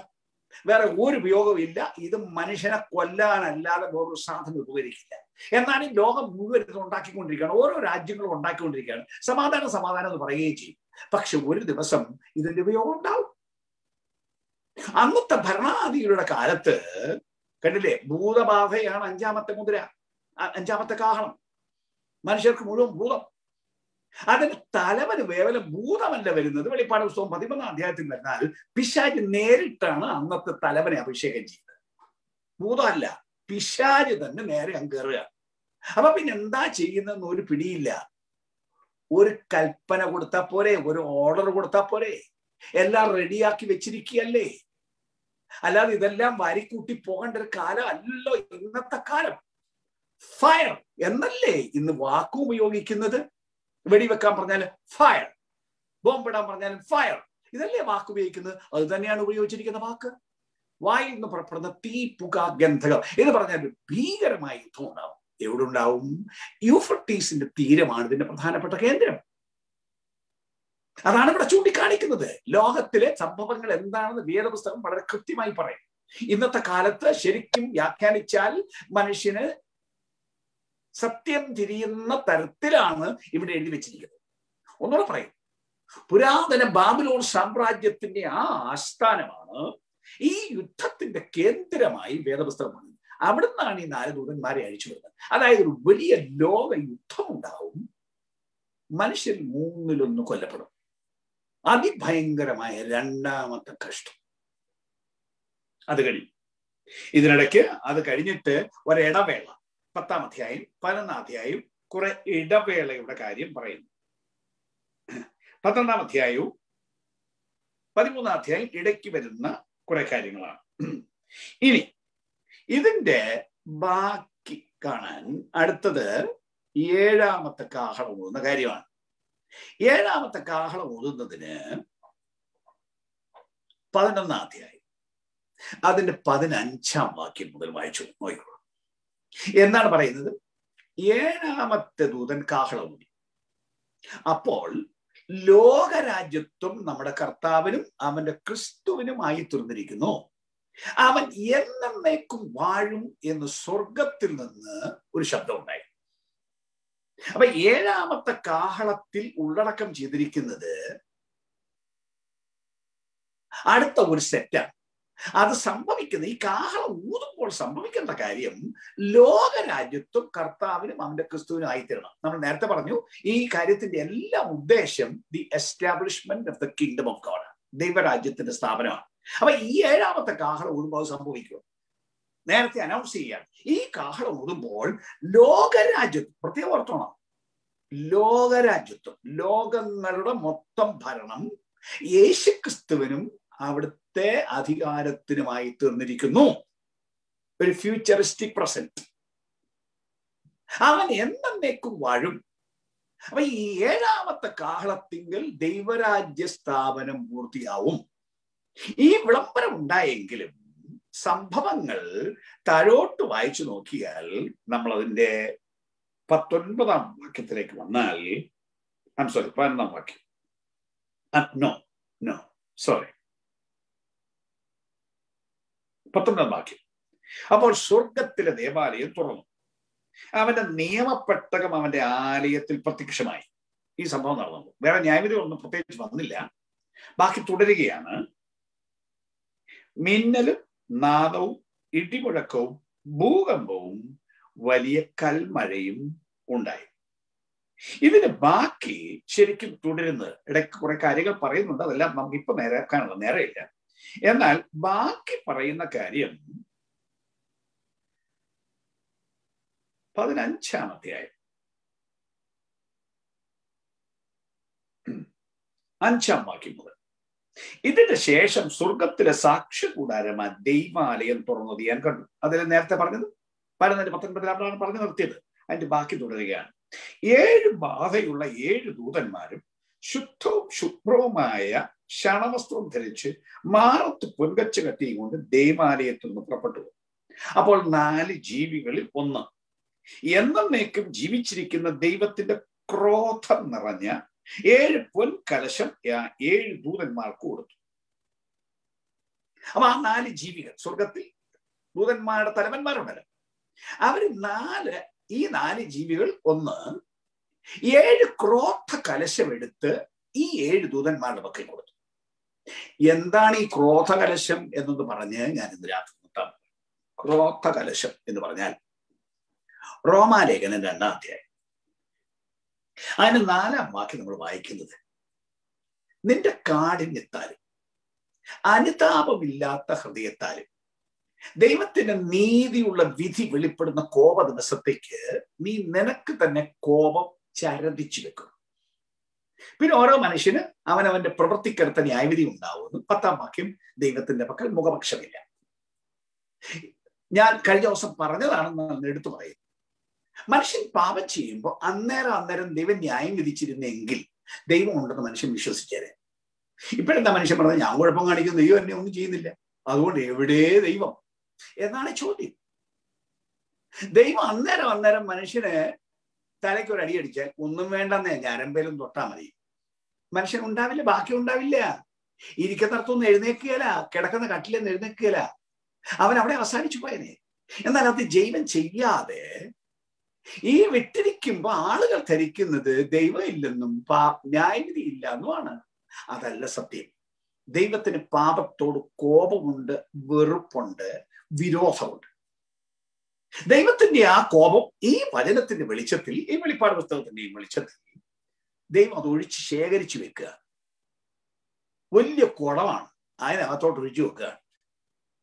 വേറെ ഒരു ഉപയോഗവും ഇല്ല. ഇത് മനുഷ്യനെ കൊല്ലാനല്ലാതെ വേറൊരു സാധനം ഉപകരിക്കില്ല. എന്നാൽ ഈ ലോകം മുഴുവൻ ഇത് ഉണ്ടാക്കിക്കൊണ്ടിരിക്കുകയാണ്. ഓരോ രാജ്യങ്ങളും ഉണ്ടാക്കിക്കൊണ്ടിരിക്കുകയാണ്. സമാധാനം സമാധാനം എന്ന് പറയുകയും ചെയ്യും. പക്ഷെ ഒരു ദിവസം ഇതിന്റെ ഉപയോഗം ഉണ്ടാവും. അന്നത്തെ ഭരണാധികളുടെ കാലത്ത് കണ്ടില്ലേ? ഭൂതബാധയാണ് അഞ്ചാമത്തെ മുദ്ര. അഞ്ചാമത്തെ കാഹളം. മനുഷ്യർക്ക് മുഴുവൻ ഭൂതം. അതിന് തലവന് വേവല ഭൂതമല്ല വരുന്നത്. വെളിപ്പാട് പുസ്തകം പതിമൂന്നാം അധ്യായത്തിൽ വരുന്നാൽ പിശാജ് നേരിട്ടാണ് അന്നത്തെ തലവനെ അഭിഷേകം ചെയ്തത്. ഭൂതമല്ല പിശാജ് തന്നെ നേരെ അങ്ങ് കയറുക. അപ്പൊ പിന്നെ എന്താ ചെയ്യുന്നതെന്ന് ഒരു പിടിയില്ല. ഒരു കൽപ്പന കൊടുത്താ പോരെ ഒരു ഓർഡർ കൊടുത്താ പോരെ. എല്ലാം റെഡിയാക്കി വെച്ചിരിക്കുകയല്ലേ. അല്ലാതെ ഇതെല്ലാം വാരിക്കൂട്ടി പോകേണ്ട ഒരു കാലം ഇന്നത്തെ കാലം. ഫയർ എന്നല്ലേ ഇന്ന് വാക്കും ഉപയോഗിക്കുന്നത് വെടിവെക്കാൻ പറഞ്ഞാൽ ഫയർ ബോംബിടാൻ പറഞ്ഞാലും ഫയർ ഇതല്ലേ വാക്ക് ഉപയോഗിക്കുന്നത്? അത് തന്നെയാണ് ഉപയോഗിച്ചിരിക്കുന്ന വാക്ക്. വായിൽ നിന്ന് പുറപ്പെടുന്ന തീ പുക ഗന്ധകം. എന്ന് പറഞ്ഞാൽ ഭീകരമായ യുദ്ധം ഉണ്ടാവും എവിടെ ഉണ്ടാവും യൂഫർട്ടീസിന്റെ തീരമാണ് ഇതിന്റെ പ്രധാനപ്പെട്ട കേന്ദ്രം. അതാണ് ഇവിടെ ചൂണ്ടിക്കാണിക്കുന്നത്. ലോകത്തിലെ സംഭവങ്ങൾ എന്താണെന്ന് വേദപുസ്തകം വളരെ കൃത്യമായി പറയും. ഇന്നത്തെ കാലത്ത് ശരിക്കും വ്യാഖ്യാനിച്ചാൽ മനുഷ്യന് സത്യം തിരിയുന്ന തരത്തിലാണ് ഇവിടെ എഴുതി വെച്ചിരിക്കുന്നത്. ഒന്നുകൂടെ പറയും. പുരാതന ബാബിലോൺ സാമ്രാജ്യത്തിന്റെ ആ ആസ്ഥാനമാണ് ഈ യുദ്ധത്തിന്റെ കേന്ദ്രമായി വേദപുസ്തകമാണ്. അവിടുന്നാണ് ഈ നാല് ദൂതന്മാരെ അഴിച്ചു വരുന്നത് അതായത് ഒരു വലിയ ലോക യുദ്ധം ഉണ്ടാവും മനുഷ്യൻ മൂന്നിലൊന്ന് കൊല്ലപ്പെടും. അതിഭയങ്കരമായ രണ്ടാമത്തെ കഷ്ടം. അത് കഴിഞ്ഞു. ഇതിനിടയ്ക്ക് അത് കഴിഞ്ഞിട്ട് ഒരിടവേള. പത്താം അധ്യായം പതിനൊന്നാം അധ്യായം കുറെ ഇടവേളയുടെ കാര്യം പറയുന്നു. പന്ത്രണ്ടാം അധ്യായവും പതിമൂന്നാം അധ്യായം ഇടയ്ക്ക് വരുന്ന കുറെ കാര്യങ്ങളാണ്. ഇനി ഇതിന്റെ ബാക്കി കാണാൻ അടുത്തത് ഏഴാമത്തെ കാഹളം ഊതുന്ന കാര്യമാണ്. ഏഴാമത്തെ കാഹളം ഊതുന്നതിന് പതിനൊന്നാം അധ്യായം അതിന്റെ പതിനഞ്ചാം വാക്യം മുതൽ വായിച്ചു. നോക്കിക്കോളൂ എന്താണ് പറയുന്നത്? ഏഴാമത്തെ ദൂതൻ കാഹളമുടി അപ്പോൾ ലോകരാജ്യത്വം നമ്മുടെ കർത്താവിനും അവന്റെ ക്രിസ്തുവിനുമായി തീർന്നിരിക്കുന്നു അവൻ എന്നേക്കും വാഴും എന്ന് സ്വർഗത്തിൽ നിന്ന് ഒരു ശബ്ദം ഉണ്ടായി. അപ്പൊ ഏഴാമത്തെ കാഹളത്തിൽ ഉള്ളടക്കം ചെയ്തിരിക്കുന്നത് അടുത്ത ഒരു സെറ്റാണ് അത് സംഭവിക്കുന്ന ഈ കാഹളം ഊതുമ്പോൾ സംഭവിക്കേണ്ട കാര്യം ലോകരാജ്യത്വം കർത്താവിനും അവന്റെ ക്രിസ്തുവിനും ആയിത്തീരണം. നമ്മൾ നേരത്തെ പറഞ്ഞു ഈ കാര്യത്തിന്റെ എല്ലാ ഉദ്ദേശം the establishment of the kingdom of God ദൈവരാജ്യത്തിന്റെ സ്ഥാപനമാണ്. അപ്പൊ ഈ ഏഴാമത്തെ കാഹളം ഊതുമ്പോൾ സംഭവിക്കും. നേരത്തെ അനൗൺസ് ചെയ്യാൻ ഈ കാഹളം ഊതുമ്പോൾ ലോകരാജ്യം പ്രത്യേകം ഓർത്തോണം. ലോകരാജ്യത്വം ലോകങ്ങളുടെ മൊത്തം ഭരണം യേശുക്രിസ്തുവിനും അവിടുത്തെ അധികാരത്തിനുമായി തീർന്നിരിക്കുന്നു. ഒരു ഫ്യൂച്ചറിസ്റ്റിക് പ്രസന്റ് അവൻ എന്നേക്കും വാഴും. അപ്പൊ ഈ ഏഴാമത്തെ കാഹളത്തിങ്കിൽ ദൈവരാജ്യ സ്ഥാപനം പൂർത്തിയാവും. ഈ വിളംബരം ഉണ്ടായെങ്കിലും സംഭവങ്ങൾ താഴോട്ട് വായിച്ചു നോക്കിയാൽ നമ്മൾ അതിന്റെ പത്തൊൻപതാം വാക്യത്തിലേക്ക് വന്നാൽ ഐം സോറി പതിനൊന്നാം വാക്യം. നോ നോ സോറി പത്തൊൻപതാം വാക്യം. അപ്പോൾ സ്വർഗത്തിലെ ദേവാലയം തുറന്നു. അവന്റെ നിയമപ്പെട്ടകം അവന്റെ ആലയത്തിൽ പ്രത്യക്ഷമായി. ഈ സംഭവം നടന്നു. വേറെ ന്യായവിധി ഒന്നും പ്രത്യേകിച്ച് വന്നില്ല. ബാക്കി തുടരുകയാണ്. മിന്നലും നാദവും ഇടിമുഴക്കവും ഭൂകമ്പവും വലിയ കൽമഴയും ഉണ്ടായി. ഇതിന് ബാക്കി ശരിക്കും തുടരുന്നത് ഇടയ്ക്ക് കുറെ കാര്യങ്ങൾ പറയുന്നുണ്ട്. അതെല്ലാം നമുക്ക് ഇപ്പൊ നേരെ കാണുന്നത് നേരെയില്ല. എന്നാൽ ബാക്കി പറയുന്ന കാര്യം പതിനഞ്ചാമധ്യായം അഞ്ചാം വാക്യം മുതൽ. ഇതിന്റെ ശേഷം സ്വർഗത്തിലെ സാക്ഷ്യ കൂടാരമായ ദൈവാലയം തുറന്നത് ഞാൻ കണ്ടു. അതിൽ നേരത്തെ പറഞ്ഞത്? പതിനൊന്നിന് പത്തൊൻപതിലാണ് പറഞ്ഞു നിർത്തിയത്. അതിന്റെ ബാക്കി തുടരുകയാണ്. ഏഴ് ബാധയുള്ള ഏഴ് ദൂതന്മാരും ശുദ്ധവും ശുഭ്രവുമായ ക്ഷണവസ്ത്രം ധരിച്ച് മാറത്ത് പൊൻകച്ച് കത്തിയും കൊണ്ട് ദൈവാലയത്തിൽ നിന്ന് പുറപ്പെട്ടു. അപ്പോൾ നാല് ജീവികളിൽ ഒന്ന് എന്നേക്കും ജീവിച്ചിരിക്കുന്ന ദൈവത്തിന്റെ ക്രോധം നിറഞ്ഞ ഏഴ് പൊൻ കലശം ഏഴ് ദൂതന്മാർക്ക് കൊടുത്തു. അപ്പൊ ആ നാല് ജീവികൾ സ്വർഗത്തിൽ ദൂതന്മാരുടെ തലവന്മാരുണ്ടല്ലോ. അവർ നാല് ഈ നാല് ജീവികൾ ഒന്ന് ഏഴ് ക്രോധ കലശം എടുത്ത് ഈ ഏഴ് ദൂതന്മാരുടെ പക്കൽ കൊടുത്തു. എന്താണ് ഈ ക്രോധ കലശം എന്നത് പറഞ്ഞ് ഞാൻ ഇന്ന് രാത്രി ക്രോധ കലശം എന്ന് പറഞ്ഞാൽ റോമാലേഖനം രണ്ടാം അധ്യായം. അതിന് നാലാം വാക്യം നമ്മൾ വായിക്കുന്നത്. നിന്റെ കാഠിന്യത്താലും അനുതാപമില്ലാത്ത ഹൃദയത്താലും ദൈവത്തിന്റെ നീതിയുള്ള വിധി വെളിപ്പെടുന്ന കോപ ദിവസത്തേക്ക് നീ നിനക്ക് തന്നെ കോപം ചരതിച്ചു വെക്കും. പിന്നെ ഓരോ മനുഷ്യന് അവനവന്റെ പ്രവൃത്തിക്കടുത്ത ന്യായവിധി ഉണ്ടാവുമെന്ന് പത്താം വാക്യം ദൈവത്തിന്റെ പക്കൽ മുഖപക്ഷമില്ല. ഞാൻ കഴിഞ്ഞ ദിവസം പറഞ്ഞതാണെന്ന് എടുത്തു പറയുന്നു മനുഷ്യൻ പാപം ചെയ്യുമ്പോൾ അന്നേരം അന്നേരം ദൈവം ന്യായം വിധിച്ചിരുന്നെങ്കിൽ ദൈവം ഉണ്ടെന്ന് മനുഷ്യൻ വിശ്വസിച്ചേരെ ഇപ്പോഴെന്താ മനുഷ്യൻ പറഞ്ഞത്? ഞാൻ കുഴപ്പം കാണിക്കുന്നു ദൈവം എന്നെ ഒന്നും ചെയ്യുന്നില്ല. അതുകൊണ്ട് എവിടെ ദൈവം? എന്നാണ് ചോദ്യം. ദൈവം അന്നേരം അന്നേരം മനുഷ്യന് തലയ്ക്ക് ഒരു അടി അടിച്ചാൽ ഒന്നും വേണ്ടെന്നേ ഞരമ്പേലും തൊട്ടാ മതി. മനുഷ്യൻ ഉണ്ടാവില്ല ബാക്കി ഉണ്ടാവില്ല. ഇരിക്കുന്നിടത്തൊന്നും എഴുന്നേക്കുകയല്ല കിടക്കുന്ന കട്ടിലെന്ന് എഴുന്നേക്കുകയല്ല. അവൻ അവിടെ അവസാനിച്ചു പോയനെ. എന്നാൽ അത് ജൈവൻ ചെയ്യാതെ ഈ വിട്ടിരിക്കുമ്പോ ആളുകൾ ധരിക്കുന്നത് ദൈവം ഇല്ലെന്നും പാ ന്യായവിധി ഇല്ല എന്നുമാണ് അതല്ല സത്യം. ദൈവത്തിന് പാപത്തോട് കോപമുണ്ട് വെറുപ്പുണ്ട് വിരോധമുണ്ട്. ദൈവത്തിന്റെ ആ കോപം ഈ വചനത്തിന്റെ വെളിച്ചത്തിൽ ഈ വെളിപ്പാട് പുസ്തകത്തിന്റെയും വെളിച്ചത്തിൽ ദൈവം അത് ഒഴിച്ച് ശേഖരിച്ചു വെക്കുക. വലിയ കുളമാണ്. അതിനകത്തോട്ട് ഒഴിച്ചു വെക്കുക.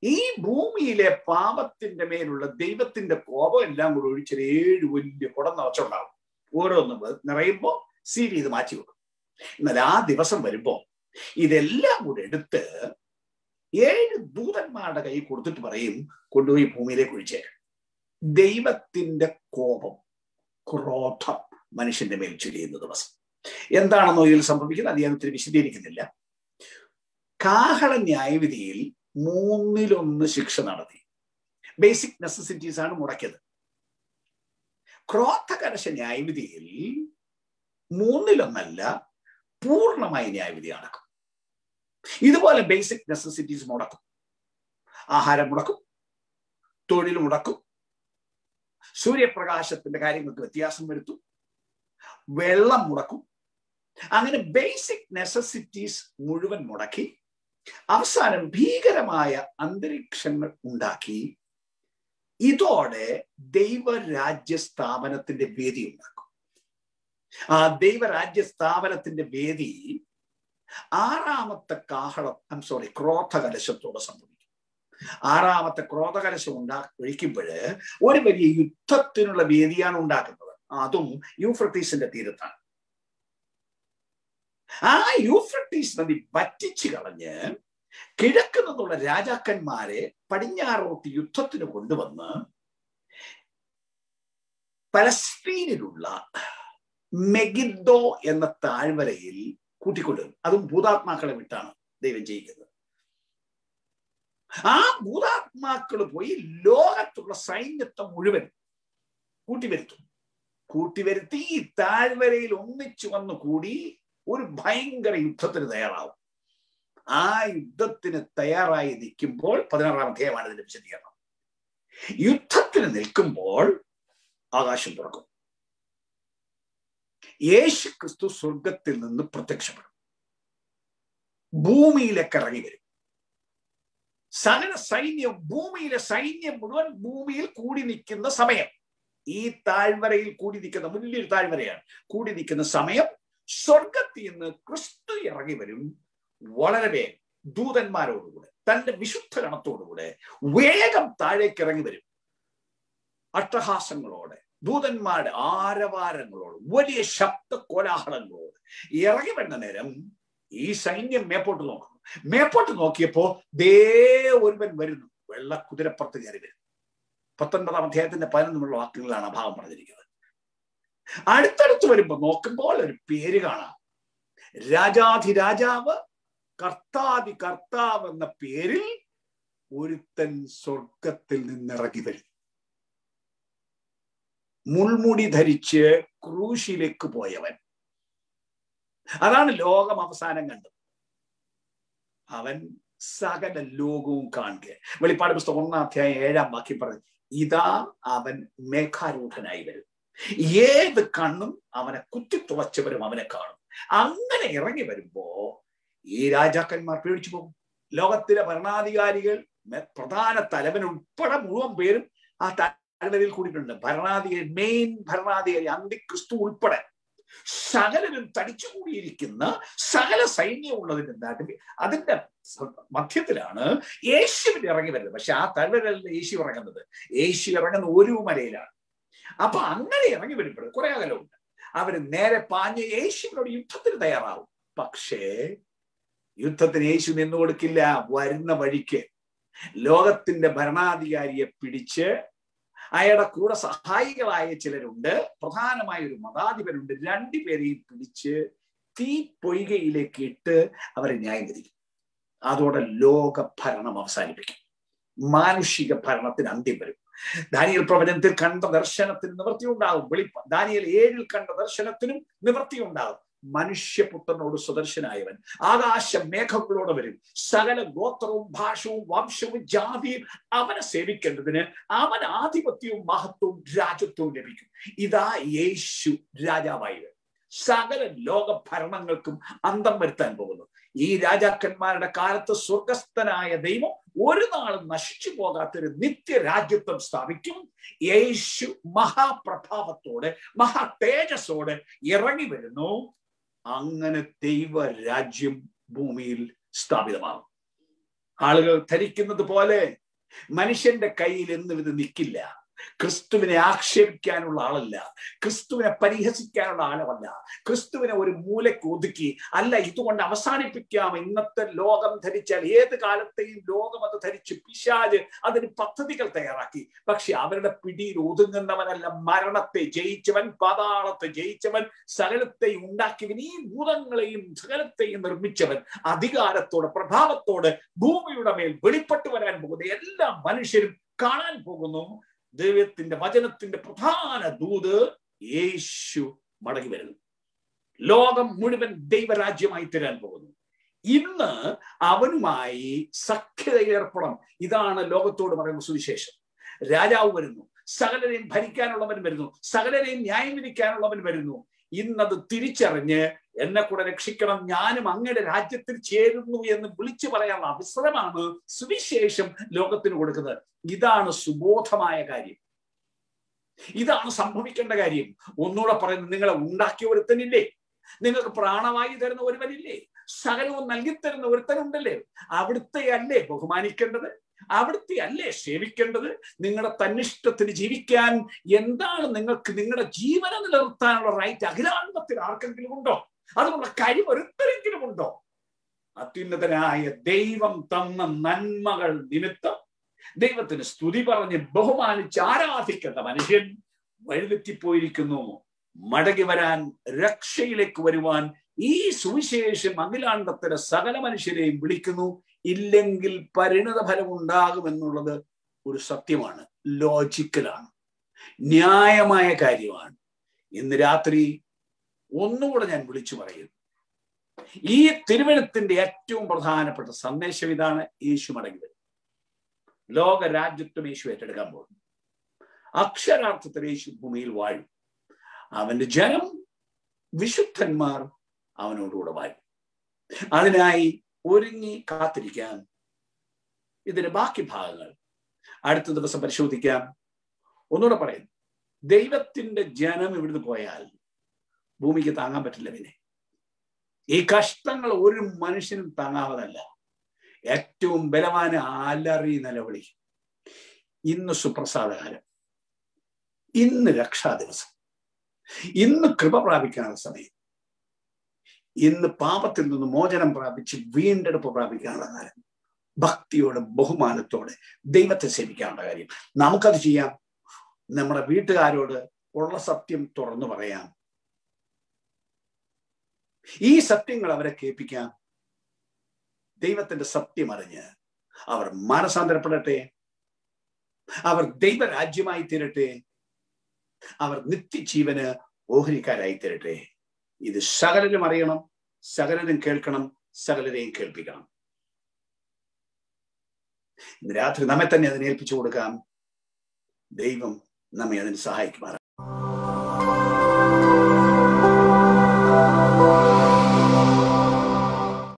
ഈ ഭൂമിയിലെ പാപത്തിന്റെ മേലുള്ള ദൈവത്തിന്റെ കോപം എല്ലാം കൂടെ ഒഴിച്ചൊരു ഏഴ് വലിയ കുടം നിറച്ചുണ്ടാവും. ഓരോന്ന് നിറയുമ്പോൾ സീൽ ചെയ്ത് മാറ്റി വെക്കും. എന്നാൽ ആ ദിവസം വരുമ്പോ ഇതെല്ലാം കൂടെ എടുത്ത് ഏഴ് ദൂതന്മാരുടെ കൈ കൊടുത്തിട്ട് പറയും കൊണ്ടുപോയി ഭൂമിയിലേക്ക് ഒഴിച്ചേക്കാം. ദൈവത്തിന്റെ കോപം ക്രോധം മനുഷ്യന്റെ മേൽ ചൊരിയുന്ന ദിവസം. എന്താണെന്നോ ഇതിൽ സംഭവിക്കുന്നത്? ഒത്തിരി വിശദീകരിക്കുന്നില്ല. കാഹള ന്യായവിധിയിൽ മൂന്നിലൊന്ന് ശിക്ഷ നടത്തി. ബേസിക് നെസസിറ്റീസ് ആണ് മുടക്കിയത്. ക്രോധകരശ ന്യായവിധിയിൽ മൂന്നിലൊന്നല്ല പൂർണമായി ന്യായവിധി നടക്കും ഇതുപോലെ ബേസിക് നെസസിറ്റീസ് മുടക്കും. ആഹാരം മുടക്കും. തൊഴിൽ മുടക്കും. സൂര്യപ്രകാശത്തിന്റെ കാര്യങ്ങൾക്ക് വ്യത്യാസം വരുത്തും. വെള്ളം മുടക്കും. അങ്ങനെ ബേസിക് നെസസിറ്റീസ് മുഴുവൻ മുടക്കി അവസാനം ഭീകരമായ അന്തരീക്ഷങ്ങൾ ഉണ്ടാക്കി. ഇതോടെ ദൈവരാജ്യ സ്ഥാപനത്തിന്റെ വേദി ഉണ്ടാക്കും. ആ ദൈവരാജ്യ സ്ഥാപനത്തിന്റെ വേദി ആറാമത്തെ കാഹളം ഐം സോറി ക്രോധകലശത്തോടെ സംഭവിക്കും. ആറാമത്തെ ക്രോധകലശം ഉണ്ടാ ഒഴിക്കുമ്പോൾ ഒരു വലിയ യുദ്ധത്തിനുള്ള വേദിയാണ് ഉണ്ടാക്കുന്നത്. അതും യൂഫ്രട്ടീസിന്റെ തീരത്താണ്. ആ യൂഫ്രട്ടീസ് നദി വറ്റിച്ചു കളഞ്ഞ് കിഴക്ക് നിന്നുള്ള രാജാക്കന്മാരെ പടിഞ്ഞാറോട്ട് യുദ്ധത്തിന് കൊണ്ടുവന്ന് പലസ്തീനിലുള്ള മെഗിദ്ദോ എന്ന താഴ്വരയിൽ കൂട്ടിക്കൊണ്ടുവരും അതും ഭൂതാത്മാക്കളെ വിട്ടാണ് ദൈവം ചെയ്യുന്നത് ആ ഭൂതാത്മാക്കൾ പോയി ലോകത്തുള്ള സൈന്യത്തെ മുഴുവൻ കൂട്ടിവരുത്തും. കൂട്ടിവരുത്തി ഈ താഴ്വരയിൽ ഒന്നിച്ചു വന്നു കൂടി ഒരു ഭയങ്കര യുദ്ധത്തിന് തയ്യാറാവും. ആ യുദ്ധത്തിന് തയ്യാറായി നിൽക്കുമ്പോൾ പതിനാറാം അധ്യായമാണ് ഇതിന്റെ വിശദീകരണം. യുദ്ധത്തിന് നിൽക്കുമ്പോൾ ആകാശം തുറക്കും. യേശു ക്രിസ്തു സ്വർഗത്തിൽ നിന്ന് പ്രത്യക്ഷപ്പെടും. ഭൂമിയിലേക്ക് ഇറങ്ങി വരും. സകല സൈന്യം ഭൂമിയിലെ സൈന്യം മുഴുവൻ ഭൂമിയിൽ കൂടി നിൽക്കുന്ന സമയം. ഈ താഴ്വരയിൽ കൂടി നിൽക്കുന്ന വലിയൊരു താഴ്വരയാണ്. കൂടി നിൽക്കുന്ന സമയം സ്വർഗത്തിൽ നിന്ന് ക്രിസ്തു ഇറങ്ങി വരും വളരെ വേഗം ദൂതന്മാരോടുകൂടെ തന്റെ വിശുദ്ധ ഗണത്തോടുകൂടെ വേഗം താഴേക്ക് ഇറങ്ങി വരും. അട്ടഹാസങ്ങളോടെ ദൂതന്മാരുടെ ആരവാരങ്ങളോട് വലിയ ശബ്ദ കോലാഹലങ്ങളോട് ഇറങ്ങി വരുന്ന നേരം ഈ സൈന്യം മേപ്പോട്ട് നോക്കുന്നു. മേപ്പോട്ട് നോക്കിയപ്പോ ദേ ഒരുവൻ വരുന്നു. വെള്ള കുതിരപ്പുറത്ത് കയറി വരുന്നു പത്തൊൻപതാം അധ്യായത്തിന്റെ പതിനൊന്നുള്ള വാക്കുകളാണ് ആ ഭാഗം പറഞ്ഞിരിക്കുന്നത്. അടുത്തടുത്ത് വരുമ്പോ നോക്കുമ്പോൾ ഒരു പേര് കാണാം. രാജാധിരാജാവ് കർത്താതി കർത്താവ് എന്ന പേരിൽ ഒരുത്തൻ സ്വർഗത്തിൽ നിന്നിറങ്ങി വരും. മുൾമുടി ധരിച്ച് ക്രൂശിലേക്ക് പോയവൻ. അതാണ് ലോകം അവസാനം കണ്ടത്. അവൻ സകല ലോകവും കാണുക. വെളിപ്പാട് പുസ്തകം ഒന്നാം അധ്യായം ഏഴാം വാക്യം പറഞ്ഞു ഇതാ അവൻ മേഘാരൂഢനായി വരും. ഏത് കണ്ണും അവനെ കുത്തിത്തുളച്ചവരും അവനെ കാണും. അങ്ങനെ ഇറങ്ങി വരുമ്പോ ഈ രാജാക്കന്മാർ പേടിച്ചു പോകും. ലോകത്തിലെ ഭരണാധികാരികൾ പ്രധാന തലവൻ ഉൾപ്പെടെ മുഴുവൻ പേരും ആ തലവനിൽ കൂടിയിട്ടുണ്ട്. ഭരണാധികാരി മെയിൻ ഭരണാധികാരി അന്തിക്രിസ്തു ഉൾപ്പെടെ. സകലരും തടിച്ചുകൂടിയിരിക്കുന്ന സകല സൈന്യമുള്ളതിന്റെ നാട്ടിൽ അതിന്റെ മധ്യത്തിലാണ് യേശുവിന് ഇറങ്ങി വരുന്നത്. പക്ഷെ ആ തലവരല്ല യേശു ഇറങ്ങുന്നത്. യേശു ഇറങ്ങുന്ന ഒരു മലയിലാണ്. അപ്പൊ അങ്ങനെ ഇറങ്ങി വരുമ്പോൾ കുറെ അകലമുണ്ട് അവർ നേരെ പാഞ്ഞ് യേശുവിനോട് യുദ്ധത്തിന് തയ്യാറാവും. പക്ഷേ യുദ്ധത്തിന് യേശു നിന്നു കൊടുക്കില്ല. വരുന്ന വഴിക്ക് ലോകത്തിന്റെ ഭരണാധികാരിയെ പിടിച്ച് അയാളുടെ കൂടെ സഹായികളായ ചിലരുണ്ട്. പ്രധാനമായ ഒരു മതാധിപനുണ്ട് രണ്ടുപേരെയും പിടിച്ച് തീ പൊയ്കയിലേക്ക് ഇട്ട് അവരെ ന്യായം വിധിക്കും. അതോടെ ലോക ഭരണം അവസാനിപ്പിക്കും. മാനുഷിക ഭരണത്തിന് അന്ത്യം വരും. ദാനിയൽ പ്രവചനത്തിൽ കണ്ട ദർശനത്തിന് നിവൃത്തി ഉണ്ടാകും വെളിപ്പ ദാനിയൽ ഏഴിൽ കണ്ട ദർശനത്തിനും നിവൃത്തി ഉണ്ടാകും മനുഷ്യപുത്രനോട് സുദർശനായവൻ. ആകാശ മേഘങ്ങളോട് വരും. സകല ഗോത്രവും ഭാഷവും വംശവും ജാതിയും അവനെ സേവിക്കേണ്ടതിന് അവൻ ആധിപത്യവും മഹത്വവും രാജ്യത്വവും ലഭിക്കും. ഇതാ യേശു രാജാവായി വരും സകല ലോക ഭരണങ്ങൾക്കും അന്തം വരുത്താൻ പോകുന്നു. ഈ രാജാക്കന്മാരുടെ കാലത്ത് സ്വർഗസ്ഥനായ ദൈവം ഒരു നാളും നശിച്ചു പോകാത്തൊരു നിത്യരാജ്യത്വം സ്ഥാപിക്കും. യേശു മഹാപ്രഭാവത്തോടെ മഹാ തേജസ്സോടെ ഇറങ്ങി വരുന്നു. അങ്ങനെ ദൈവരാജ്യം ഭൂമിയിൽ സ്ഥാപിതമാകും. ആളുകൾ ധരിക്കുന്നത് പോലെ മനുഷ്യന്റെ കയ്യിൽ എന്നും ഇത് നിൽക്കില്ല. ക്രിസ്തുവിനെ ആക്ഷേപിക്കാനുള്ള ആളല്ല. ക്രിസ്തുവിനെ പരിഹസിക്കാനുള്ള ആളല്ല. ക്രിസ്തുവിനെ ഒരു മൂലയ്ക്ക് ഒതുക്കി. അല്ല ഇതുകൊണ്ട് അവസാനിപ്പിക്കാം. ഇന്നത്തെ ലോകം ധരിച്ചാൽ ഏത് കാലത്തെയും ലോകം അത് ധരിച്ച് പിശാജ് അതിന് പദ്ധതികൾ തയ്യാറാക്കി. പക്ഷെ അവരുടെ പിടിയിൽ ഒതുങ്ങുന്നവനല്ല മരണത്തെ ജയിച്ചവൻ പാതാളത്തെ ജയിച്ചവൻ സകലത്തെയും ഉണ്ടാക്കിയവൻ ഈ ഭൂതങ്ങളെയും സകലത്തെയും നിർമ്മിച്ചവൻ അധികാരത്തോടെ പ്രഭാവത്തോടെ ഭൂമിയുടെ മേൽ വെളിപ്പെട്ടു വരാൻ പോകുന്ന എല്ലാ മനുഷ്യരും കാണാൻ പോകുന്നു. ദൈവത്തിന്റെ വചനത്തിന്റെ പ്രധാന ദൂത് യേശു മടങ്ങി വരുന്നു. ലോകം മുഴുവൻ ദൈവരാജ്യമായി തരാൻ പോകുന്നു. ഇന്ന് അവനുമായി സഖ്യത ഏർപ്പെടണം. ഇതാണ് ലോകത്തോട് പറയുന്ന സുവിശേഷം. രാജാവ് വരുന്നു. സകലരെയും ഭരിക്കാനുള്ളവൻ വരുന്നു. സകലരെയും ന്യായം വിധിക്കാനുള്ളവൻ വരുന്നു. ഇന്നത് തിരിച്ചറിഞ്ഞ് എന്നെ കൂടെ രക്ഷിക്കണം ഞാനും അങ്ങയുടെ രാജ്യത്തിൽ ചേരുന്നു എന്ന് വിളിച്ചു പറയാനുള്ള അവസരമാണ് സുവിശേഷം ലോകത്തിന് കൊടുക്കുന്നത്. ഇതാണ് സുബോധമായ കാര്യം. ഇതാണ് സംഭവിക്കേണ്ട കാര്യം. ഒന്നുകൂടെ പറയുന്നത് നിങ്ങളെ ഉണ്ടാക്കിയ ഒരുത്തനില്ലേ? നിങ്ങൾക്ക് പ്രാണവായു തരുന്ന ഒരുവനില്ലേ? സകലവും നൽകിത്തരുന്ന ഒരുത്തനുണ്ടല്ലേ? അവിടുത്തെ അല്ലേ ബഹുമാനിക്കേണ്ടത്? അവിടുത്തെ അല്ലേ സേവിക്കേണ്ടത്? നിങ്ങളുടെ തന്നിഷ്ടത്തിന് ജീവിക്കാൻ എന്താണ് നിങ്ങൾക്ക് നിങ്ങളുടെ ജീവനെ നിലനിർത്താനുള്ള റൈറ്റ് അഖിലാണ്ടത്തിൽ ആർക്കെങ്കിലും ഉണ്ടോ? അതിനുള്ള കഴിവ് ഒരുത്തരെങ്കിലും ഉണ്ടോ? അത്യുന്നതനായ ദൈവം തന്ന നന്മകൾ നിമിത്തം ദൈവത്തിന് സ്തുതി പറഞ്ഞ് ബഹുമാനിച്ച് ആരാധിക്കുന്ന മനുഷ്യൻ വഴിതെറ്റിപ്പോയിരിക്കുന്നു. മടങ്ങി വരാൻ രക്ഷയിലേക്ക് വരുവാൻ ഈ സുവിശേഷം അഖിലാണ്ടത്തിലെ സകല മനുഷ്യരെയും വിളിക്കുന്നു. ഇല്ലെങ്കിൽ പരിണത ഫലം ഉണ്ടാകുമെന്നുള്ളത് ഒരു സത്യമാണ്. ലോജിക്കലാണ് ന്യായമായ കാര്യമാണ്. ഇന്ന് രാത്രി ഒന്നുകൂടെ ഞാൻ വിളിച്ചു പറയുന്നു. ഈ തിരുവനത്തിന്റെ ഏറ്റവും പ്രധാനപ്പെട്ട സന്ദേശം ഇതാണ് യേശു മടങ്ങി വരും ലോക രാജ്യത്വം യേശു ഏറ്റെടുക്കാൻ പോകുന്നു. അക്ഷരാർത്ഥത്തിൽ യേശു ഭൂമിയിൽ വാഴും. അവന്റെ ജനം വിശുദ്ധന്മാർ അവനോടുകൂടെ വാഴും. അതിനായി ഒരുങ്ങി കാത്തിരിക്കാൻ ഇതിന്റെ ബാക്കി ഭാഗങ്ങൾ അടുത്ത ദിവസം പരിശോധിക്കാം. ഒന്നുകൂടെ പറയുന്നു. ദൈവത്തിന്റെ ജനം ഇവിടുന്ന് പോയാൽ ഭൂമിക്ക് താങ്ങാൻ പറ്റില്ല പിന്നെ. ഈ കഷ്ടങ്ങൾ ഒരു മനുഷ്യനും താങ്ങാവതല്ല. ഏറ്റവും ബലവാന അലറി നിലവിളി. ഇന്ന് സുപ്രസാദകാലം. ഇന്ന് രക്ഷാ ദിവസം ഇന്ന് കൃപ പ്രാപിക്കാനുള്ള സമയം. ഇന്ന് പാപത്തിൽ നിന്ന് മോചനം പ്രാപിച്ച് വീണ്ടെടുപ്പ് പ്രാപിക്കാനുള്ള കാലം. ഭക്തിയോടെ ബഹുമാനത്തോടെ ദൈവത്തെ സേവിക്കാനുള്ള കാര്യം. നമുക്കത് ചെയ്യാം. നമ്മുടെ വീട്ടുകാരോട് ഉള്ള സത്യം തുറന്നു പറയാം. ഈ സത്യങ്ങൾ അവരെ കേൾപ്പിക്കാം ദൈവത്തിന്റെ സത്യം അറിഞ്ഞ് അവർ മാനസാന്തരപ്പെടട്ടെ. അവർ ദൈവരാജ്യമായി തീരട്ടെ. അവർ നിത്യജീവന് ഓഹരിക്കാരായി തീരട്ടെ. ഇത് സകലരും അറിയണം സകലരും കേൾക്കണം സകലരെയും കേൾപ്പിക്കണം. രാത്രി നമ്മെ തന്നെ അതിനേൽപ്പിച്ചു കൊടുക്കാം. ദൈവം നമ്മെ അതിന് സഹായിക്കുമാറാണ്